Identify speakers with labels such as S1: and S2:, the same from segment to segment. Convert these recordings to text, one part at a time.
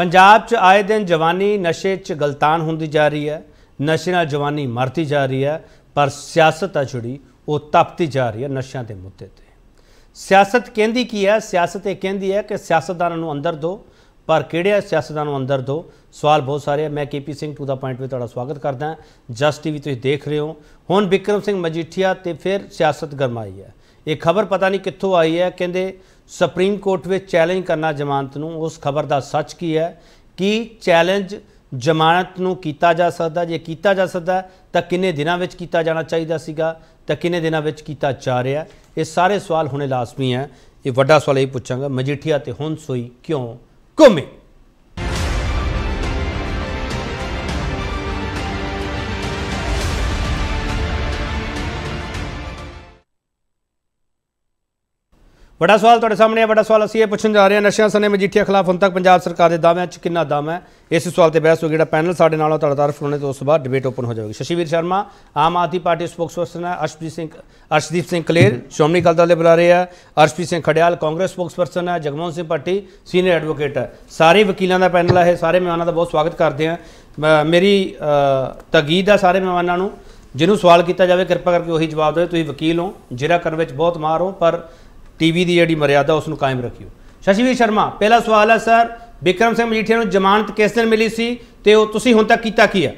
S1: ਪੰਜਾਬ 'ਚ ਆਏ ਦਿਨ ਜਵਾਨੀ ਨਸ਼ੇ 'ਚ ਗਲਤਾਨ ਹੁੰਦੀ ਜਾ ਰਹੀ ਹੈ, ਨਸ਼ੇ ਨਾਲ ਜਵਾਨੀ ਮਰਦੀ ਜਾ ਰਹੀ ਹੈ, ਪਰ ਸਿਆਸਤ ਆ ਜਿਹੜੀ ਉਹ ਤਪਤੀ ਜਾ ਰਹੀ ਹੈ ਨਸ਼ਿਆਂ ਦੇ ਮੁੱਦੇ ਤੇ। ਸਿਆਸਤ ਕਹਿੰਦੀ ਕੀ ਹੈ? ਸਿਆਸਤ ਇਹ ਕਹਿੰਦੀ ਹੈ ਕਿ ਸਿਆਸਤਦਾਨਾਂ ਨੂੰ ਅੰਦਰ ਦਿਓ ਪਰ ਕਿਹੜੇ ਸਿਆਸਤਦਾਨ ਨੂੰ ਅੰਦਰ ਦਿਓ ਸਵਾਲ ਬਹੁਤ ਸਾਰੇ ਹੈ ਮੈਂ KP Singh to the point ਵਿੱਚ ਤੁਹਾਡਾ ਸਵਾਗਤ ਕਰਦਾ ਹਾਂ। ਜਸ ਟੀਵੀ ਤੁਸੀਂ ਦੇਖ ਰਹੇ ਹੋ। ਹੁਣ ਵਿਕਰਮ ਸਿੰਘ ਮਜੀਠੀਆ ਤੇ ਫਿਰ ਸਿਆਸਤ ਗਰਮਾਈ ਹੈ। ਇਹ ਖਬਰ ਪਤਾ ਨਹੀਂ ਕਿੱਥੋਂ ਆਈ ਹੈ। ਕਹਿੰਦੇ ਸੁਪਰੀਮ ਕੋਰਟ ਵਿੱਚ ਚੈਲੰਜ ਕਰਨਾ ਜ਼ਮਾਨਤ ਨੂੰ, ਉਸ ਖਬਰ ਦਾ ਸੱਚ ਕੀ ਹੈ? ਕਿ ਚੈਲੰਜ ਜ਼ਮਾਨਤ ਨੂੰ ਕੀਤਾ ਜਾ ਸਕਦਾ? ਜੇ ਕੀਤਾ ਜਾ ਸਕਦਾ, ਤਾਂ ਕਿੰਨੇ ਦਿਨਾਂ ਵਿੱਚ ਕੀਤਾ ਜਾਣਾ ਚਾਹੀਦਾ ਸੀਗਾ? ਤਾਂ ਕਿੰਨੇ ਦਿਨਾਂ ਵਿੱਚ ਕੀਤਾ ਜਾ ਰਿਹਾ? ਇਹ ਸਾਰੇ ਸਵਾਲ ਹੁਣੇ ਲਾਜ਼ਮੀ ਹੈ। ਇਹ ਵੱਡਾ ਸਵਾਲ ਇਹ ਪੁੱਛਾਂਗਾ, ਮਜੀਠੀਆ ਤੇ ਹੁਣ ਸੋਈ ਕਿਉਂ ਘੁੰਮੇ? ਵੱਡਾ ਸਵਾਲ ਤੁਹਾਡੇ ਸਾਹਮਣੇ ਹੈ, ਵੱਡਾ ਸਵਾਲ ਅਸੀਂ ਇਹ ਪੁੱਛਣ ਜਾ ਰਹੇ ਹਾਂ, ਨਸ਼ਿਆਂ ਸਨੇ ਮਜੀਠੀਆ ਖਿਲਾਫ ਹੁਣ ਤੱਕ ਪੰਜਾਬ ਸਰਕਾਰ ਦੇ ਦਾਅਵਿਆਂ 'ਚ ਕਿੰਨਾ ਦਮ ਹੈ? ਇਸ ਸਵਾਲ ਤੇ ਬਹਿਸ ਹੋ ਜਿਹੜਾ ਪੈਨਲ ਸਾਡੇ ਨਾਲ ਤੁਹਾਡਾ ਤਾਰਫ ਹੋਣੇ ਤੋਂ ਉਸ ਤੋਂ ਬਾਅਦ ਡਿਬੇਟ ਓਪਨ ਹੋ ਜਾਵੇਗੀ। ਸ਼ਸ਼ੀਵੀਰ ਸ਼ਰਮਾ, ਆਮ ਆਦਮੀ ਪਾਰਟੀ ਸਪੋਕਸਪਰਸਨ ਹੈ ਅਰਸ਼ਪ੍ਰੀਤ ਸਿੰਘ, ਅਰਸ਼ਦੀਪ ਸਿੰਘ ਕਲੇਰ, ਸ਼੍ਰੋਮਣੀ ਅਕਾਲੀ ਦਲ ਦੇ ਬੁਲਾਰੇ ਹੈ ਅਰਸ਼ਪ੍ਰੀਤ ਸਿੰਘ ਖੜਿਆਲ, ਕਾਂਗਰਸ ਸਪੋਕਸਪਰਸਨ ਹੈ, ਜਗਮੋਹਨ ਸਿੰਘ ਭੱਟੀ ਸੀਨੀਅਰ ਐਡਵੋਕੇਟ ਹੈ। ਸਾਰੇ ਵਕੀਲਾਂ ਦਾ ਪੈਨਲ ਹੈ ਇਹ, ਸਾਰੇ ਮਹਿਮਾਨਾਂ ਦਾ ਬਹੁਤ ਸਵਾਗਤ ਕਰਦੇ ਹਾਂ। ਮ- ਮੇਰੀ ਤਗੀਦ ਆ ਸਾਰੇ ਮਹਿਮਾਨਾਂ ਨੂੰ, ਜਿਹਨੂੰ ਸਵਾਲ ਕੀਤਾ ਜਾਵੇ, ਕਿਰਪਾ ਕਰਕੇ ਉਹੀ ਜਵਾਬ ਦਿਓ, ਤੁਸੀਂ ਵਕੀਲ ਹੋ ਜਿਹੜਾ ਕਰਨ ਵਿੱਚ ਬਹੁਤ ਮਾਹਰ ਹੋ, ਪਰ ਟੀਵੀ ਦੀ ਜਿਹੜੀ ਮਰਿਆਦਾ ਉਸ ਨੂੰ ਕਾਇਮ ਰੱਖਿਓ। ਸ਼ਸ਼ੀਵੀਰ ਸ਼ਰਮਾ ਪਹਿਲਾ ਸਵਾਲ ਹੈ ਸਰ ਵਿਕਰਮ ਸਿੰਘ ਮਜੀਠੀਆ ਨੂੰ ਜ਼ਮਾਨਤ ਕਿਸ ਦਿਨ ਮਿਲੀ ਸੀ ਤੇ ਉਹ ਤੁਸੀਂ ਹੁਣ ਤੱਕ ਕੀਤਾ ਕੀ ਹੈ?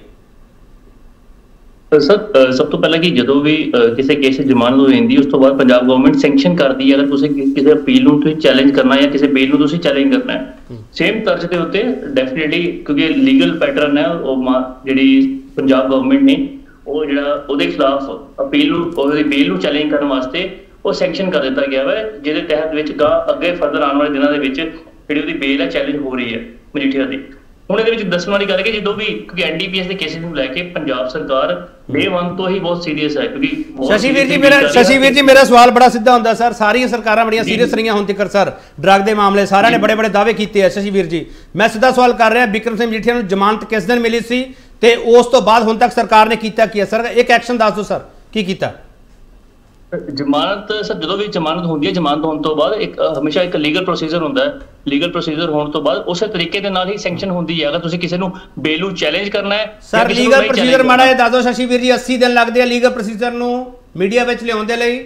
S2: ਸਰ ਸਭ ਤੋਂ ਪਹਿਲਾਂ ਕਿ ਜਦੋਂ ਵੀ ਕਿਸੇ ਕੇਸ 'ਚ ਜ਼ਮਾਨਤ ਹੋ ਜਾਂਦੀ ਉਸ ਤੋਂ ਬਾਅਦ ਪੰਜਾਬ ਗਵਰਨਮੈਂਟ ਸੈਂਕਸ਼ਨ ਕਰਦੀ ਹੈ ਅਗਰ ਤੁਸੀਂ ਕਿਸੇ ਅਪੀਲ ਨੂੰ ਤੁਸੀਂ ਚੈਲੰਜ ਕਰਨਾ ਜਾਂ ਕਿਸੇ ਬੇਲ ਨੂੰ ਤੁਸੀਂ ਚੈਲੰਜ ਕਰਨਾ ਹੈ। ਸੇਮ ਤਰਜ ਦੇ ਉੱਤੇ ਡੈਫੀਨਿਟਲੀ ਕਿਉਂਕਿ ਲੀਗਲ ਪੈਟਰਨ ਹੈ ਉਹ ਜਿਹੜੀ ਪੰਜਾਬ ਗਵਰਨਮੈਂਟ ਨੇ ਉਹ ਜਿਹੜਾ ਉਹਦੇ ਖਿਲਾਫ ਅਪੀਲ ਨੂੰ ਉਹਦੀ ਬੇਲ ਨੂੰ ਚੈਲੰਜ ਕਰਨ ਵਾਸਤੇ ਉਹ ਸੈਂਕਸ਼ਨ ਕਰ ਦਿੱਤਾ ਗਿਆ ਹੈ ਜਿਹਦੇ ਤਹਿਤ ਵਿੱਚ ਗਾ ਅੱਗੇ ਫਰਦਰ ਆਉਣ ਵਾਲੇ ਦਿਨਾਂ ਦੇ ਵਿੱਚ ਜਿਹੜੀ ਉਹਦੀ ਬੇਲ ਹੈ ਚੈਲੰਜ ਹੋ ਰਹੀ ਹੈ ਮਜੀਠੀਆ ਦੀ। ਹੁਣ ਇਹਦੇ ਵਿੱਚ ਦੱਸਣ ਵਾਲੀ ਗੱਲ ਹੈ ਕਿ ਜਦੋਂ ਵੀ ਕਿਉਂਕਿ ਐਨਡੀਪੀਐਸ ਦੇ ਕੇਸਿਸ ਨੂੰ ਲੈ ਕੇ ਪੰਜਾਬ ਸਰਕਾਰ ਡੇ 1 ਤੋਂ ਹੀ ਬਹੁਤ ਸੀਰੀਅਸ ਹੈ ਕਿਉਂਕਿ ਬਹੁਤ
S1: ਸ਼ਸ਼ੀਵੀਰ ਜੀ ਮੇਰਾ
S2: ਹੈ।
S1: ਸ਼ਸ਼ੀਵੀਰ ਜੀ ਮੇਰਾ ਸਵਾਲ ਬੜਾ ਸਿੱਧਾ ਹੁੰਦਾ ਸਰ ਸਾਰੀਆਂ ਸਰਕਾਰਾਂ ਬੜੀਆਂ ਸੀਰੀਅਸ। ਰਹੀਆਂ ਹੁਣ ਤੱਕ ਸਰ ਡਰੱਗ ਦੇ ਮਾਮਲੇ ਸਾਰਿਆਂ ਨੇ ਬੜੇ ਬੜੇ ਦਾਅਵੇ ਕੀਤੇ ਆ ਸ਼ਸ਼ੀਵੀਰ ਜੀ। ਮੈਂ ਸਿੱਧਾ ਸਵਾਲ ਕਰ ਰਿਹਾ ਵਿਕਰਮ ਸਿੰਘ ਮਜੀਠੀਆ ਨੂੰ ਜ਼ਮਾਨਤ ਕਿਸ ਦਿਨ ਮਿਲੀ ਸੀ? ਤੇ ਉਸ ਤੋਂ ਬਾਅਦ ਹੁਣ ਤੱਕ ਸਰਕਾਰ ਨੇ ਕੀਤਾ ਕੀ ਹੈ? ਸਰ ਇੱਕ ਐਕਸ਼ਨ ਦੱਸ ਦਿਓ ਸਰ ਕੀ ਕੀਤਾ?
S2: ਜ਼ਮਾਨਤ ਸਰ ਜਦੋਂ ਵੀ ਜ਼ਮਾਨਤ ਹੁੰਦੀ ਹੈ ਜ਼ਮਾਨਤ ਹੋਣ ਤੋਂ ਬਾਅਦ ਇੱਕ ਹਮੇਸ਼ਾ ਇੱਕ ਲੀਗਲ ਪ੍ਰੋਸੀਜਰ ਹੁੰਦਾ ਹੈ। ਲੀਗਲ ਪ੍ਰੋਸੀਜਰ ਹੋਣ ਤੋਂ ਬਾਅਦ ਉਸੇ ਤਰੀਕੇ ਦੇ ਨਾਲ ਹੀ ਸੈਂਕਸ਼ਨ ਹੁੰਦੀ ਹੈ। ਅਗਰ ਤੁਸੀਂ ਕਿਸੇ ਨੂੰ ਬੇਲ ਨੂੰ ਚੈਲੰਜ ਕਰਨਾ ਹੈ
S1: ਸਰ ਲੀਗਲ ਪ੍ਰੋਸੀਜਰ ਮਾੜਾ ਦੱਸ ਦਿਓ ਸ਼ਸ਼ੀਵੀਰ ਜੀ 80 ਦਿਨ ਲੱਗਦੇ ਆ ਲੀਗਲ ਪ੍ਰੋਸੀਜਰ ਨੂੰ ਮੀਡੀਆ ਵਿੱਚ ਲਿਆਉਣ ਦੇ ਲਈ।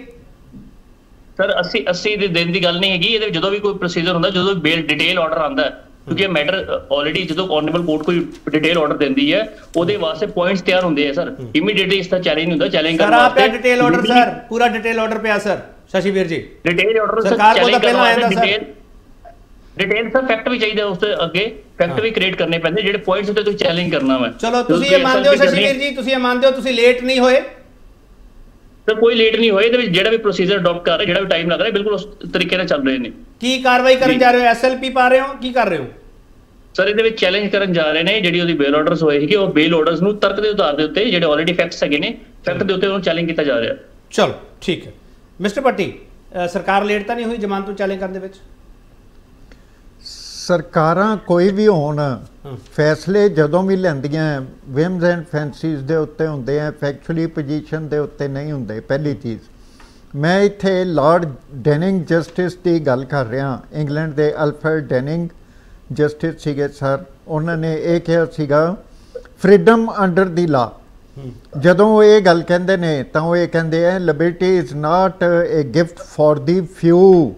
S2: ਸਰ 80 80 ਦੇ ਦਿਨ ਦੀ ਗੱਲ ਨਹੀਂ ਹੈਗੀ। ਇਹਦੇ ਵਿੱਚ ਜਦੋਂ ਵੀ ਕੋਈ ਪ੍ਰੋਸੀਜਰ ਹੁੰਦਾ ਜਦੋਂ ਬੇਲ ਡਿਟੇਲ ਆਰਡਰ ਆਉਂਦਾ ਹੈ ਕਿਉਂਕਿ ਇਹ ਮੈਟਰ ਆਲਰੇਡੀ ਜਦੋਂ ਆਨਰੇਬਲ ਕੋਰਟ ਕੋਈ ਡਿਟੇਲ ਆਰਡਰ ਦਿੰਦੀ ਹੈ ਉਹਦੇ ਵਾਸਤੇ ਪੁਆਇੰਟਸ ਤਿਆਰ ਹੁੰਦੇ ਆ ਸਰ ਇਮੀਡੀਏਟਲੀ ਇਸ ਦਾ ਚੈਲੰਜ ਹੁੰਦਾ ਚੈਲੰਜ
S1: ਸਰ
S2: ਕਰਨ ਵਾਸਤੇ
S1: ਡਿਟੇਲ ਆਰਡਰ ਸਰ ਪੂਰਾ ਡਿਟੇਲ ਆਰਡਰ ਪਿਆ sir Shashivir ji.
S2: Detail order sir
S1: ਸਰਕਾਰ ਕੋਲ ਤਾਂ ਪਹਿਲਾਂ ਆਇਆ ਸਰ।
S2: ਡਿਟੇਲ ਸਰ ਫੈਕਟ ਵੀ ਚਾਹੀਦਾ ਉਸ ਤੋਂ ਅੱਗੇ। ਫੈਕਟ ਵੀ ਕ੍ਰੀਏਟ ਕਰਨੇ ਪੈਂਦੇ ਜਿਹੜੇ ਪੁਆਇੰਟਸ ਉੱਤੇ ਤੁਸੀਂ ਚੈਲੰਜ ਕਰਨਾ ਵਾ।
S1: ਚਲੋ ਤੁਸੀਂ ਇਹ ਮੰਨਦੇ ਹੋ ਸ਼ਸ਼ੀਵੀਰ ਜੀ ਤੁਸੀਂ ਇਹ ਮੰਨਦੇ ਹੋ ਤੁਸੀਂ ਲੇਟ ਨਹੀਂ ਹੋਏ।
S2: ਸਰ ਕੋਈ ਲੇਟ ਨਹੀਂ ਹੋਏ ਇਹਦੇ ਵਿੱਚ ਜਿਹੜਾ ਵੀ ਪ੍ਰੋਸੀਜਰ ਅਡਾਪਟ ਕਰ ਰਹੇ ਜਿਹੜਾ ਵੀ ਟਾਈਮ ਲੱਗ ਰਿਹਾ ਬਿਲਕੁਲ ਉਸ ਤਰੀਕੇ ਨਾਲ ਚੱਲ ਰਹੇ ਨੇ।
S1: ਕੀ ਕਾਰਵਾਈ ਕਰਨ
S2: ਜੀ।
S1: ਰਹੇ ਹੋ? ਐਸਐਲਪੀ ਪਾ ਰਹੇ ਹੋ? ਕੀ ਕਰ ਰਹੇ ਹੋ?
S2: ਸਰ ਇਹਦੇ ਵਿੱਚ ਚੈਲੰਜ ਕਰਨ ਜਾ ਰਹੇ ਨੇ ਜਿਹੜੀ ਉਹਦੀ ਬੇਲ ਆਰਡਰਸ ਹੋਏ ਸੀਗੇ ਉਹ ਬੇਲ ਆਰਡਰਸ ਨੂੰ ਤਰਕ ਦੇ ਆਧਾਰ ਦੇ ਉੱਤੇ ਜਿਹੜੇ ਆਲਰੇਡੀ ਫੈਕਟਸ ਹੈਗੇ ਨੇ ਫੈਕਟ ਦੇ ਉੱਤੇ ਉਹਨੂੰ ਚੈਲੰਜ ਕੀਤਾ ਜਾ ਰਿਹਾ।
S1: ਚਲੋ ਠੀਕ ਹੈ। ਮਿਸਟਰ ਪੱਟੀ ਸਰਕਾਰ ਲੇਟ ਤਾਂ ਨਹੀਂ ਹੋਈ ਜ਼ਮਾਨਤ ਨੂੰ ਚੈਲੰਜ ਕਰਨ ਦੇ ਵਿੱਚ?
S3: ਸਰਕਾਰਾਂ ਕੋਈ ਵੀ ਹੋਣ ਫੈਸਲੇ ਜਦੋਂ ਵੀ ਲੈਂਦੀਆਂ ਵਿਮਸ ਐਂਡ ਫੈਂਸੀਜ਼ ਦੇ ਉੱਤੇ ਹੁੰਦੇ ਆ ਫੈਕਚੁਅਲੀ ਪੋਜੀਸ਼ਨ ਦੇ ਉੱਤੇ ਨਹੀਂ ਹੁੰਦੇ ਪਹਿਲੀ ਚੀਜ਼। ਮੈਂ ਇੱਥੇ ਲਾਰਡ ਡੈਨਿੰਗ ਜਸਟਿਸ ਦੀ ਗੱਲ ਕਰ ਰਿਹਾ ਇੰਗਲੈਂਡ ਦੇ ਅਲਫਰਡ ਡੈਨਿੰਗ ਜਸਟਿਸ ਸੀਗੇ ਸਰ। ਉਹਨਾਂ ਨੇ ਇਹ ਕਿਹਾ ਸੀਗਾ ਫਰੀडम ਅੰਡਰ ਦੀ ਲਾ ਜਦੋਂ ਇਹ ਗੱਲ ਕਹਿੰਦੇ ਨੇ ਤਾਂ ਉਹ ਇਹ ਕਹਿੰਦੇ ਆ liberty is not a gift for the few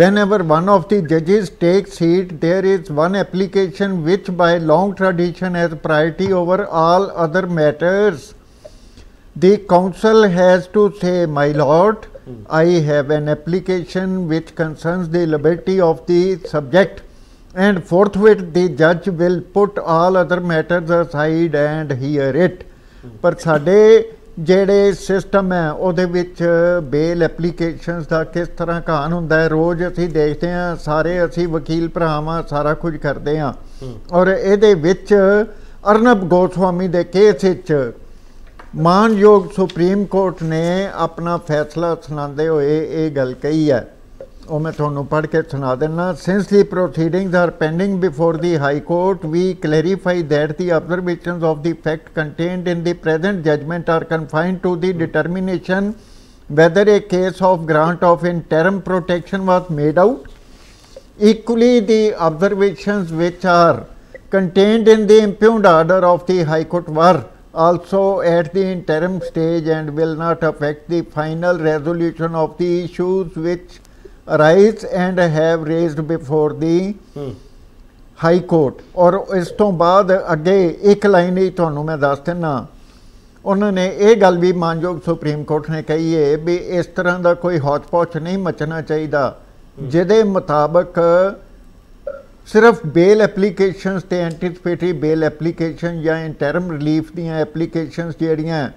S3: whenever one of the judges takes seat there is one application which by long tradition has priority over all other matters the council has to say my lord i have an application which concerns the liberty of the subject and forthwith the judge will put all other matters aside and hear it ਪਰ ਸਾਡੇ ਜਿਹੜੇ system ਹੈ ਉਹਦੇ ਵਿੱਚ ਬੇਲ applications ਦਾ ਕਿਸ ਤਰ੍ਹਾਂ ਕਹਾਣ ਹੁੰਦਾ ਹੈ ਰੋਜ਼ ਅਸੀਂ ਦੇਖਦੇ ਹਾਂ ਸਾਰੇ ਅਸੀਂ ਵਕੀਲ ਭਰਾਵਾਂ ਸਾਰਾ ਕੁਝ ਕਰਦੇ ਹਾਂ। ਔਰ ਇਹਦੇ ਵਿੱਚ ਅਰਨਬ ਗੋਸਵਾਮੀ ਦੇ ਕੇਸ ਵਿੱਚ ਮਾਨਯੋਗ ਸੁਪਰੀਮ ਕੋਰਟ ਨੇ ਆਪਣਾ ਫੈਸਲਾ ਸੁਣਾਉਂਦੇ ਹੋਏ ਇਹ ਗੱਲ ਕਹੀ ਹੈ। ਉਹ ਮੈਂ ਤੁਹਾਨੂੰ ਪੜ੍ਹ ਕੇ ਸੁਣਾ ਦਿੰਨਾ since the proceedings are pending before the high court we clarify that the observations of the fact contained in the present judgment are confined to the determination whether a case of grant of interim protection was made out equally the observations which are contained in the impugned order of the High Court were also at the interim stage and will not affect the final resolution of the issues which arise and have raised before the high court. ਔਰ ਇਸ ਤੋਂ ਬਾਅਦ ਅੱਗੇ ਇੱਕ line ਹੀ ਤੁਹਾਨੂੰ ਮੈਂ ਦੱਸ ਦਿੰਨਾ। ਉਹਨਾਂ ਨੇ ਇਹ ਗੱਲ ਵੀ ਮਾਨਯੋਗ ਸੁਪਰੀਮ ਕੋਰਟ ਨੇ ਕਹੀ ਹੈ ਵੀ ਇਸ ਤਰ੍ਹਾਂ ਦਾ ਕੋਈ ਹੌਚ-ਪੌਚ ਨਹੀਂ ਮਚਣਾ ਚਾਹੀਦਾ ਜਿਹਦੇ ਮੁਤਾਬਕ ਸਿਰਫ ਬੇਲ ਐਪਲੀਕੇਸ਼ਨਸ ਤੇ ਐਂਟੀਸਪੇਟਰੀ ਬੇਲ ਐਪਲੀਕੇਸ਼ਨ ਜਾਂ ਇੰਟਰਮ ਰਿਲੀਫ ਦੀਆਂ ਐਪਲੀਕੇਸ਼ਨਸ ਜਿਹੜੀਆਂ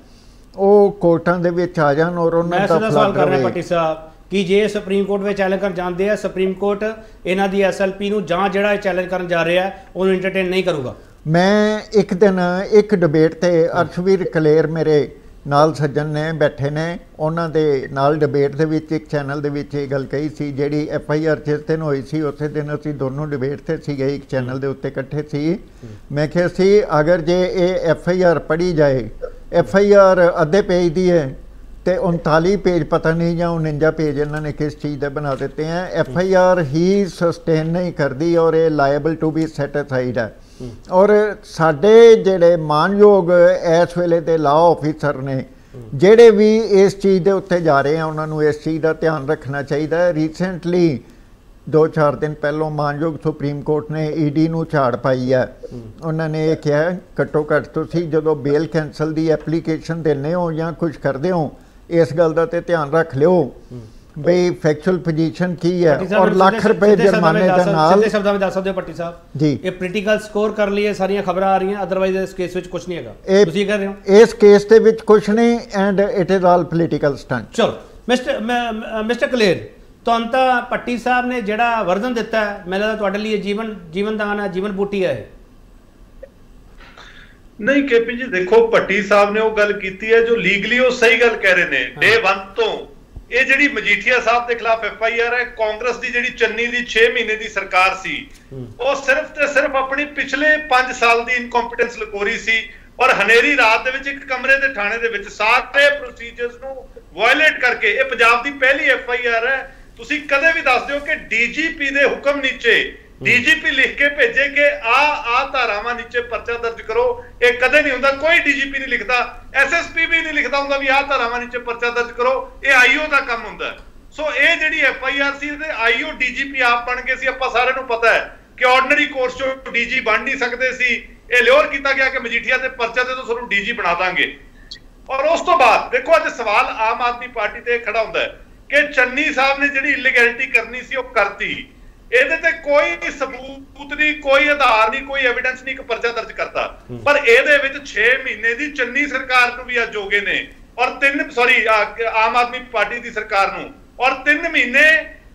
S3: ਉਹ ਕੋਰਟਾਂ ਦੇ ਵਿੱਚ ਆ ਜਾਣ ਔਰ ਉਹਨਾਂ ਦਾ ਫਲੱਡ
S1: ਕਰ ਰਿਹਾ ਪੱਟੀ ਸਾਹਿਬ ਕਿ ਜੇ ਸੁਪਰੀਮ ਕੋਰਟ ਵਿੱਚ ਚੈਲੰਜ ਕਰਨ ਜਾਂਦੇ ਆ, ਸੁਪਰੀਮ ਕੋਰਟ ਇਹਨਾਂ ਦੀ ਐਸਐਲਪੀ ਨੂੰ ਜਾਂ ਜਿਹੜਾ ਚੈਲੰਜ ਕਰਨ ਜਾ ਰਿਹਾ, ਉਹਨੂੰ ਐਂਟਰਟੇਨ ਨਹੀਂ ਕਰੂਗਾ।
S3: ਮੈਂ ਇੱਕ ਦਿਨ ਇੱਕ ਡਿਬੇਟ ਤੇ ਅਰਸ਼ਵੀਰ ਕਲੇਰ ਮੇਰੇ ਨਾਲ ਸੱਜਣ ਨੇ, ਬੈਠੇ ਨੇ। ਉਹਨਾਂ ਦੇ ਨਾਲ ਡਿਬੇਟ ਦੇ ਵਿੱਚ, ਇੱਕ ਚੈਨਲ ਦੇ ਵਿੱਚ ਇਹ ਗੱਲ ਕਹੀ ਸੀ, ਜਿਹੜੀ ਐਫ ਆਈ ਆਰ ਜਿਸ ਦਿਨ ਹੋਈ ਸੀ, ਉਸੇ ਦਿਨ ਅਸੀਂ ਦੋਨੋਂ ਡਿਬੇਟ ਤੇ ਸੀਗੇ, ਇੱਕ ਚੈਨਲ ਦੇ ਉੱਤੇ ਇਕੱਠੇ ਸੀ। ਮੈਂ ਕਿਹਾ ਸੀ, ਅਗਰ ਜੇ ਇਹ ਐਫ ਆਈ ਆਰ ਪੜ੍ਹੀ ਜਾਏ, ਐਫ ਆਈ ਆਰ ਅੱਧੇ ਪੇਜ ਦੀ ਹੈ ਤੇ 39 ਪੇਜ, ਪਤਾ ਨਹੀਂ ਜਾਂ 49 ਪੇਜ ਇਹਨਾਂ ਨੇ ਕਿਸ ਚੀਜ਼ ਦੇ ਬਣਾ ਦਿੱਤੇ ਆ। ਐਫ ਆਈ ਆਰ ਹੀ ਸਸਟੇਨ ਨਹੀਂ ਕਰਦੀ ਔਰ ਇਹ ਲਾਇਬਲ ਟੂ ਬੀ ਸੈਟੀਸਫਾਈਡ ਹੈ ਔਰ ਸਾਡੇ ਜਿਹੜੇ ਮਾਨਯੋਗ ਇਸ ਵੇਲੇ ਦੇ ਲਾਅ ਆਫੀਸਰ ਨੇ, ਜਿਹੜੇ ਵੀ ਇਸ ਚੀਜ਼ ਦੇ ਉੱਤੇ ਜਾ ਰਹੇ ਆ, ਉਹਨਾਂ ਨੂੰ ਇਸ ਚੀਜ਼ ਦਾ ਧਿਆਨ ਰੱਖਣਾ ਚਾਹੀਦਾ ਹੈ। ਰੀਸੈਂਟਲੀ ਦੋ ਚਾਰ ਦਿਨ ਪਹਿਲਾਂ ਮਾਨਯੋਗ ਸੁਪਰੀਮ ਕੋਰਟ ਨੇ ਈਡੀ ਨੂੰ ਝਾੜ ਪਾਈ ਹੈ ਉਹਨਾਂ ਨੇ ਇਹ ਕਿਹਾ, ਘੱਟੋ ਘੱਟ ਤੁਸੀਂ ਜਦੋਂ ਬੇਲ ਕੈਂਸਲ ਦੀ ਐਪਲੀਕੇਸ਼ਨ ਦਿੰਦੇ ਹੋ ਜਾਂ ਕੁਝ ਕਰਦੇ ਹੋ ਇਸ ਗੱਲ ਦਾ ਤੇ ਧਿਆਨ ਰੱਖ ਲਿਓ ਬਈ ਫੈਕਚੁਅਲ ਪੋਜੀਸ਼ਨ ਕੀ ਹੈ ਔਰ ਲੱਖ ਰੁਪਏ ਜੁਰਮਾਨੇ ਦੇ ਨਾਲ
S1: ਸਿੱਧੇ ਸ਼ਬਦਾਂ ਵਿੱਚ ਦੱਸ ਸਕਦੇ ਹੋ ਪੱਟੀ ਸਾਹਿਬ।
S3: ਜੀ।
S1: ਇਹ ਪੋਲੀਟੀਕਲ ਸਕੋਰ ਕਰ ਲਈ ਹੈ ਸਾਰੀਆਂ ਖਬਰਾਂ ਆ ਰਹੀਆਂ ਅਦਰਵਾਈਜ਼ ਇਸ ਕੇਸ ਵਿੱਚ ਕੁਝ ਨਹੀਂ ਹੈਗਾ। ਤੁਸੀਂ ਕਰ ਰਹੇ ਹੋ?
S3: ਇਸ ਕੇਸ ਦੇ ਵਿੱਚ ਕੁਝ ਨਹੀਂ and it is all political stunt
S1: ਚਲੋ ਮਿਸਟਰ ਮਿਸਟਰ ਕਲੇਰ ਤੁਹਾਨੂੰ ਤਾਂ ਪੱਟੀ ਸਾਹਿਬ ਨੇ ਜਿਹੜਾ ਵਰਦਨ ਦਿੱਤਾ ਹੈ ਮੈਨੂੰ ਲੱਗਦਾ ਤੁਹਾਡੇ ਲਈ ਇਹ ਜੀਵਨ ਜੀਵਨ ਦਾਨ ਹੈ ਜੀਵਨ ਬੂਟੀ ਹੈ।
S4: ਨਹੀਂ ਕੇਪੀ ਜੀ ਦੇਖੋ ਭੱਟੀ ਸਾਹਿਬ ਨੇ ਉਹ ਗੱਲ ਕੀਤੀ ਹੈ ਜੋ ਲੀਗਲੀ ਉਹ ਸਹੀ ਗੱਲ ਕਹਿ ਰਹੇ ਨੇ ਡੇ 1 ਤੋਂ। ਇਹ ਜਿਹੜੀ ਮਜੀਠੀਆ ਸਾਹਿਬ ਦੇ ਖਿਲਾਫ ਐਫ ਆਈ ਆਰ ਹੈ ਕਾਂਗਰਸ ਦੀ ਜਿਹੜੀ ਚੰਨੀ ਦੀ 6 ਮਹੀਨੇ ਦੀ ਸਰਕਾਰ ਸੀ ਉਹ ਸਿਰਫ ਤੇ ਸਿਰਫ ਆਪਣੀ ਪਿਛਲੇ 5 ਸਾਲ ਦੀ ਇਨਕੰਪੀਟੈਂਸ ਲਕੋਰੀ ਸੀ ਔਰ ਹਨੇਰੀ ਰਾਤ ਦੇ ਵਿੱਚ ਇੱਕ ਕਮਰੇ ਦੇ ਥਾਣੇ ਦੇ ਵਿੱਚ ਸਾਰੇ ਪ੍ਰੋਸੀਜਰਸ ਨੂੰ ਵਾਇਲੇਟ ਕਰਕੇ ਇਹ ਪੰਜਾਬ ਦੀ ਪਹਿਲੀ ਐਫ ਆਈ ਆਰ ਹੈ। ਤੁਸੀਂ ਕਦੇ ਵੀ ਦੱਸ ਦਿਓ ਕਿ ਡੀਜੀਪੀ ਦੇ ਹੁਕਮ ਨੀਚੇ ਡੀਜੀਪੀ ਲਿਖ ਕੇ ਭੇਜੇ ਕਿ ਆ ਆ ਧਾਰਾਵਾਂ ਨੀਚੇ ਪਰਚਾ ਦਰਜ ਕਰੋ। ਇਹ ਕਦੇ ਨਹੀਂ ਹੁੰਦਾ, ਕੋਈ ਡੀਜੀਪੀ ਨਹੀਂ ਲਿਖਦਾ ਐਸਐਸਪੀ ਵੀ ਨਹੀਂ ਲਿਖਦਾ ਹੁੰਦਾ ਵੀ ਆ ਧਾਰਾਵਾਂ ਨੀਚੇ ਪਰਚਾ ਦਰਜ ਕਰੋ। ਇਹ ਆਈਓ ਦਾ ਕੰਮ ਹੁੰਦਾ ਸੋ ਇਹ ਜਿਹੜੀ ਐਫ ਸੀ ਤੇ ਆਈਓ ਡੀਜੀਪੀ ਆਪ ਬਣ ਗਏ ਸੀ। ਆਪਾਂ ਸਾਰਿਆਂ ਨੂੰ ਪਤਾ ਹੈ ਕਿ ਆਰਡੀਨਰੀ ਕੋਰਸ ਚੋਂ ਡੀਜੀ ਬਣ ਨਹੀਂ ਸਕਦੇ ਸੀ। ਇਹ ਲਿਓਰ ਕੀਤਾ ਗਿਆ ਕਿ ਮਜੀਠੀਆ ਦੇ ਪਰਚਾ ਤੇ ਤੋਂ ਤੁਹਾਨੂੰ ਡੀਜੀ ਬਣਾ ਦਾਂਗੇ। ਔਰ ਉਸ ਤੋਂ ਬਾਅਦ ਦੇਖੋ, ਅੱਜ ਸਵਾਲ ਆਮ ਆਦਮੀ ਪਾਰਟੀ ਤੇ ਖੜਾ ਹੁੰਦਾ ਹੈ ਕਿ ਚੰਨੀ ਸਾਹਿਬ ਨੇ ਜਿਹੜੀ ਇਲੀਗੈਲਿਟੀ ਕਰਨੀ ਸੀ, ਉਹ ਕਰਤੀ। ਇਹਦੇ ਤੇ ਕੋਈ ਸਬੂਤ ਨਹੀਂ ਕੋਈ ਆਧਾਰ ਨਹੀਂ ਕੋਈ ਐਵੀਡੈਂਸ ਨਹੀਂ ਇੱਕ ਪਰਚਾ ਦਰਜ ਕਰਤਾ। ਪਰ ਇਹਦੇ ਵਿੱਚ 6 ਮਹੀਨੇ ਦੀ ਚੰਨੀ ਸਰਕਾਰ ਨੂੰ ਵੀ ਹੋ ਗਏ ਨੇ ਔਰ ਤਿੰਨ ਸੌਰੀ ਆਮ ਆਦਮੀ ਪਾਰਟੀ ਦੀ ਸਰਕਾਰ ਨੂੰ। ਔਰ 3 ਮਹੀਨੇ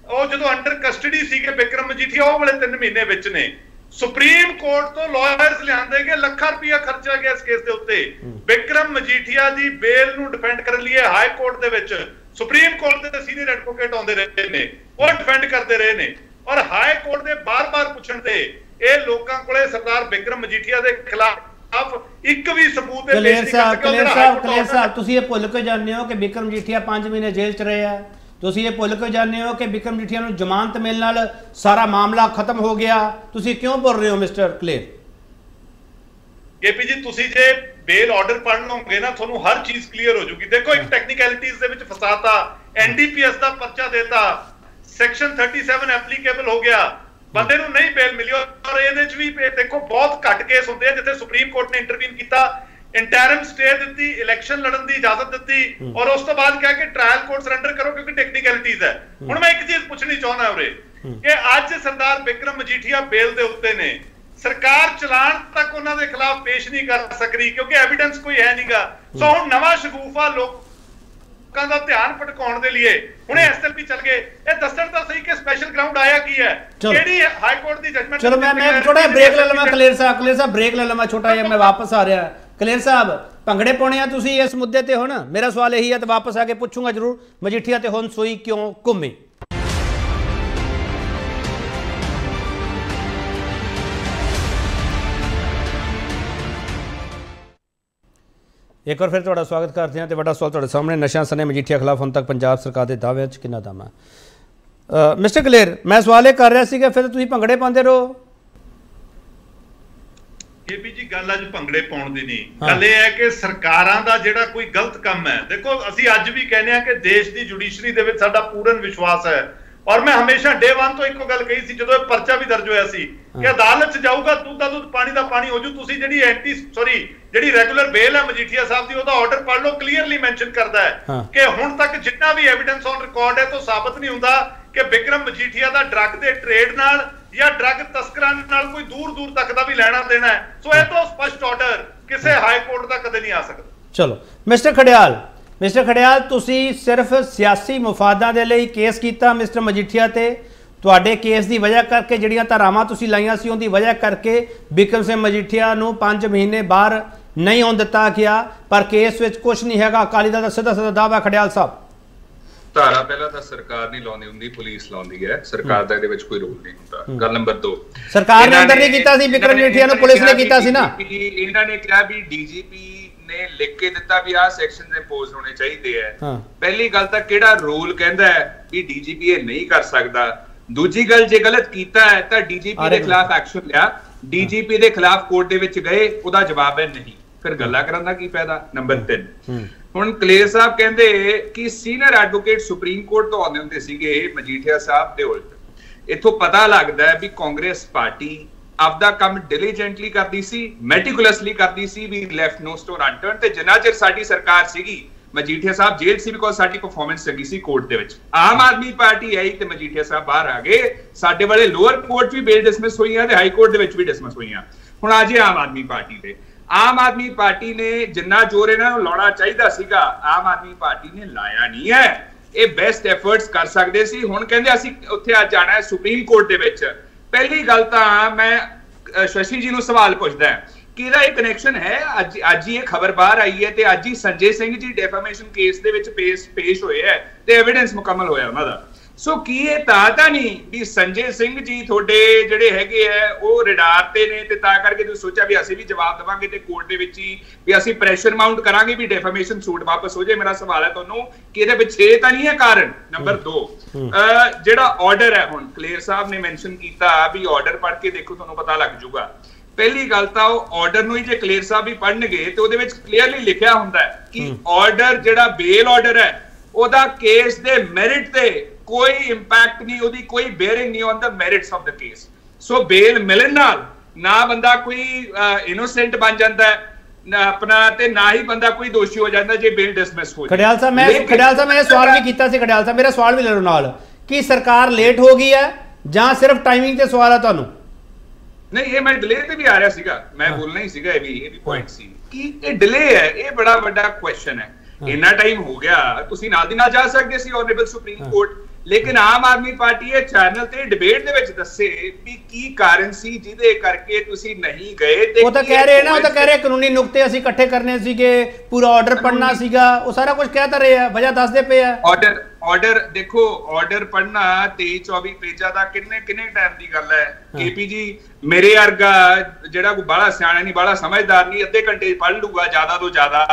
S4: ਉਹ ਜਦੋਂ ਅੰਡਰ ਕਸਟਡੀ ਸੀਗੇ ਵਿਕਰਮ ਮਜੀਠੀਆ ਉਹ ਵਾਲੇ 3 ਮਹੀਨੇ ਵਿੱਚ ਨੇ। ਸੁਪਰੀਮ ਕੋਰਟ ਤੋਂ ਲਾਇਰਸ ਲਿਆਂਦੇ ਗਏ ਲੱਖਾਂ ਰੁਪਇਆ ਖਰਚਿਆ ਗਿਆ ਇਸ ਕੇਸ ਦੇ ਉੱਤੇ। ਵਿਕਰਮ ਮਜੀਠੀਆ ਦੀ ਬੇਲ ਨੂੰ ਡਿਫੈਂਡ ਕਰਨ ਲਈ ਹਾਈ ਕੋਰਟ ਦੇ ਵਿੱਚ ਸੁਪਰੀਮ ਕੋਰਟ ਦੇ ਸੀਨੀਅਰ ਐਡਵੋਕੇਟ ਆਉਂਦੇ ਰਹੇ ਨੇ ਉਹ ਡਿਫੈਂਡ ਕਰਦੇ ਰਹੇ ਨੇ। ਔਰ ਹਾਈ ਕੋਰਟ ਦੇ ਬਾਰ-ਬਾਰ ਪੁੱਛਣ ਤੇ ਇਹ ਲੋਕਾਂ ਕੋਲੇ ਸਰਦਾਰ ਵਿਕਰਮ ਮਜੀਠੀਆ ਦੇ ਖਿਲਾਫ ਇੱਕ ਵੀ ਸਬੂਤ ਇਹ ਪੇਸ਼ ਨਹੀਂ ਕਰ।
S1: ਕਲੇਰ ਸਾਹਿਬ ਕਲੇਰ ਸਾਹਿਬ ਤੁਸੀਂ ਇਹ ਭੁੱਲ ਕੇ ਜਾਂਦੇ ਹੋ ਕਿ ਵਿਕਰਮ ਜੀਠੀਆ 5 ਮਹੀਨੇ ਜੇਲ੍ਹ 'ਚ ਰਹੇ ਆ। ਤੁਸੀਂ ਇਹ ਭੁੱਲ ਕੇ ਜਾਂਦੇ ਹੋ ਕਿ ਵਿਕਰਮ ਜੀਠੀਆ ਨੂੰ ਜ਼ਮਾਨਤ ਮਿਲਣ ਨਾਲ ਸਾਰਾ ਮਾਮਲਾ ਖਤਮ ਹੋ ਗਿਆ। ਤੁਸੀਂ ਕਿਉਂ ਭੁੱਲ ਰਹੇ ਹੋ ਮਿਸਟਰ ਕਲੇਰ?
S4: ਕੇਪੀ ਜੀ ਤੁਸੀਂ ਜੇ ਬੇਲ ਆਰਡਰ ਪੜ੍ਹ ਲਓਗੇ ਨਾ ਤੁਹਾਨੂੰ ਹਰ ਚੀਜ਼ ਕਲੀਅਰ ਹੋ ਜੂਗੀ। ਦੇਖੋ ਇੱਕ ਟੈਕਨੀਕੈਲਿਟੀਜ਼ ਦੇ ਵਿੱਚ ਫਸਾਤਾ ਐਨਡੀਪੀਐਸ ਦਾ ਪਰਚਾ ਦੇਤਾ ਸੈਕਸ਼ਨ 37 ਐਪਲੀਕੇਬਲ ਹੋ ਗਿਆ। ਬੰਦੇ ਨੂੰ ਨਹੀਂ ਬੇਲ ਮਿਲੀ ਔਰ ਇਹਦੇ ਚ ਵੀ ਦੇਖੋ ਬਹੁਤ ਘੱਟ ਕੇਸ ਹੁੰਦੇ ਆ ਜਿੱਥੇ ਸੁਪਰੀਮ ਕੋਰਟ ਨੇ ਇੰਟਰਵੀਨ ਕੀਤਾ। ਇੰਟਰਮ ਸਟੇ ਦਿੱਤੀ ਇਲੈਕਸ਼ਨ ਲੜਨ ਦੀ ਇਜਾਜ਼ਤ ਦਿੱਤੀ ਔਰ ਉਸ ਤੋਂ ਬਾਅਦ ਕਿਹਾ ਕਿ ਟ੍ਰਾਇਲ ਕੋਰਟ ਸਰੈਂਡਰ ਕਰੋ ਕਿਉਂਕਿ ਟੈਕਨੀਕੈਲਿਟੀਜ਼ ਹੈ। ਹੁਣ ਮੈਂ ਇੱਕ ਚੀਜ਼ ਪੁੱਛਣੀ ਚਾਹੁੰਦਾ ਉਰੇ ਕਿ ਅੱਜ ਸਰਦਾਰ ਵਿਕਰਮ ਮਜੀਠੀਆ ਬੇਲ ਦੇ ਉੱਤੇ ਨੇ। ਸਰਕਾਰ ਚਲਾਨ ਤੱਕ ਉਹਨਾਂ ਦੇ ਖਿਲਾਫ ਪੇਸ਼ ਨਹੀਂ ਕਰ ਸਕਦੀ ਕਿਉਂਕਿ ਐਵੀਡੈਂਸ ਕੋਈ ਹੈ ਨਹੀਂਗਾ ਸੋ ਹੁਣ ਨਵਾਂ ਸ਼ਗੂਫਾ ਲੋਕਾਂ ਦਾ ਧਿਆਨ ਭਟਕਾਉਣ ਦੇ ਲਈ ਹੁਣ ਐਸਐਲਪੀ ਚੱਲ ਗਏ। ਇਹ ਦੱਸਣ ਤਾਂ ਸਹੀ ਕਿ ਸਪੈਸ਼ਲ ਗਰਾਊਂਡ ਆਇਆ ਕੀ ਹੈ। ਕਿਹੜੀ ਹਾਈ ਕੋਰਟ ਦੀ ਜਜਮੈਂਟ
S1: ਚਲੋ ਮੈਂ ਮੈਂ ਥੋੜਾ ਬ੍ਰੇਕ ਲੈ ਲਵਾਂ ਕਲੇਰ ਸਾਹਿਬ ਕਲੇਰ ਸਾਹਿਬ ਬ੍ਰੇਕ ਲੈ ਲਵਾਂ ਛੋਟਾ ਜਿਹਾ ਮੈਂ ਵਾਪਸ ਆ ਰਿਹਾ। ਕਲੇਰ ਸਾਹਿਬ ਭੰਗੜੇ ਪਾਉਣੇ ਆ ਤੁਸੀਂ ਇਸ ਮੁੱਦੇ ਤੇ ਹੁਣ? ਮੇਰਾ ਸਵਾਲ ਇਹੀ ਹੈ ਤੇ ਵਾਪਸ ਆ ਕੇ ਪੁੱਛੂੰਗਾ ਜਰੂਰ। ਮਜੀਠੀਆ ਤੇ ਹੁਣ ਸੋਈ ਕਿਉਂ ਘੁੰਮੇ? ਇੱਕ ਵਾਰ ਫਿਰ ਤੁਹਾਡਾ ਸਵਾਗਤ ਕਰਦੇ ਹਾਂ ਤੇ ਵੱਡਾ ਸਵਾਲ ਤੁਹਾਡੇ ਸਾਹਮਣੇ ਨਸ਼ਿਆਂ ਸਨੇ ਮਜੀਠੀਆ ਖਿਲਾਫ ਹੁਣ ਤੱਕ ਪੰਜਾਬ ਸਰਕਾਰ ਦੇ ਦਾਅਵਿਆਂ 'ਚ ਕਿੰਨਾ ਦਮ ਹੈ? ਮਿਸਟਰ ਕਲੇਰ ਮੈਂ ਸਵਾਲ ਇਹ ਕਰ ਰਿਹਾ ਸੀਗਾ ਫਿਰ ਤੁਸੀਂ ਭੰਗੜੇ ਪਾਉਂਦੇ ਰਹੋ।
S4: ਕੇਪੀ ਜੀ ਗੱਲ ਅੱਜ ਭੰਗੜੇ ਪਾਉਣ ਦੀ ਨਹੀਂ। ਗੱਲ ਇਹ ਹੈ ਕਿ ਸਰਕਾਰਾਂ ਦਾ ਜਿਹੜਾ ਕੋਈ ਗਲਤ ਕੰਮ ਹੈ ਦੇਖੋ ਅਸੀਂ ਅੱਜ ਵੀ ਕਹਿੰਦੇ ਆ ਕਿ ਦੇਸ਼ ਦੀ ਜੁਡੀਸ਼ਰੀ ਦੇ ਵਿੱਚ ਸਾਡਾ ਪੂਰਨ ਵਿਸ਼ਵਾਸ ਹੈ। ਔਰ ਮੈਂ ਹਮੇਸ਼ਾ ਡੇ 1 ਤੋਂ ਇੱਕੋ ਗੱਲ ਕਹੀ ਸੀ ਜਦੋਂ ਇਹ ਪਰਚਾ ਵੀ ਦਰਜ ਹੋਇਆ ਸੀ ਕਿ ਅਦਾਲਤ 'ਚ ਜਾਊਗਾ ਦੁੱਧ ਦਾ ਦੁੱਧ ਪਾਣੀ ਦਾ ਪਾਣੀ ਹੋ ਜੂ ਤੁਸੀਂ ਜਿਹੜੀ ਐਂਟੀ ਸੌਰੀ ਜਿਹੜੀ ਰੈਗੂਲਰ ਬੇਲ ਹੈ ਮਜੀਠੀਆ ਸਾਹਿਬ ਦੀ ਉਹਦਾ ਆਰਡਰ ਪੜ੍ਹ ਲਓ ਕਲੀਅਰਲੀ ਮੈਂਸ਼ਨ ਕਰਦਾ
S1: ਹਾਂ।
S4: ਕਿ ਹੁਣ ਤੱਕ ਜਿੰਨਾ ਵੀ ਐਵੀਡੈਂਸ ਔਨ ਰਿਕਾਰਡ ਹੈ ਤੋਂ ਸਾਬਤ ਨਹੀਂ ਹੁੰਦਾ ਕਿ ਵਿਕਰਮ ਮਜੀਠੀਆ ਦਾ ਡਰੱਗ ਦੇ ਟ੍ਰੇਡ ਨਾਲ ਜਾਂ ਡਰੱਗ ਤਸਕਰਾਂ ਨਾਲ ਕੋਈ ਦੂਰ ਦੂਰ ਤੱਕ ਦਾ ਵੀ ਲੈਣਾ ਦੇਣਾ ਹੈ। ਸੋ ਇਹ ਤੋਂ ਸਪਸ਼ਟ ਆਰਡਰ ਕਿਸੇ ਹਾਈ ਕੋਰਟ ਦਾ ਕਦੇ ਨਹੀਂ ਆ ਸਕਦਾ।
S1: ਚਲੋ ਮਿਸਟਰ ਖੜਿਆਲ। ਮਿਸਟਰ ਖੜਿਆਲ ਤੁਸੀਂ ਸਿਰਫ ਸਿਆਸੀ ਮਫਾਦਾਂ ਦੇ ਲਈ ਕੇਸ ਕੀਤਾ ਮਿਸਟਰ ਮਜੀਠੀਆ ਤੇ। ਤੁਹਾਡੇ ਕੇਸ ਦੀ ਵਜ੍ਹਾ ਕਰਕੇ ਜਿਹੜੀਆਂ ਧਾਰਾਵਾਂ ਤੁਸੀਂ ਲਾਈਆਂ ਸੀ ਉਹਦੀ ਵਜ੍ਹਾ ਕਰਕੇ ਬਿਕਰਮ ਸਿੰਘ ਮਜੀਠੀਆ ਨੂੰ 5 ਮਹੀਨੇ ਬਾਹਰ ਨਹੀਂ ਆਉਣ ਦਿੱਤਾ ਗਿਆ। ਪਰ ਕੇਸ ਵਿੱਚ ਕੁਝ ਨਹੀਂ ਹੈਗਾ। ਅਕਾਲੀ ਦਲ ਦਾ ਸਿੱਧਾ ਸਿੱਧਾ ਦਾਅਵਾ ਖੜਿਆਲ ਸਾਹਿਬ।
S5: ਧਾਰਾ ਪਹਿਲਾਂ ਤਾਂ ਸਰਕਾਰ ਨਹੀਂ ਲਾਉਂਦੀ ਹੁੰਦੀ ਪੁਲਿਸ ਲਾਉਂਦੀ ਹੈ। ਸਰਕਾਰ ਦਾ ਇਹਦੇ ਵਿੱਚ ਕੋਈ ਰੋਲ ਨਹੀਂ ਹੁੰਦਾ। ਗੱਲ ਨੰਬਰ 2
S1: ਸਰਕਾਰ ਨੇ ਅੰਦਰ ਨਹੀਂ ਕੀਤਾ ਸੀ, ਵਿਕਰਮ ਮਜੀਠੀਆ ਨੂੰ ਪੁਲਿਸ ਨੇ ਕੀਤਾ ਸੀ ਨਾ।
S5: ਇਹਨਾਂ ਨੇ ਕਿਹਾ ਵੀ ਡੀਜੀਪੀ ਨੇ ਲਿਖ ਕੇ ਦਿੱਤਾ ਵੀ ਆਹ ਸੈਕਸ਼ਨਸ ਇੰਪੋਜ਼ ਹੋਣੇ ਚਾਹੀਦੇ ਆ। ਪਹਿਲੀ ਗੱਲ ਤਾਂ ਕਿਹੜਾ ਰੋਲ ਕਹਿੰਦਾ ਹੈ ਵੀ ਡੀਜੀਪੀ ਇਹ ਨਹੀਂ ਕਰ ਸਕਦਾ। ਦੂਜੀ ਗੱਲ ਜੇ ਗਲਤ ਕੀਤਾ ਹੈ ਤਾਂ ਡੀਜੀਪੀ ਦੇ ਖਿਲਾਫ ਐਕਸ਼ਨ ਲਿਆ। ਡੀਜੀਪੀ ਦੇ ਖਿਲਾਫ ਕੋਰਟ ਦੇ ਵਿੱਚ ਗਏ ਉਹਦਾ ਜਵਾਬ ਹੈ ਨਹੀਂ। ਫਿਰ ਗੱਲਾਂ ਕਰਨ ਦਾ ਕੀ ਫਾਇਦਾ? ਨੰਬਰ 3 ਹੁਣ ਕਲੇਰ ਸਾਹਿਬ ਕਹਿੰਦੇ ਕਿ ਸੀਨੀਅਰ ਐਡਵੋਕੇਟ ਸੁਪਰੀਮ ਕੋਰਟ ਤੋਂ ਆਉਂਦੇ ਹੁੰਦੇ ਸੀਗੇ ਮਜੀਠੀਆ ਸਾਹਿਬ ਦੇ ਉਲਟ। ਇੱਥੋਂ ਪਤਾ ਲੱਗਦਾ ਹੈ ਵੀ ਕਾਂਗਰਸ ਪਾਰਟੀ ਆਪਦਾ ਕੰਮ ਡਿਲੀਜੈਂਟਲੀ ਕਰਦੀ ਸੀ ਮੈਟੀਕੂਲਸਲੀ ਕਰਦੀ ਸੀ ਵੀ ਲੈਫਟ ਨੋ ਸਟੋਨ ਅਨਟਰਨ ਤੇ ਜਿੰਨਾ ਚਿਰ ਸਾਡੀ ਸਰਕਾਰ ਸੀਗੀ, ਮਜੀਠੀਆ ਸਾਹਿਬ ਜੇਲ੍ਹ ਸੀ ਬਿਕੋਜ਼ ਸਾਡੀ ਪਰਫਾਰਮੈਂਸ ਚੰਗੀ ਸੀ ਕੋਰਟ ਦੇ ਵਿੱਚ। ਆਮ ਆਦਮੀ ਪਾਰਟੀ ਆਈ ਤੇ ਮਜੀਠੀਆ ਸਾਹਿਬ ਬਾਹਰ ਆ ਗਏ, ਸਾਡੇ ਵਾਲੇ ਲੋਅਰ ਕੋਰਟ ਵੀ ਬੇਲ ਡਿਸਮਿਸ ਹੋਈਆਂ ਤੇ ਹਾਈ ਕੋਰਟ ਦੇ ਵਿੱਚ ਵੀ ਡਿਸਮਿਸ ਹੋਈਆਂ। ਹੁਣ ਅੱਜ ਇਹ ਆਮ ਆਦਮੀ ਪਾਰਟੀ ਦੇ। ਆਮ ਆਦਮੀ ਪਾਰਟੀ ਨੇ ਜਿੰਨਾ ਜ਼ੋਰ ਇਹਨਾਂ ਨੂੰ ਲਾਉਣਾ ਚਾਹੀਦਾ ਸੀਗਾ, ਆਮ ਆਦਮੀ ਪਾਰਟੀ ਨੇ ਲਾਇਆ ਨਹੀਂ ਹੈ। ਇਹ ਬੈਸਟ ਐਫਰਟਸ ਕਰ ਸਕਦੇ ਸੀ। ਹੁਣ ਕਹਿੰਦੇ ਅਸੀਂ ਉੱਥੇ ਅੱਜ ਜਾਣਾ ਹੈ ਸੁਪਰੀਮ ਕੋਰਟ ਦੇ ਵਿੱਚ। ਪਹਿਲੀ ਗੱਲ ਤਾਂ ਮੈਂ ਸ਼ਸ਼ੀ ਜੀ ਨੂੰ ਸਵਾਲ ਪੁੱਛਦਾ ਕਿ ਇਹਦਾ ਇਹ ਕਨੈਕਸ਼ਨ ਹੈ? ਅੱਜ ਅੱਜ ਹੀ ਇਹ ਖਬਰ ਬਾਹਰ ਆਈ ਹੈ ਤੇ ਅੱਜ ਹੀ ਸੰਜੇ ਸਿੰਘ ਜੀ ਡੈਫਾਮੇਸ਼ਨ ਕੇਸ ਦੇ ਵਿੱਚ ਪੇਸ਼ ਪੇਸ਼ ਹੋਏ ਹੈ ਤੇ ਐਵੀਡੈਂਸ ਮੁਕੰਮਲ ਹੋਇਆ ਉਹਨਾਂ ਦਾ। ਸੋ ਕੀ ਇਹ ਤਾਂ ਤਾਂ ਨਹੀਂ ਵੀ ਸੰਜੇ ਸਿੰਘ ਜੀ ਤੁਹਾਡੇ ਜਿਹੜੇ ਹੈਗੇ ਆ ਉਹ ਰਡਾਰ ਤੇ ਨੇ ਤੇ ਤਾਂ ਕਰਕੇ ਤੁਸੀਂ ਸੋਚਿਆ ਵੀ ਅਸੀਂ ਵੀ ਜਵਾਬ ਦੇਵਾਂਗੇ ਤੇ ਕੋਰਟ ਦੇ ਵਿੱਚ ਹੀ ਵੀ ਅਸੀਂ ਪ੍ਰੈਸ਼ਰ ਮਾਊਂਟ ਕਰਾਂਗੇ ਵੀ ਡੈਫਾਮੇਸ਼ਨ ਸੂਟ ਵਾਪਸ ਹੋ ਜਾਏ। ਮੇਰਾ ਸਵਾਲ ਹੈ ਤੁਹਾਨੂੰ ਕਿ ਇਹਦੇ ਪਿੱਛੇ ਤਾਂ ਨਹੀਂ ਹੈ ਕਾਰਨ? ਨੰਬਰ 2 ਜਿਹੜਾ ਆਰਡਰ ਹੈ ਹੁਣ ਕਲੇਰ ਸਾਹਿਬ ਨੇ ਮੈਂਸ਼ਨ ਕੀਤਾ ਵੀ ਆਰਡਰ ਪੜ੍ਹ ਕੇ ਦੇਖੋ ਤੁਹਾਨੂੰ ਪਤਾ ਲੱਗ ਜਾਊਗਾ। ਪਹਿਲੀ ਗੱਲ ਤਾਂ ਉਹ ਆਰਡਰ ਨੂੰ ਹੀ ਜੇ ਕਲੇਰ ਸਾਹਿਬ ਵੀ ਪੜ੍ਹਨਗੇ ਤੇ ਉਹਦੇ ਵਿੱਚ ਕਲੀਅਰਲੀ ਲਿਖਿਆ ਹੁੰਦਾ ਹੈ ਕਿ ਆਰਡਰ ਜਿਹੜਾ ਬੇਲ ਆਰਡਰ ਹੈ ਉਹਦਾ ਕੇਸ ਦੇ ਮੈਰਿਟ ਤੇ ਕੋਈ ਇੰਪੈਕਟ ਨਹੀਂ ਉਹਦੀ ਕੋਈ ਬੇਅਰਿੰਗ ਨਹੀਂ on the merits of the case so bail ਮਿਲਣ ਨਾਲ ਨਾ ਬੰਦਾ ਕੋਈ ਇਨੋਸੈਂਟ ਬਣ ਜਾਂਦਾ ਹੈ ਆਪਣਾ ਤੇ ਨਾ ਹੀ ਬੰਦਾ ਕੋਈ ਦੋਸ਼ੀ ਹੋ ਜਾਂਦਾ ਜੇ ਬੇਲ ਡਿਸਮਿਸ ਹੋ ਜਾਏ।
S1: ਖੜਿਆਲ ਸਾਹਿਬ ਮੈਂ ਖੜਿਆਲ ਸਾਹਿਬ ਮੈਂ ਸਵਾਲ ਵੀ ਕੀਤਾ ਸੀ ਖੜਿਆਲ ਸਾਹਿਬ ਮੇਰਾ ਸਵਾਲ ਵੀ ਲੈ ਲਓ ਨਾਲ ਕੀ ਸਰਕਾਰ ਲੇਟ ਹੋ ਗਈ ਹੈ ਜਾਂ ਸਿਰਫ ਟਾਈਮਿੰਗ ਤੇ ਸਵਾਲ ਹੈ ਤੁਹਾਨੂੰ?
S5: ਨਹੀਂ ਇਹ ਮੈਂ ਡਿਲੇ ਤੇ ਵੀ ਆ ਰਿਹਾ ਸੀਗਾ ਮੈਂ ਬੋਲਣਾ ਹੀ ਸੀਗਾ ਇਹ ਵੀ ਇਹ ਵੀ ਪੁਆਇੰਟ ਸੀ। ਕਿ ਇਹ ਡਿਲੇ ਹੈ? ਇਹ ਬੜਾ ਵੱਡਾ ਕੁਐਸਚਨ ਹੈ। ਇੰਨਾ ਟਾਈਮ ਹੋ ਗਿਆ ਤੁਸੀਂ ਨਾਲ ਦੀ ਨਾਲ ਜਾ ਸਕਦੇ ਸੀ ਆਨਰੇਬਲ ਸੁਪਰੀਮ ਕੋਰਟ ਲੇਕਿਨ ਆਮ ਆਦਮੀ ਪਾਰਟੀ ਇਹ ਚੈਨਲ ਤੇ ਡਿਬੇਟ ਦੇ ਵਿੱਚ ਦੱਸੇ ਵੀ ਕੀ ਕਾਰਨ ਸੀ ਜਿਹਦੇ ਕਰਕੇ ਤੁਸੀਂ ਨਹੀਂ ਗਏ ਤੇ
S1: ਉਹ ਤਾਂ ਕਹਿ ਰਹੇ ਨਾ ਉਹ ਤਾਂ ਕਹਿ ਰਹੇ ਕਾਨੂੰਨੀ ਨੁਕਤੇ ਅਸੀਂ ਇਕੱਠੇ ਕਰਨੇ ਸੀਗੇ ਪੂਰਾ ਆਰਡਰ ਪੜਨਾ ਸੀਗਾ ਉਹ ਸਾਰਾ ਕੁਝ ਕਹਿ ਤਾਂ ਰਹੇ ਆ ਵਜ੍ਹਾ ਦੱਸਦੇ ਪਏ ਆ।
S5: ਆਰਡਰ ਆਰਡਰ ਦੇਖੋ ਆਰਡਰ ਪੜਨਾ 23 24 ਪੇਜਾਂ ਦਾ ਕਿੰਨੇ ਕਿੰਨੇ ਟਾਈਮ ਦੀ ਗੱਲ ਹੈ? ਕੇਪੀ ਜੀ ਮੇਰੇ ਵਰਗਾ ਜਿਹੜਾ ਕੋਈ ਬਾਹਲਾ ਸਿਆਣਾ ਨਹੀਂ ਬਾਹਲਾ ਸਮਝਦਾਰ ਨਹੀਂ ਅੱਧੇ ਘੰਟੇ ਪੜ ਲੂਗਾ ਜ਼ਿਆਦਾ ਤੋਂ ਜ਼ਿਆਦਾ।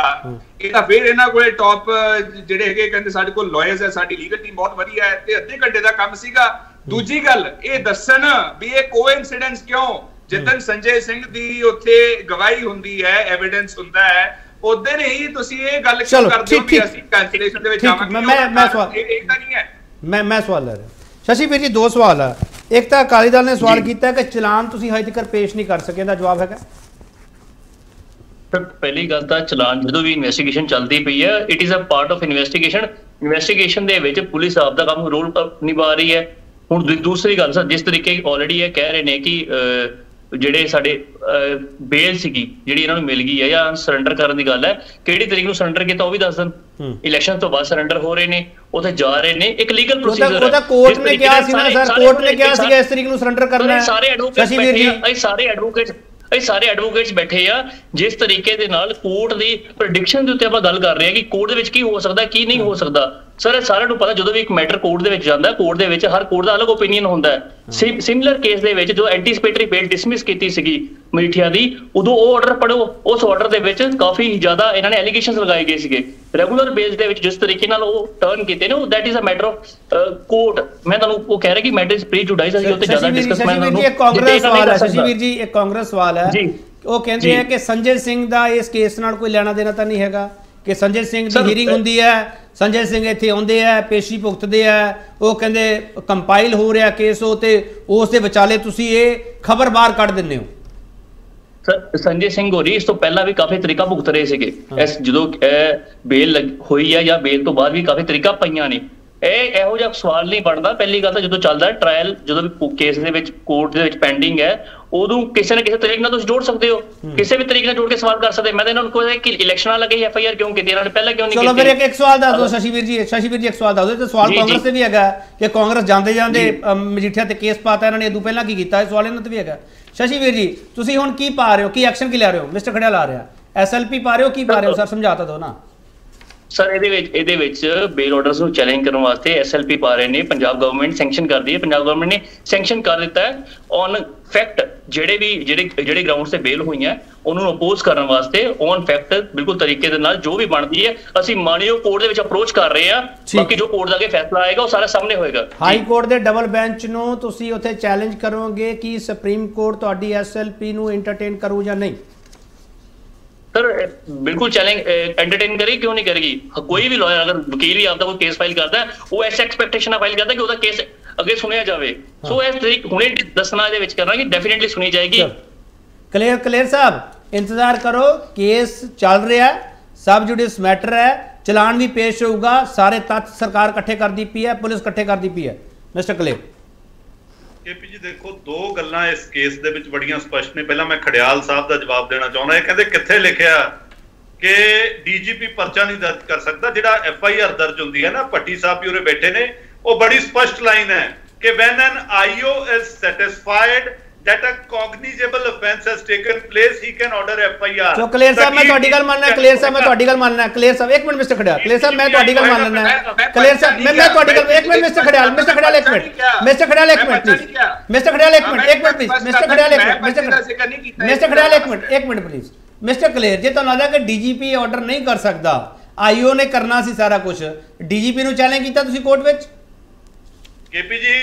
S5: ਇਹ ਤਾਂ ਫਿਰ ਇਹਨਾਂ ਕੋਲੇ ਟੌਪ ਜਿਹੜੇ ਹੈਗੇ ਕਹਿੰਦੇ ਸਾਡੇ ਕੋਲ ਲਾਇਰਸ ਹੈ ਸਾਡੀ ਲੀਗਲ ਟੀਮ ਬਹੁਤ ਵਧੀਆ ਹੈ ਤੇ ਅੱਧੇ ਘੰਟੇ ਦਾ ਕੰਮ ਸੀਗਾ। ਦੂਜੀ ਗੱਲ ਇਹ ਦੱਸਣ ਵੀ ਇਹ ਕੋਇਨਸੀਡੈਂਸ ਕਿਉਂ? ਜਿੱਦਨ ਸੰਜੇ ਸਿੰਘ ਦੀ ਉੱਥੇ ਗਵਾਹੀ ਹੁੰਦੀ ਹੈ ਐਵੀਡੈਂਸ ਹੁੰਦਾ ਹੈ ਉਦੋਂ ਹੀ ਤੁਸੀਂ ਇਹ ਗੱਲ ਕਿਉਂ ਕਰਦੇ ਹੋ ਕਿ। ਅਸੀਂ ਕੈਂਸਲੇਸ਼ਨ ਦੇ ਵਿੱਚ ਜਾਵਾਂਗੇ?
S1: ਮੈਂ- ਮੈਂ- ਮੈਂ ਸਵਾਲ-
S5: ਇਹ ਤਾਂ ਨਹੀਂ ਹੈ।
S1: ਮੈਂ ਮੈਂ ਸਵਾਲ ਲੈ ਰਿਹਾ। ਸ਼ਸ਼ੀ ਵੀਰ ਜੀ ਦੋ ਸਵਾਲ ਆ। ਇੱਕ ਤਾਂ ਅਕਾਲੀ ਦਲ ਨੇ ਸਵਾਲ ਕੀਤਾ ਕਿ ਚਲਾਨ ਤੁਸੀਂ ਹਜੇ ਤੱਕ ਪੇਸ਼ ਨਹੀਂ ਕਰ ਸਕੇ ਦਾ ਜਵਾਬ ਹੈਗਾ?
S2: ਪਹਿਲੀ ਗੱਲ ਤਾਂ ਚਲਾਨ ਜਦੋਂ ਵੀ ਇਨਵੈਸਟੀਗੇਸ਼ਨ ਚੱਲਦੀ ਪਈ ਹੈ it is a part of investigation investigation ਦੇ ਵਿੱਚ ਪੁਲਿਸ ਆਪ ਦਾ ਕੰਮ ਰੋਲ ਨਿਭਾ ਰਹੀ ਹੈ। ਹੁਣ ਦੂਸਰੀ ਗੱਲ ਸਰ ਜਿਸ ਤਰੀਕੇ ਆਲਰੇਡੀ ਇਹ ਕਹਿ ਰਹੇ ਨੇ ਕਿ ਜਿਹੜੇ ਸਾਡੇ ਬੇਲ ਸੀਗੀ ਜਿਹੜੀ ਇਹਨਾਂ ਨੂੰ ਮਿਲ ਗਈ ਹੈ ਜਾਂ ਸਰੈਂਡਰ ਕਰਨ ਦੀ ਗੱਲ ਹੈ ਕਿਹੜੀ ਤਰੀਕ ਨੂੰ ਸਰੈਂਡਰ ਕੀਤਾ ਉਹ ਵੀ ਦੱਸ ਦੇਣ।
S1: ਹੂੰ।
S2: ਇਲੈਕਸ਼ਨ ਤੋਂ ਬਾਅਦ ਸਰੈਂਡਰ ਹੋ ਰਹੇ ਨੇ ਉੱਥੇ ਜਾ ਰਹੇ ਨੇ ਇੱਕ ਲੀਗਲ ਪ੍ਰੋਸੀਜਰ
S1: ਉਹ ਤਾਂ ਕੋਰਟ ਨੇ ਕਿਹਾ ਸੀ ਨਾ ਸਰ ਕੋਰਟ ਨੇ ਕਿਹਾ ਸੀ ਇਸ ਤਰੀਕ ਨੂੰ ਸਰੈਂਡਰ ਕਰਨਾ ਹੈ।
S2: ਸਾਰੇ ਐਡਵੋਕੇਟ ਬੈਠੇ ਆ ਅਸੀਂ ਸਾਰੇ ਐਡਵੋਕੇਟ ਅਸੀਂ ਸਾਰੇ ਐਡਵੋਕੇਟਸ ਬੈਠੇ ਆ ਜਿਸ ਤਰੀਕੇ ਦੇ ਨਾਲ ਕੋਰਟ ਦੀ ਪ੍ਰੈਡਿਕਸ਼ਨ ਦੇ ਉੱਤੇ ਆਪਾਂ ਗੱਲ ਕਰ ਰਹੇ ਹਾਂ ਕਿ ਕੋਰਟ ਦੇ ਵਿੱਚ ਕੀ ਹੋ ਸਕਦਾ ਕੀ ਨਹੀਂ ਹੋ ਸਕਦਾ। ਸਰ ਸਾਰਿਆਂ ਨੂੰ ਪਤਾ ਜਦੋਂ ਵੀ ਇੱਕ ਮੈਟਰ ਕੋਰਟ ਦੇ ਵਿੱਚ ਜਾਂਦਾ ਕੋਰਟ ਦੇ ਵਿੱਚ ਹਰ ਕੋਰਟ ਦਾ ਅਲੱਗ ਓਪੀਨੀਅਨ ਹੁੰਦਾ ਹੈ। ਸਿਮਿਲਰ ਕੇਸ ਦੇ ਵਿੱਚ ਜੋ ਐਂਟੀਸਪੇਟਰੀ ਬੇਲ ਡਿਸਮਿਸ ਕੀਤੀ ਸੀਗੀ ਮੀਠੀਆ ਦੀ ਉਦੋਂ ਉਹ ਆਰਡਰ ਪੜੋ ਉਸ ਆਰਡਰ ਦੇ ਵਿੱਚ ਕਾਫੀ ਜ਼ਿਆਦਾ ਇਹਨਾਂ ਨੇ ਐਲੀਗੇਸ਼ਨਸ ਲਗਾਏ ਗਏ ਸੀਗੇ। ਰੈਗੂਲਰ ਬੇਸ ਦੇ ਵਿੱਚ ਜਿਸ ਤਰੀਕੇ ਨਾਲ ਉਹ ਟਰਨ ਕੀਤੇ ਨੇ ਉਹ that is a matter of court ਮੈਂ ਤੁਹਾਨੂੰ ਉਹ ਕਹਿ ਰਿਹਾ ਕਿ ਮੈਟਰ ਇਜ਼ ਪ੍ਰੀ ਜੁਡਾਈਸ ਅਸੀਂ ਉੱਤੇ ਜ਼ਿਆਦਾ ਡਿਸਕਸ ਮੈਂ ਤੁਹਾਨੂੰ
S1: ਜੀ ਇੱਕ ਕਾਂਗਰਸ ਸਵਾਲ ਹੈ ਸ਼ਸ਼ੀਵੀਰ ਜੀ ਇੱਕ ਕਾਂਗਰਸ ਸਵਾਲ ਹੈ। ਉਹ ਕਹਿੰਦੇ। ਆ ਕਿ ਸੰਜੇ ਸਿੰਘ ਦਾ ਇਸ ਕੇਸ ਨਾਲ ਕੋਈ ਲੈਣਾ ਦੇਣਾ ਤਾਂ ਨਹੀਂ ਹੈਗਾ। ਕਿ ਸੰਜੇ ਸਿੰਘ ਦੀ
S2: ਅ-
S1: ਹੁੰਦੀ ਹੈ ਸੰਜੇ ਸਿੰਘ ਇੱਥੇ ਆਉਂਦੇ ਆ ਪੇਸ਼ੀ ਭੁਗਤਦੇ ਆ ਉਹ ਕਹਿੰਦੇ ਕੰਪਾਈਲ ਹੋ ਰਿਹਾ ਕੇਸ ਉਹ ਤੇ ਉਸ ਦੇ ਵਿਚਾਲੇ ਤੁਸੀਂ ਇਹ ਖਬਰ ਬਾਹਰ ਕੱਢ ਦਿੰਦੇ ਹੋ।
S2: ਸੰਜੇ ਸਿੰਘ ਹੋਰੀ ਇਸ ਤੋਂ ਪਹਿਲਾਂ ਵੀ ਕਾਫੀ ਤਰੀਕਾ ਭੁਗਤ ਰਹੇ ਸੀਗੇ। ਇਸ ਜਦੋਂ ਬੇਲ ਹੋਈ ਹੈ ਜਾਂ ਬੇਲ ਤੋਂ ਬਾਅਦ ਵੀ ਕਾਫੀ ਤਰੀਕਾ ਪਈਆਂ ਨੇ। ਇਹ ਇਹੋ ਜਿਹਾ ਸਵਾਲ ਨਹੀਂ ਬਣਦਾ। ਪਹਿਲੀ ਗੱਲ ਤਾਂ ਜਦੋਂ ਚੱਲਦਾ ਹੈ ਟ੍ਰਾਇਲ ਜਦੋਂ ਵੀ ਕੇਸ ਦੇ ਵਿੱਚ ਕੋਰਟ ਦੇ ਵਿੱਚ ਪੈਂਡਿੰਗ ਹੈ ਉਦੋਂ ਕਿਸੇ ਨਾ ਕਿਸੇ ਤਰੀਕੇ ਨਾਲ ਤੁਸੀਂ ਜੋੜ ਸਕਦੇ ਹੋ। ਕਿਸੇ ਵੀ ਤਰੀਕੇ ਨਾਲ ਜੋੜ ਕੇ ਸਵਾਲ ਕਰ ਸਕਦੇ। ਮੈਂ ਤਾਂ ਇਹਨਾਂ ਨੂੰ ਕੋਈ ਕਿ ਇਲੈਕਸ਼ਨਾਂ ਲੱਗੇ ਐਫ ਆਈ ਆਰ ਕਿਉਂ ਕੀਤੀ ਇਹਨਾਂ ਨੇ ਪਹਿਲਾਂ ਕਿਉਂ ਨਹੀਂ
S1: ਚਲੋ
S2: ਕੀਤੀ?
S1: ਫਿਰ ਇੱਕ ਇੱਕ ਸਵਾਲ ਦੱਸ ਦਿਓ ਸ਼ਸ਼ੀਵੀਰ ਜੀ ਸ਼ਸ਼ੀਵੀਰ ਜੀ ਇੱਕ ਸਵਾਲ ਦੱਸ ਦਿਓ। ਤੇ ਸਵਾਲ ਕਾਂਗਰਸ। ਤੇ ਵੀ ਹੈਗਾ ਕਿ ਕਾਂਗਰਸ ਜਾਂਦੇ ਜਾਂਦੇ ਮਜੀਠੀਆ ਤੇ ਕੇਸ ਪਾਤਾ ਇਹਨਾਂ ਨੇ ਤੋਂ ਪਹਿਲਾਂ ਕੀ ਕੀਤਾ? ਇਹ ਸਵਾਲ ਇਹਨਾਂ ਤੇ ਵੀ ਹੈਗਾ। ਸ਼ਸ਼ੀਵੀਰ ਜੀ ਤੁਸੀਂ ਹੁਣ ਕੀ ਪਾ ਰਹੇ ਹੋ? ਕੀ ਐਕਸ਼ਨ ਕੀ ਲੈ ਰਹੇ ਹੋ? ਮਿਸਟਰ ਖੜਿਆ ਲਾ ਰਿਹਾ। ਐਸਐਲਪੀ ਪਾ ਰਹੇ ਹੋ? ਕੀ ਪਾ ਰਹੇ ਹੋ? ਸਰ ਸਮਝਾ ਤਾਂ ਦਿਓ ਨਾ।
S2: ਸਰ ਇਹਦੇ ਵਿੱਚ ਇਹਦੇ ਵਿੱਚ ਬੇਲ ਆਰਡਰਸ ਨੂੰ ਚੈਲੰਜ ਕਰਨ ਵਾਸਤੇ ਐਸਐਲਪੀ ਪਾ ਰਹੇ ਨੇ ਪੰਜਾਬ ਗਵਰਨਮੈਂਟ ਸੈਂਕਸ਼ਨ ਕਰਦੀ ਹੈ। ਪੰਜਾਬ ਗਵਰਨਮੈਂਟ ਨੇ ਸੈਂਕਸ਼ਨ ਕਰ ਦਿੱਤਾ ਹੈ ਔਨ ਫੈਕਟ ਜਿਹੜੇ ਵੀ ਜਿਹੜੇ ਜਿਹੜੇ ਗਰਾਊਂਡਸ ਤੇ ਬੇਲ ਹੋਈਆਂ ਉਹਨੂੰ ਅਪੋਜ਼ ਕਰਨ ਵਾਸਤੇ ਔਨ ਫੈਕਟ ਬਿਲਕੁਲ ਤਰੀਕੇ ਦੇ ਨਾਲ ਜੋ ਵੀ ਬਣਦੀ ਹੈ ਅਸੀਂ ਮਾਨਯੋਗ ਕੋਰਟ ਦੇ ਵਿੱਚ ਅਪਰੋਚ ਕਰ ਰਹੇ ਹਾਂ।
S1: ਠੀਕ।
S2: ਬਾਕੀ ਜੋ ਕੋਰਟ ਦਾ ਅੱਗੇ ਫੈਸਲਾ ਆਏਗਾ ਉਹ ਸਾਰਾ ਸਾਹਮਣੇ ਹੋਏਗਾ।
S1: ਹਾਈ ਕੋਰਟ ਦੇ ਡਬਲ ਬੈਂਚ ਨੂੰ ਤੁਸੀਂ ਉੱਥੇ ਚੈਲੰਜ ਕਰੋਗੇ ਕਿ ਸੁਪਰੀਮ ਕੋਰਟ ਤੁਹਾਡੀ ਐਸਐਲਪੀ ਨੂੰ ਐਂਟਰਟੇਨ ਕਰੂ ਜਾਂ ਨਹੀਂ।
S2: ਸਰ ਇਹ ਬਿਲਕੁਲ ਚੈਲੰਜ ਐਂਟਰਟੇਨ ਕਰੀ ਕਿਉਂ ਨਹੀਂ ਕਰੇਗੀ? ਹ- ਕੋਈ ਵੀ ਲਾਇਰ ਅਗਰ ਵਕੀਲ ਵੀ ਆਪਦਾ ਕੋਈ ਕੇਸ ਫਾਈਲ ਕਰਦਾ ਹੈ, ਉਹ ਐਸ ਐਕਸਪੈਕਟੇਸ਼ਨ ਨਾਲ ਫਾਈਲ ਕਰਦਾ ਕਿ ਉਹਦਾ ਕੇਸ ਅੱਗੇ ਸੁਣਿਆ ਜਾਵੇ। ਸੋ ਇਸ ਤਰੀਕ ਹੁਣੇ ਦੱਸਣਾ ਇਹਦੇ ਵਿੱਚ ਕਰਨਾ ਕਿ ਡੈਫੀਨਿਟਲੀ ਸੁਣੀ ਜਾਏਗੀ।
S1: ਕਲੀਅਰ ਕਲੀਅਰ ਸਾਹਿਬ ਇੰਤਜ਼ਾਰ ਕਰੋ ਕੇਸ ਚੱਲ ਰਿਹਾ ਹੈ ਸਬ ਜੁਡਿਸ ਮੈਟਰ ਹੈ ਚਲਾਨ ਵੀ ਪੇਸ਼ ਹੋਊਗਾ ਸਾਰੇ ਤੱਥ ਸਰਕਾਰ ਇਕੱਠੇ ਕਰਦੀ ਪਈ ਹੈ ਪੁਲਿਸ ਇਕੱਠੇ ਕਰਦੀ ਪਈ ਹੈ। ਮਿਸਟਰ ਕਲੀਅਰ
S4: ਕੇਪੀ ਜੀ ਦੇਖੋ, ਦੋ ਗੱਲਾਂ ਇਸ ਕੇਸ ਦੇ ਵਿੱਚ ਬੜੀਆਂ ਸਪਸ਼ਟ ਨੇ। ਪਹਿਲਾਂ ਮੈਂ ਖੜਿਆਲ ਸਾਹਿਬ ਦਾ ਜਵਾਬ ਦੇਣਾ ਚਾਹੁੰਦਾ। ਇਹ ਕਹਿੰਦੇ ਕਿੱਥੇ ਲਿਖਿਆ ਕਿ ਡੀਜੀਪੀ ਪਰਚਾ ਨਹੀਂ ਦਰਜ ਕਰ ਸਕਦਾ, ਜਿਹੜਾ ਐਫ ਆਈ ਆਰ ਦਰਜ ਹੁੰਦੀ ਹੈ ਨਾ, ਭੱਟੀ ਸਾਹਿਬ ਵੀ ਉਰੇ ਬੈਠੇ ਨੇ। ਉਹ ਬੜੀ ਸਪਸ਼ਟ ਲਾਈਨ ਹੈ ਕਿ when an IO is satisfied that a cognizable offense has taken place he can order FIR
S1: so Kler sahib ਮੈਂ ਤੁਹਾਡੀ ਗੱਲ ਮੰਨਣਾ ਕਲੀਅਰ ਸਾਹਿਬ ਮੈਂ ਤੁਹਾਡੀ ਗੱਲ ਮੰਨਣਾ ਕਲੀਅਰ ਸਾਹਿਬ ਇੱਕ minute mister Kharial clear sahib ਮੈਂ ਤੁਹਾਡੀ ਗੱਲ ਮੰਨ ਲੈਣਾ ਕਲੀਅਰ ਸਾਹਿਬ ਮੈਂ ਮੈਂ ਤੁਹਾਡੀ ਗੱਲ ਇੱਕ minute mister Kharial mister Kharial ਇੱਕ ਮਿੰਟ ਮਿਸਟਰ ਖੜਿਆਲ ਇੱਕ ਮਿੰਟ ਪਲੀਜ਼ ਮਿਸਟਰ ਖੜਿਆਲ ਇੱਕ ਮਿੰਟ ਇੱਕ ਮਿੰਟ ਪਲੀਜ਼ ਮਿਸਟਰ ਖੜਿਆਲ ਇੱਕ ਮਿੰਟ ਮਿਸਟਰ ਖੜਿਆਲ ਇੱਕ ਮਿੰਟ ਇੱਕ ਮਿੰਟ ਪਲੀਜ਼ ਮਿਸਟਰ ਕਲੀਅਰ ਜੇ ਤੁਹਾਨੂੰ ਲੱਗਦਾ ਕਿ ਡੀਜੀਪੀ ਆਰਡਰ ਨਹੀਂ ਕਰ ਸਕਦਾ ਆਈਓ ਨੇ ਕਰਨਾ ਸੀ ਸਾਰਾ ਕੁਝ ਡੀਜੀਪੀ ਨੂੰ ਚੈਲੰਜ ਕੀਤਾ ਤੁਸੀਂ ਕੋਰਟ ਵਿੱਚ?
S4: KP ji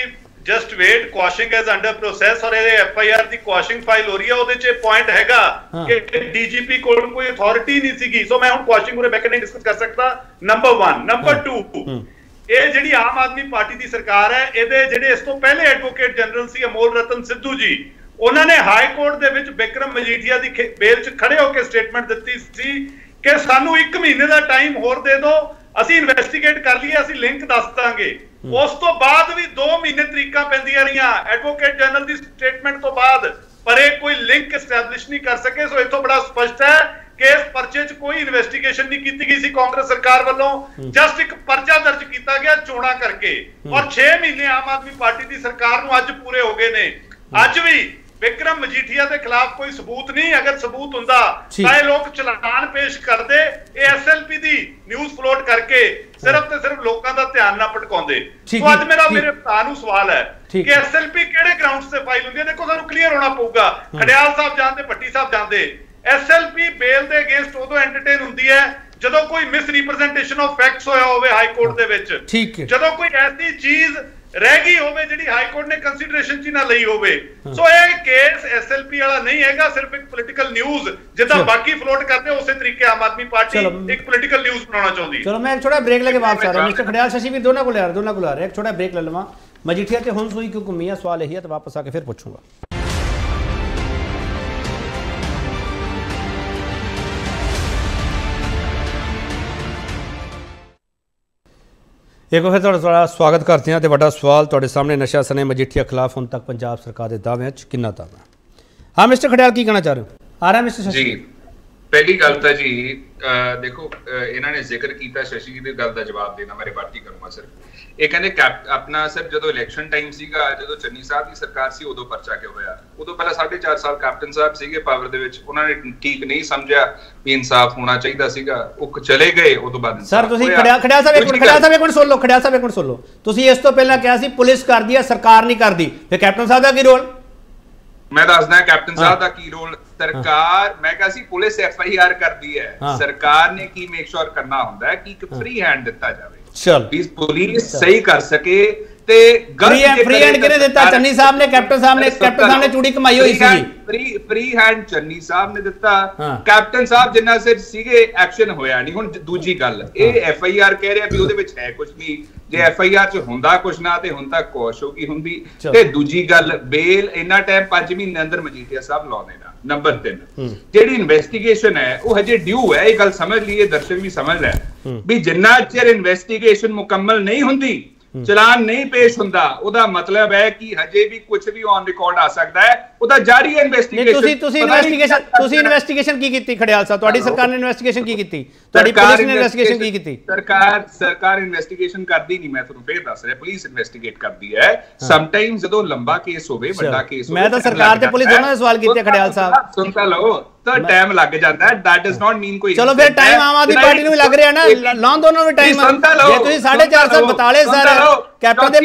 S4: just wait quashing is under process ਔਰ ਇਹ ਐਫ ਆਈ ਆਰ ਦੀ ਕੁਆਸ਼ਿੰਗ ਫਾਈਲ ਹੋ ਰਹੀ ਹੈ ਉਹਦੇ 'ਚ ਪੁਆਇੰਟ ਹੈਗਾ। ਕਿ ਡੀਜੀਪੀ ਕੋਲ ਕੋਈ ਅਥਾਰਟੀ ਨਹੀਂ ਸੀਗੀ। ਸੋ ਮੈਂ ਹੁਣ ਕੁਆਸ਼ਿੰਗ ਉਰੇ ਬੈਕ ਨਹੀਂ ਡਿਸਕਸ ਕਰ ਸਕਦਾ। ਨੰਬਰ 1 ਨੰਬਰ 2 ਇਹ ਜਿਹੜੀ ਆਮ ਆਦਮੀ ਪਾਰਟੀ ਦੀ ਸਰਕਾਰ ਹੈ ਇਹਦੇ ਜਿਹੜੇ ਇਸ ਤੋਂ ਪਹਿਲੇ ਐਡਵੋਕੇਟ ਜਨਰਲ ਸੀ ਅਮੋਲ ਰਤਨ ਸਿੱਧੂ ਜੀ ਉਹਨਾਂ ਨੇ ਹਾਈ ਕੋਰਟ ਦੇ ਵਿੱਚ ਬਿਕਰਮ ਮਜੀਠੀਆ ਦੀ ਬੇਲ 'ਚ ਖੜੇ ਹੋ ਕੇ ਸਟੇਟਮੈਂਟ ਦਿੱਤੀ ਸੀ ਕਿ ਸਾਨੂੰ 1 ਮਹੀਨੇ ਦਾ ਟਾਈਮ ਹੋਰ ਦੇ ਦਿਓ ਅਸੀਂ ਇਨਵੈਸਟੀਗੇਟ ਕਰ ਲਈਏ ਅਸੀਂ ਲਿੰਕ ਦੱਸ ਦਾਂਗੇ। ਉਸ ਤੋਂ ਬਾਅਦ ਵੀ 2 ਮਹੀਨੇ ਤਰੀਕਾਂ ਪੈਂਦੀਆਂ ਰਹੀਆਂ। ਐਡਵੋਕੇਟ ਜਨਰਲ ਦੀ ਸਟੇਟਮੈਂਟ ਤੋਂ ਬਾਅਦ ਪਰ ਇਹ ਕੋਈ ਲਿੰਕ ਐਸਟੈਬਲਿਸ਼ ਨਹੀਂ ਕਰ ਸਕੇ। ਸੋ ਇਥੋਂ ਬੜਾ ਸਪਸ਼ਟ ਹੈ ਕਿ ਇਸ ਪਰਚੇ 'ਚ ਕੋਈ ਇਨਵੈਸਟੀਗੇਸ਼ਨ ਨਹੀਂ ਕੀਤੀ ਗਈ ਸੀ ਕਾਂਗਰਸ ਸਰਕਾਰ ਵੱਲੋਂ। ਜਸਟ ਇੱਕ ਪਰਚਾ ਦਰਜ ਕੀਤਾ ਗਿਆ ਚੋਣਾਂ ਕਰਕੇ। ਔਰ 6 ਮਹੀਨੇ ਆਮ ਆਦਮੀ ਪਾਰਟੀ ਦੀ ਸਰਕਾਰ ਨੂੰ ਅੱਜ ਪੂਰੇ ਹੋ ਗਏ ਨੇ। ਅੱਜ ਵੀ ਵਿਕਰਮ ਮਜੀਠੀਆ ਦੇ ਖਿਲਾਫ ਕੋਈ ਸਬੂਤ ਨਹੀਂ ਅਗਰ ਸਬੂਤ ਹੁੰਦਾ। ਤਾਂ ਇਹ ਲੋਕ ਚਲਾਨ ਪੇਸ਼ ਕਰਦੇ ਇਹ ਐਸਐਲਪੀ ਦੀ ਨਿਊਜ਼ ਫਲੋਟ ਕਰਕੇ ਸਿਰਫ ਤੇ ਸਿਰਫ ਲੋਕਾਂ ਦਾ ਧਿਆਨ ਨਾ ਭਟਕਾਉਂਦੇ। ਸੋ ਅੱਜ ਮੇਰਾ। ਮੇਰੇ ਭਰਾ ਨੂੰ ਸਵਾਲ ਹੈ। ਕਿ ਐਸਐਲਪੀ ਕਿਹੜੇ ਗਰਾਊਂਡਸ ਤੇ ਫਾਈਲ ਹੁੰਦੀ ਹੈ? ਦੇਖੋ ਸਾਨੂੰ ਕਲੀਅਰ ਹੋਣਾ ਪਊਗਾ। ਖੜਿਆਲ ਸਾਹਿਬ ਜਾਣਦੇ ਭੱਟੀ ਸਾਹਿਬ ਜਾਣਦੇ। ਐਸਐਲਪੀ ਬੇਲ ਦੇ ਅਗੇਂਸਟ ਉਦੋਂ ਐਂਟਰਟੇਨ ਹੁੰਦੀ ਹੈ ਜਦੋਂ ਕੋਈ ਮਿਸ ਰਿਪਰੈਜ਼ੈਂਟੇਸ਼ਨ ਆਫ ਫੈਕਟਸ ਹੋਇਆ ਹੋਵੇ ਹਾਈ ਕੋਰਟ ਦੇ ਵਿੱਚ। ਜਦੋਂ ਕੋਈ ਐਸੀ ਚੀਜ਼ ਰਹਿ ਗਈ ਹੋਵੇ ਜਿਹੜੀ ਹਾਈ ਕੋਰਟ ਨੇ ਕੰਸੀਡਰੇਸ਼ਨ 'ਚ ਨਾ ਲਈ ਹੋਵੇ। ਸੋ ਇਹ ਕੇਸ ਐਸਐਲਪੀ ਵਾਲਾ ਨਹੀਂ ਹੈਗਾ ਸਿਰਫ ਇੱਕ ਪੋਲੀਟੀਕਲ ਨਿਊਜ਼ ਜਿੱਦਾਂ। ਬਾਕੀ ਫਲੋਟ ਕਰਦੇ ਉਸੇ ਤਰੀਕੇ ਆਮ ਆਦਮੀ ਪਾਰਟੀ। ਇੱਕ ਪੋਲੀਟੀਕਲ ਨਿਊਜ਼ ਬਣਾਉਣਾ ਚਾਹੁੰਦੀ ਹੈ।
S1: ਚਲੋ ਮੈਂ ਇੱਕ ਛੋਟਾ ਬ੍ਰੇਕ ਲੈ ਕੇ ਵਾਪਸ ਆ ਰਿਹਾ। ਮਿਸਟਰ ਖੜਿਆਲ ਸ਼ਸ਼ੀ ਵੀ ਦੋਨਾਂ ਕੋਲ ਆ ਰਿਹਾ ਦੋਨਾਂ ਕੋਲ ਆ ਰਿਹਾ। ਇੱਕ ਛੋਟਾ ਬ੍ਰੇਕ ਲੈ ਲਵਾਂ। ਮਜੀਠੀਆ ਤੇ ਹੁਣ ਸੂਈ ਕਿਉਂ ਘੁੰਮੀ ਆ? ਸਵਾਲ ਇਹੀ ਹੈ ਤਾਂ ਵਾਪਸ ਆ ਕੇ ਫਿਰ ਪੁੱਛੂੰਗਾ। ਇੱਕ ਵਾਰ ਤੁਹਾਡਾ ਤੁਹਾਡਾ ਸਵਾਗਤ ਕਰਦੇ ਹਾਂ ਤੇ ਵੱਡਾ ਸਵਾਲ ਤੁਹਾਡੇ ਸਾਹਮਣੇ, ਨਸ਼ਾ, ਸਨੇ ਮਜੀਠੀਆ ਖਿਲਾਫ ਹੁਣ ਤੱਕ ਪੰਜਾਬ ਸਰਕਾਰ ਦੇ ਦਾਅਵਿਆਂ 'ਚ ਕਿੰਨਾ ਦਾਅਵਾ ਹਾਂ? ਮਿਸਟਰ ਖੜਿਆਲ, ਕੀ ਕਹਿਣਾ ਚਾਹ ਰਹੇ ਹੋ? ਆ ਰਿਹਾ ਮਿਸਟਰ ਸ਼ਸ਼ੀ?
S5: ਜੀ, ਪਹਿਲੀ ਗੱਲ ਤਾਂ ਜੀ ਦੇਖੋ ਇਹਨਾਂ ਨੇ ਜ਼ਿਕਰ ਕੀਤਾ ਸ਼ਸ਼ੀ ਦੀ ਗੱਲ ਦਾ ਜਵਾਬ ਦੇਣਾ ਮੇਰੇ ਬਾਤ ਕਰੂੰਗਾ ਸਰ ਇਹ ਕਹਿੰਦੇ ਕੈਪ ਆਪਣਾ ਸਰ ਜਦੋਂ ਇਲੈਕਸ਼ਨ ਟਾਈਮ ਸੀਗਾ ਜਦੋਂ ਚੰਨੀ ਸਾਹਿਬ ਦੀ ਸਰਕਾਰ ਸੀ ਉਦੋਂ ਪਰਚਾ ਕਿਉਂ ਹੋਇਆ? ਉਦੋਂ ਪਹਿਲਾਂ 4.5 ਸਾਲ ਕੈਪਟਨ ਸਾਹਿਬ ਸੀਗੇ ਪਾਵਰ ਦੇ ਵਿੱਚ ਉਹਨਾਂ ਨੇ ਠੀਕ ਨਹੀਂ ਸਮਝਿਆ ਵੀ ਇਨਸਾਫ ਹੋਣਾ ਚਾਹੀਦਾ ਸੀਗਾ। ਉਹ ਚਲੇ ਗਏ ਉਦੋਂ ਬਾਅਦ
S1: ਸਰ ਤੁਸੀਂ। ਖੜਿਆ ਖੜਿਆ ਸਾਹਿਬ ਇੱਕ ਮਿੰਟ ਖੜਿਆ ਸਾਹਿਬ ਇੱਕ ਮਿੰਟ ਸੁਣ ਲਓ ਖੜਿਆ ਸਾਹਿਬ ਇੱਕ ਮਿੰਟ ਸੁਣ ਲਓ। ਤੁਸੀਂ ਇਸ ਤੋਂ ਪਹਿਲਾਂ ਕਿਹਾ ਸੀ ਪੁਲਿਸ ਕਰਦੀ ਹੈ ਸਰਕਾਰ ਨਹੀਂ ਕਰਦੀ। ਫਿਰ ਕੈਪਟਨ ਸਾਹਿਬ ਦਾ ਕੀ ਰੋਲ?
S5: ਮੈਂ ਦੱਸਦਾ ਕੈਪਟਨ। ਸਾਹਿਬ ਦਾ ਕੀ ਰੋਲ? ਸਰਕਾਰ ਮੈਂ ਕਹਾਂ ਸੀ ਪੁਲਿਸ ਐਫ ਆਈ ਆਰ ਕਰਦੀ ਹੈ।
S1: ਹਾਂ।
S5: ਸਰਕਾਰ ਨੇ ਕੀ ਮੇਕ ਸ਼ੋਰ ਕਰਨਾ ਹੁੰਦਾ ਹੈ ਕਿ ਇੱਕ ਫ੍ਰੀ ਹੈਂਡ ਦਿੱਤਾ ਜਾਵੇ।
S1: ਚਲ।
S5: ਵੀ ਪੁਲਿਸ ਸਹੀ ਕਰ ਸਕੇ ਤੇ ਗਲਤ
S1: hand
S5: ਤਾਂ
S1: ਕਿਹਨੇ ਦਿੱਤਾ? ਚੰਨੀ ਸਾਹਿਬ ਨੇ, ਕੈਪਟਨ ਸਾਹਿਬ ਨੇ- ਕੈਪਟਨ ਸਾਹਿਬ ਨੇ ਚੂੜੀ ਕਮਾਈ ਹੋਈ ਸੀਗੀ।
S5: Free free hand Channi sahib ਨੇ ਦਿੱਤਾ। ਕੈਪਟਨ ਸਾਹਿਬ ਜਿੰਨਾ ਸਿਰ ਸੀਗੇ ਐਕਸ਼ਨ ਹੋਇਆ ਨਹੀਂ ਹੁਣ ਦੂਜੀ ਗੱਲ ਇਹ ਐਫ ਆਈ ਆਰ ਕਹਿ ਰਿਹਾ ਵੀ ਉਹਦੇ ਵਿੱਚ ਹੈ ਕੁਝ ਨਹੀਂ ਜੇ ਐਫ ਆਈ ਆਰ ਚ ਹੁੰਦਾ ਕੁਝ ਨਾ ਤੇ ਹੁਣ ਤੱਕ ਕੋਸ਼ ਹੋ ਗਈ ਹੁੰਦੀ। ਤੇ ਦੂਜੀ ਗੱਲ ਬੇਲ ਇੰਨਾ ਟਾਈਮ 5 ਮਹੀਨੇ ਅੰਦਰ ਮਜੀਠੀਆ ਸਾਹਿਬ ਲਾਉਂਦੇ ਨਾ ਨੰਬਰ 3
S1: ਹੂੰ।
S5: ਜਿਹੜੀ ਇਨਵੈਸਟੀਗੇਸ਼ਨ ਹੈ ਉਹ ਹਜੇ ਡਿਊ ਹੈ ਇਹ ਗੱਲ ਸਮਝ ਲਈਏ ਦਰਸ਼ਕ ਵੀ ਸਮਝ ਲੈ। ਵੀ ਜਿੰਨਾ ਚਿਰ ਇਨਵੈਸਟੀਗੇਸ਼ਨ ਮੁਕੰਮਲ ਨਹੀਂ ਹੁੰਦੀ ਚਲਾਨ ਨਹੀਂ ਪੇਸ਼ ਹੁੰਦਾ, ਉਹਦਾ ਮਤਲਬ ਹੈ ਕਿ ਹਜੇ ਵੀ ਕੁਝ ਵੀ ਔਨ ਰਿਕਾਰਡ ਆ ਸਕਦਾ ਹੈ। ਉਹਦਾ ਜਾਰੀ ਇਨਵੈਸਟੀਗੇਸ਼ਨ
S1: ਤੁਸੀਂ ਤੁਸੀਂ ਇਨਵੈਸਟੀਗੇਸ਼ਨ ਤੁਸੀਂ ਇਨਵੈਸਟੀਗੇਸ਼ਨ ਕੀ ਕੀਤੀ ਖੜਿਆਲ ਸਾਹਿਬ? ਤੁਹਾਡੀ ਸਰਕਾਰ ਨੇ ਇਨਵੈਸਟੀਗੇਸ਼ਨ ਕੀ ਕੀਤੀ? ਤੁਹਾਡੀ ਪੁਲਿਸ ਨੇ ਇਨਵੈਸਟੀਗੇਸ਼ਨ ਕੀ ਕੀਤੀ?
S5: ਸਰਕਾਰ ਸਰਕਾਰ ਇਨਵੈਸਟੀਗੇਸ਼ਨ ਕਰਦੀ ਨਹੀਂ ਮੈਂ ਤੁਹਾਨੂੰ ਫੇਰ ਦੱਸ ਰਿਹਾ। ਪੁਲਿਸ ਇਨਵੈਸਟੀਗੇਟ ਕਰਦੀ ਹੈ। ਸਮ ਟਾਈਮਸ ਜਦੋਂ ਲੰਬਾ ਕੇਸ ਹੋਵੇ ਵੱਡਾ। ਕੇਸ
S1: ਮੈਂ ਤਾਂ ਸਰਕਾਰ ਤੇ ਪੁਲਿਸ ਦੋਨਾਂ ਦੇ ਸਵਾਲ ਕੀਤੇ ਖੜਿਆਲ ਸਾਹਿਬ।
S5: ਸੁਣ ਤਾਂ ਲਓ ਤਾਂ ਟਾਈਮ ਲੱਗ ਜਾਂਦਾ ਹੈ। ਦੈਟ ਡਸ ਨਾਟ ਮੀਨ ਕੋਈ
S1: ਚਲੋ ਫਿਰ ਟਾਈਮ ਆਮ ਆਦਮੀ ਪਾਰਟੀ ਨੂੰ ਵੀ ਲੱਗ ਰਿਹਾ ਨਾ। ਲਾਂ ਦੋਨੋਂ ਵੀ ਟਾਈਮ ਜੇ ਤੁਸੀਂ 4.5 ਸਾਲ ਬਤਾਲੇ ਸਰ ਕੈਪਟਨ ਦੇ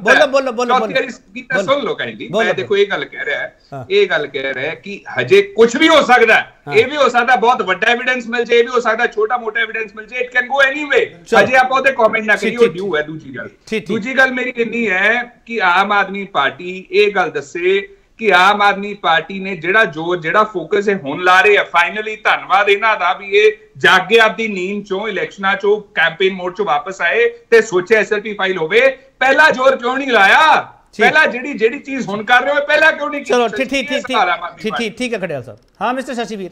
S1: ਬੋਲੋ ਬੋਲੋ ਬੋਲੋ ਬੋਲੋ
S5: ਕੀਤਾ ਸੁਣ ਲੋ ਕਹਿੰਦੀ ਮੈਂ ਦੇਖੋ ਇਹ ਗੱਲ ਕਹਿ ਰਿਹਾ ਇਹ ਗੱਲ ਕਹਿ ਰਿਹਾ ਕਿ ਹਜੇ ਕੁਝ ਵੀ ਹੋ ਸਕਦਾ। ਇਹ ਵੀ ਹੋ ਸਕਦਾ ਬਹੁਤ ਵੱਡਾ ਐਵੀਡੈਂਸ ਮਿਲ ਜੇ ਇਹ ਵੀ ਹੋ ਸਕਦਾ ਛੋਟਾ ਮੋਟਾ ਐਵੀਡੈਂਸ ਮਿਲ ਜੇ ਇਟ ਕੈਨ ਗੋ ਐਨੀਵੇ। ਹਜੇ ਆਪਾਂ ਉਹਦੇ ਕਮੈਂਟ ਨਾ ਕਰੀਏ ਉਹ ਡਿਊ ਹੈ ਦੂਜੀ ਗੱਲ। ਦੂਜੀ ਗੱਲ ਮੇਰੀ ਇੰਨੀ ਹੈ ਕਿ ਆਮ ਆਦਮੀ ਪਾਰਟੀ ਇਹ ਗੱਲ ਦੱਸੇ ਕਿ ਆਮ ਆਦਮੀ ਪਾਰਟੀ ਨੇ ਜਿਹੜਾ ਜੋਰ ਜਿਹੜਾ ਫੋਕਸ ਹੈ ਹੁਣ ਲਾ ਰਹੇ ਆ ਫਾਈਨਲੀ ਧੰਨਵਾਦ ਇਹਨਾਂ ਦਾ ਵੀ ਇਹ ਜਾਗੇ ਆਪਦੀ ਨੀਂਦ ਚੋਂ ਇਲੈਕਸ਼ਨਾਂ ਚੋਂ ਕੈਂਪੇਨ ਮੋਡ ਚੋਂ ਵਾਪਸ ਆਏ ਤੇ ਸੋਚੇ ਐਸਐਲਪੀ ਫਾਈਲ ਹੋਵੇ। ਪਹਿਲਾ ਜੋਰ ਕਿਉਂ ਨਹੀਂ ਲਾਇਆ। ਪਹਿਲਾਂ ਜਿਹੜੀ ਜਿਹੜੀ ਚੀਜ਼ ਹੁਣ ਕਰ ਰਹੇ ਹੋ ਪਹਿਲਾਂ ਕਿਉਂ ਨਹੀਂ
S1: ਚਲੋ? ਠੀਕ ਠੀਕ ਠੀਕ
S5: ਇਹ
S1: ਠੀਕ ਠੀਕ ਠੀਕ ਹੈ ਖੜਿਆਲ ਸਾਹਿਬ। ਹਾਂ ਮਿਸਟਰ ਸ਼ਸ਼ੀਵੀਰ।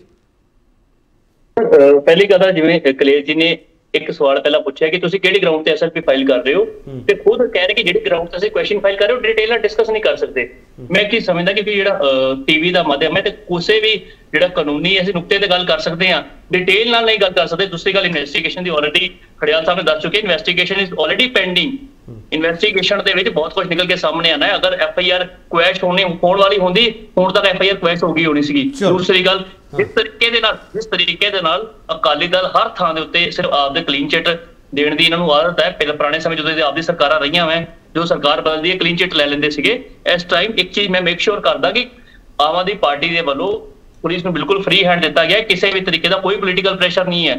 S2: ਪਹਿਲੀ ਗੱਲ ਜਿਵੇਂ ਕਲੇਜ ਜੀ ਨੇ ਇੱਕ ਸਵਾਲ ਪਹਿਲਾਂ ਪੁੱਛਿਆ ਕਿ ਤੁਸੀਂ ਕਿਹੜੀ ਗਰਾਊਂਡ ਤੇ ਐਸਐਲਪੀ ਫਾਈਲ ਕਰ ਰਹੇ ਹੋ? ਤੇ ਖੁਦ ਕਹਿ ਰਹੇ ਕਿ ਜਿਹੜੀ ਗਰਾਊਂਡ ਤੇ ਅਸੀਂ ਕੁਐਸਚਨ ਫਾਈਲ ਕਰ ਰਹੇ ਹੋ ਡਿਟੇਲ ਨਾਲ ਡਿਸਕਸ ਨਹੀਂ ਕਰ ਸਕਦੇ। ਮੈਂ ਕੀ ਸਮਝਦਾ ਕਿ ਜਿਹੜਾ ਟੀਵੀ ਦਾ ਮਾਧਿਅਮ ਹੈ ਤੇ ਕਿਸੇ ਵੀ ਜਿਹੜਾ ਕਾਨੂੰਨੀ ਅਸੀਂ ਨੁਕਤੇ ਤੇ ਗੱਲ ਕਰ ਸਕਦੇ ਹਾਂ ਡਿਟੇਲ ਨਾਲ ਨਹੀਂ ਗੱਲ ਕਰ ਸਕਦੇ। ਦੂਸਰੀ ਗੱਲ ਇਨਵੈਸਟੀਗੇਸ਼ਨ ਦੀ ਆਲਰੇਡੀ ਖੜਿਆਲ ਸਾਹਿਬ ਨੇ ਦੱਸ ਚੁੱਕੇ investigation is already pending investigation ਦੇ ਵਿੱਚ ਬਹੁਤ ਕੁਝ ਨਿਕਲ ਕੇ ਸਾਹਮਣੇ ਆਣਾ ਹੈ। ਅਗਰ ਐਫ ਆਈ ਆਰ ਕੁਐਸ਼ ਹੋਣੀ ਹੋਣ ਵਾਲੀ ਹੁੰਦੀ ਹੁਣ ਤੱਕ ਐਫ ਆਈ ਆਰ ਕੁਐਸ਼ ਹੋ ਗਈ ਹੋਣੀ ਸੀਗੀ। ਦੂਸਰੀ ਗੱਲ ਜਿਸ ਤਰੀਕੇ ਦੇ ਨਾਲ ਜਿਸ ਤਰੀਕੇ ਦੇ ਨਾਲ ਅਕਾਲੀ ਦਲ ਹਰ ਥਾਂ ਦੇ ਉੱਤੇ ਸਿਰਫ ਆਪਦੇ ਕਲੀਨ ਚਿੱਟ ਦੇਣ ਦੀ ਇਹਨਾਂ ਨੂੰ ਆਦਤ ਹੈ। ਪਹਿਲਾਂ ਪੁਰਾਣੇ ਸਮੇਂ ਜਦੋਂ ਆਪਦੀ ਸਰਕਾਰਾਂ ਰਹੀਆਂ ਵੈ ਜੋ ਸਰਕਾਰ ਬਦਲਦੀ ਹੈ ਕਲੀਨ ਚਿੱਟ ਲੈ ਲੈਂਦੇ ਸੀਗੇ ਇਸ ਟਾਈਮ ਇੱਕ ਚੀਜ਼ ਮੈਂ ਮੇਕ ਸ਼ੋਰ ਕਰਦਾ ਕਿ ਆਮ ਆਦਮੀ ਪਾਰਟੀ ਦੇ ਵੱਲੋਂ ਪੁਲਿਸ ਨੂੰ ਬਿਲਕੁਲ ਫ੍ਰੀ ਹੈਂਡ ਦਿੱਤਾ ਗਿਆ। ਕਿਸੇ ਵੀ ਤਰੀਕੇ ਦਾ ਕੋਈ ਪੋਲੀਟੀਕਲ ਪ੍ਰੈਸ਼ਰ ਨਹੀਂ ਹੈ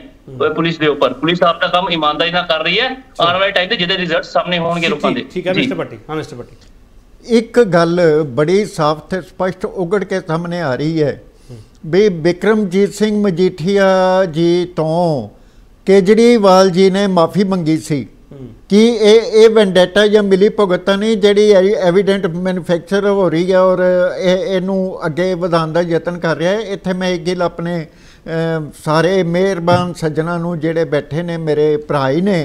S2: ਪੁਲਿਸ ਦੇ ਉੱਪਰ। ਪੁਲਿਸ ਆਪਣਾ ਕੰਮ ਇਮਾਨਦਾਰੀ ਨਾਲ ਕਰ ਰਹੀ ਹੈ। ਆਉਣ ਵਾਲੇ ਟਾਈਮ ਤੇ ਜਿਹਦੇ ਰਿਜ਼ਲਟ ਸਾਹਮਣੇ ਹੋਣਗੇ ਲੋਕਾਂ ਦੇ।
S1: ਠੀਕ ਹੈ। ਮਿਸਟਰ ਪੱਟੀ ਹਾਂ ਮਿਸਟਰ ਪੱਟੀ
S3: ਇੱਕ ਗੱਲ ਬੜੀ ਸਾਫ਼ ਤੇ ਸਪਸ਼ਟ ਉਗੜ ਕੇ ਸਾਹਮਣੇ ਆ ਰਹੀ ਹੈ। ਵੀ ਵਿਕਰਮਜੀਤ ਸਿੰਘ ਮਜੀਠੀਆ ਜੀ ਤੋਂ ਕੇਜਰੀਵਾਲ ਜੀ ਨੇ ਮਾਫੀ ਮੰਗੀ ਸੀ। ਕਿ ਇਹ ਇਹ ਵੈਂਡੇਟਾ ਜਾਂ ਮਿਲੀ ਭੁਗਤ ਨਹੀਂ ਜਿਹੜੀ ਐਵੀਡੈਂਟ ਮੈਨੂਫੈਕਚਰ ਹੋ ਰਹੀ ਹੈ ਔਰ ਇਹ ਇਹਨੂੰ ਅੱਗੇ ਵਧਾਉਣ ਦਾ ਯਤਨ ਕਰ ਰਿਹਾ ਹੈ। ਇੱਥੇ ਮੈਂ ਇੱਕ ਗੱਲ ਆਪਣੇ ਸਾਰੇ ਮਿਹਰਬਾਨ ਸੱਜਣਾ ਨੂੰ ਜਿਹੜੇ ਬੈਠੇ ਨੇ ਮੇਰੇ ਭਰਾ ਹੀ ਨੇ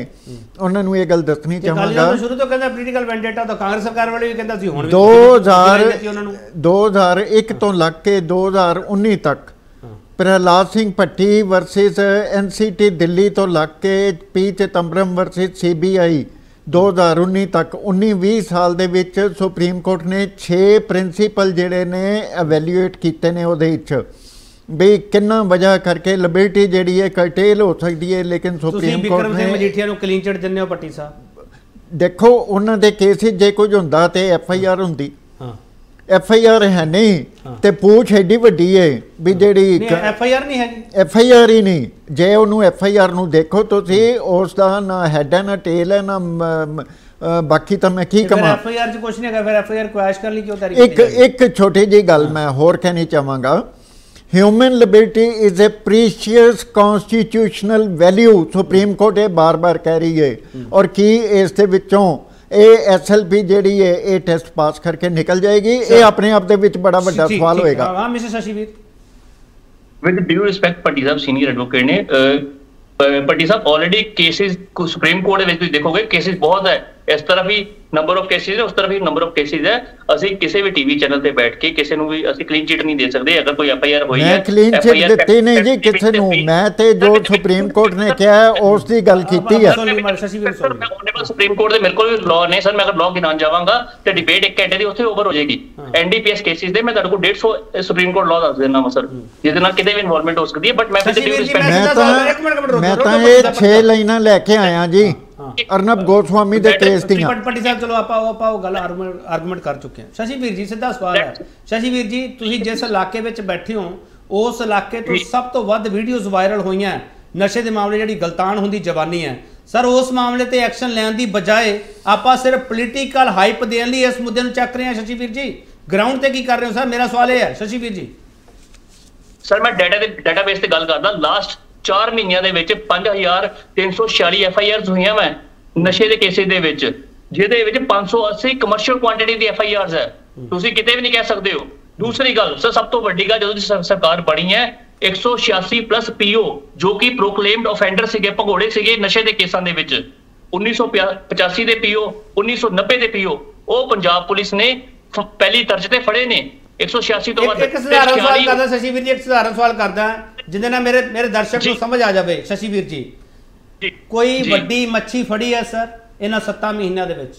S3: ਉਹਨਾਂ ਨੂੰ ਇਹ ਗੱਲ ਦੱਸਣੀ ਚਾਹਾਂਗਾ।
S1: ਸ਼ੁਰੂ ਤੋਂ ਕਹਿੰਦਾ ਪੋਲੀਟੀਕਲ ਵੈਂਡੇਟਾ ਤਾਂ ਕਾਂਗਰਸ ਸਰਕਾਰ ਵਾਲੇ ਵੀ ਕਹਿੰਦਾ ਸੀ ਹੁਣ ਵੀ
S3: 2000
S1: ਦਿੱਤੀ ਉਹਨਾਂ ਨੂੰ।
S3: 2001 ਤੋਂ ਲੱਗ ਕੇ 2019 ਤੱਕ ਪ੍ਰਹਲਾਦ ਸਿੰਘ ਭੱਟੀ ਵਰਸਸ ਐਨਸੀਟੀ ਦਿੱਲੀ ਤੋਂ ਲੱਗ ਕੇ ਪੀ ਚਿਦੰਬਰਮ ਵਰਸਸ ਸੀਬੀਆਈ 2019 ਤੱਕ। 19-20 ਸਾਲ ਦੇ ਵਿੱਚ ਸੁਪਰੀਮ ਕੋਰਟ ਨੇ 6 ਪ੍ਰਿੰਸੀਪਲ ਜਿਹੜੇ ਨੇ ਐਵੈਲੂਏਟ ਕੀਤੇ ਨੇ ਉਹਦੇ ਵਿੱਚ। ਵੀ ਕਿੰਨਾ ਵਜ੍ਹਾ ਕਰਕੇ ਲਿਬਰਟੀ ਜਿਹੜੀ ਹੈ ਕਰਟੇਲ ਹੋ ਸਕਦੀ ਹੈ ਲੇਕਿਨ
S1: ਤੁਸੀਂ
S3: ਸੁਪਰੀਮ ਕੋਰਟ
S1: ਵਿਕਰਮ ਸਿੰਘ
S3: ਨੇ
S1: ਮਜੀਠੀਆ ਨੂੰ ਕਲੀਨ ਚਿੱਟ ਦਿੰਦੇ ਹੋ ਪੱਟੀ ਸਾਹਿਬ।
S3: ਦੇਖੋ ਉਹਨਾਂ ਦੇ ਕੇਸ ਜੇ ਕੁਝ ਹੁੰਦਾ ਤੇ ਐਫ ਆਈ ਆਰ ਹੁੰਦੀ। ਐਫ ਆਈ ਆਰ ਹੈ ਨਹੀਂ
S1: ਹਾਂ।
S3: ਤੇ ਪੂਛ ਐਡੀ ਵੱਡੀ ਹੈ ਵੀ ਜਿਹੜੀ
S1: ਨਹੀਂ ਐਫ ਆਈ ਆਰ ਨਹੀਂ
S3: ਐਫ ਆਈ ਆਰ ਹੀ ਨਹੀਂ। ਜੇ ਉਹਨੂੰ ਐਫ ਆਈ ਆਰ ਨੂੰ ਦੇਖੋ ਤੁਸੀਂ ਉਸ ਦਾ ਨਾ ਹੈਡ ਹੈ ਨਾ ਟੇਲ ਹੈ ਨਾ ਬਾਕੀ ਤਾਂ ਮੈਂ ਕੀ ਕਮਾਂ
S1: ਐਫ ਆਈ ਆਰ ਚ ਕੁਝ ਨਹੀਂ ਹੈਗਾ ਫਿਰ ਐਫ ਆਈ ਆਰ ਕੁਐਸ਼ ਕਰ ਲਈ ਕਿਉਂ ਤਾਰੀਖ
S3: ਇੱਕ ਇੱਕ ਛੋਟੀ ਜੀ ਗੱਲ ਮੈਂ ਹੋਰ ਕਹਿਣੀ ਚਾਹਾਂਗਾ। Human liberty is a precious constitutional value supreme court ਇਹ ਬਾਰ-ਬਾਰ ਕਹਿ ਰਹੀ ਹੈ। ਔਰ ਕੀ ਇਸ ਦੇ ਵਿੱਚੋਂ ਇਹ ਐਸਐਲਪੀ ਜਿਹੜੀ ਹੈ ਇਹ ਟੈਸਟ ਪਾਸ ਕਰਕੇ ਨਿਕਲ ਜਾਏਗੀ। ਇਹ ਆਪਣੇ ਆਪ ਦੇ ਵਿੱਚ ਬੜਾ ਵੱਡਾ ਸਵਾਲ ਹੋਏਗਾ।
S1: ਹਾਂ mister Shashiveer.
S2: With due respect Patti sahib senior advocate ਨੇ Patti sahib already cases supreme court ਦੇ ਵਿੱਚ ਤੁਸੀਂ ਦੇਖੋਗੇ ਕੇਸਿਸ ਬਹੁਤ ਹੈ। ਇਸ ਤਰ੍ਹਾਂ ਵੀ ਨੰਬਰ ਆਫ ਕੇਸਿਸ ਹੈ ਉਸ ਤਰ੍ਹਾਂ ਵੀ ਨੰਬਰ ਆਫ ਕੇਸਿਸ ਹੈ। ਅਸੀਂ ਕਿਸੇ ਵੀ ਟੀਵੀ ਚੈਨਲ ਤੇ ਬੈਠ ਕੇ ਕਿਸੇ ਨੂੰ ਵੀ ਅਸੀਂ ਕਲੀਨ ਚਿਟ ਨਹੀਂ ਦੇ ਸਕਦੇ। ਅਗਰ ਕੋਈ ਐਫ ਆਈ ਆਰ ਹੋਈ ਹੈ
S3: ਮੈਂ ਕਲੀਨ ਚਿਟ ਦਿੱਤੀ ਨਹੀਂ ਜੀ ਕਿਸੇ ਨੂੰ। ਮੈਂ ਤੇ ਜੋ ਸੁਪਰੀਮ ਕੋਰਟ ਨੇ ਕਿਹਾ ਹੈ, ਉਸ ਦੀ ਗੱਲ ਕੀਤੀ ਹੈ।
S2: ਸਰ ਮੈਂ ਆਨਰੇਬਲ ਸੁਪਰੀਮ ਕੋਰਟ ਦੇ ਮੇਰੇ ਕੋਲ ਵੀ ਲਾਅ ਨੇ ਸਰ ਮੈਂ ਅਗਰ ਲਾਅ ਗਿਣਾਉਣ ਜਾਵਾਂਗਾ ਤੇ ਡਿਬੇਟ ਇੱਕ ਘੰਟੇ ਦੀ ਉੱਥੇ ਓਵਰ ਹੋ ਜਾਏਗੀ। ਐਨਡੀਪੀਐਸ ਕੇਸਿਸ ਦੇ ਮੈਂ ਤੁਹਾਡੇ ਕੋਲ 150 ਸੁਪਰੀਮ ਕੋਰਟ ਲਾਅ ਦੱਸ ਦੇਣਾ ਵਾ ਸਰ। ਜਿਹਦੇ ਨਾਲ ਕਿਤੇ ਵੀ ਇਨਵੋਲਵਮੈਂਟ ਹੋ ਸਕਦੀ ਹੈ ਬਟ ਮੈਂ
S3: ਮੈਂ ਤਾਂ
S1: ਰੁਕੋ,
S3: ਮੈਂ ਤਾਂ ਇਹ
S1: ਰੁਕੋ,
S3: 6 ਲਾਈਨਾਂ ਲੈ ਕੇ ਆਇਆ ਜੀ। ਅਰਨਬ ਗੋਸਵਾਮੀ ਦੇ ਕੇਸ ਦੀਆਂ।
S1: ਪਟ ਪੱਟੀ ਸਾਹਿਬ ਚਲੋ ਆਪਾਂ ਉਹ ਉਹ ਗੱਲ ਆਰਗੂਮੈਂਟ ਕਰ ਚੁੱਕੇ ਹਾਂ। ਸ਼ਸ਼ੀ ਵੀਰ ਜੀ ਸਿੱਧਾ ਸਵਾਲ ਹੈ। ਸ਼ਸ਼ੀ ਵੀਰ ਜੀ ਤੁਸੀਂ ਜਿਸ ਇਲਾਕੇ ਵਿੱਚ ਬੈਠੇ ਹੋ ਉਸ ਇਲਾਕੇ ਤੋਂ ਸਭ ਤੋਂ ਵੱਧ ਵੀਡੀਓਜ਼ ਵਾਇਰਲ ਹੋਈਆਂ ਨਸ਼ੇ ਦੇ ਮਾਮਲੇ ਜਿਹੜੀ ਗਲਤਾਨ ਹੁੰਦੀ ਜਵਾਨੀ ਹੈ। ਸਰ ਉਸ ਮਾਮਲੇ ਤੇ ਐਕਸ਼ਨ ਲੈਣ ਦੀ ਬਜਾਏ ਆਪਾਂ ਸਿਰਫ ਪੋਲੀਟੀਕਲ ਹਾਈਪ ਦੇਣ ਲਈ ਇਸ ਮੁੱਦੇ ਨੂੰ ਚੱਕ ਰਹੇ ਹਾਂ ਸ਼ਸ਼ੀ ਵੀਰ ਜੀ। ਗਰਾਊਂਡ ਤੇ ਕੀ ਕਰ ਰਹੇ ਹੋ ਸਰ? ਮੇਰਾ ਸਵਾਲ ਇਹ ਹੈ। ਸ਼ਸ਼ੀ ਵੀਰ ਜੀ।
S2: ਸਰ ਮੈਂ ਡਾਟਾ ਦੇ ਡਾਟਾਬੇਸ ਤੇ ਗੱਲ ਕਰਦਾ। ਲਾਸਟ 4 ਮਹੀਨਿਆਂ ਦੇ ਵਿੱਚ 5346 ਐਫ ਆਈ ਆਰਸ ਹੋਈਆਂ ਮੈਂ ਨਸ਼ੇ ਦੇ ਕੇਸਿਸ ਦੇ ਵਿੱਚ ਜਿਹਦੇ ਵਿੱਚ 580 ਕਮਰਸ਼ੀਅਲ ਕੁਆਂਟੀਟੀ ਦੀ ਐਫ ਆਈ ਆਰਸ ਹੈ। ਤੁਸੀਂ ਕਿਤੇ ਵੀ ਨਹੀਂ ਕਹਿ ਸਕਦੇ ਹੋ। ਦੂਸਰੀ ਗੱਲ ਸਰ ਸਭ ਤੋਂ ਵੱਡੀ ਗੱਲ ਜਦੋਂ ਦੀ ਸਰ- ਸਰਕਾਰ ਬਣੀ ਹੈ 186 ਪਲੱਸ ਪੀਓ ਜੋ ਕਿ ਪ੍ਰੋਕਲੇਮਡ ਆਫੈਂਡਰ ਸੀਗੇ ਭਗੋੜੇ ਸੀਗੇ ਨਸ਼ੇ ਦੇ ਕੇਸਾਂ ਦੇ ਵਿੱਚ। 1985 ਦੇ ਪੀਓ 1990 ਦੇ ਪੀਓ ਉਹ ਪੰਜਾਬ ਪੁਲਿਸ ਨੇ ਪਹਿਲੀ ਦਰਜ ਤੇ ਫੜੇ ਨੇ। 186 ਤੋਂ ਵੱਧ
S1: ਇੱਕ ਸਧਾਰਨ ਸਵਾਲ
S2: 46
S1: ਕਰਦਾ ਸ਼ਸ਼ੀ ਵੀਰ ਜੀ ਇੱਕ ਸਧਾਰਨ ਸਵਾਲ ਕਰਦਾ। ਜਿਹਦੇ ਨਾਲ ਮੇਰੇ ਮੇਰੇ ਦਰਸ਼ਕ ਨੂੰ। ਸਮਝ ਆ ਜਾਵੇ ਸ਼ਸ਼ੀ ਵੀਰ ਜੀ। ਕੋਈ। ਵੱਡੀ ਮੱਛੀ ਫੜੀ ਹੈ ਸਰ ਇਹਨਾਂ 7 ਮਹੀਨਿਆਂ ਦੇ ਵਿੱਚ?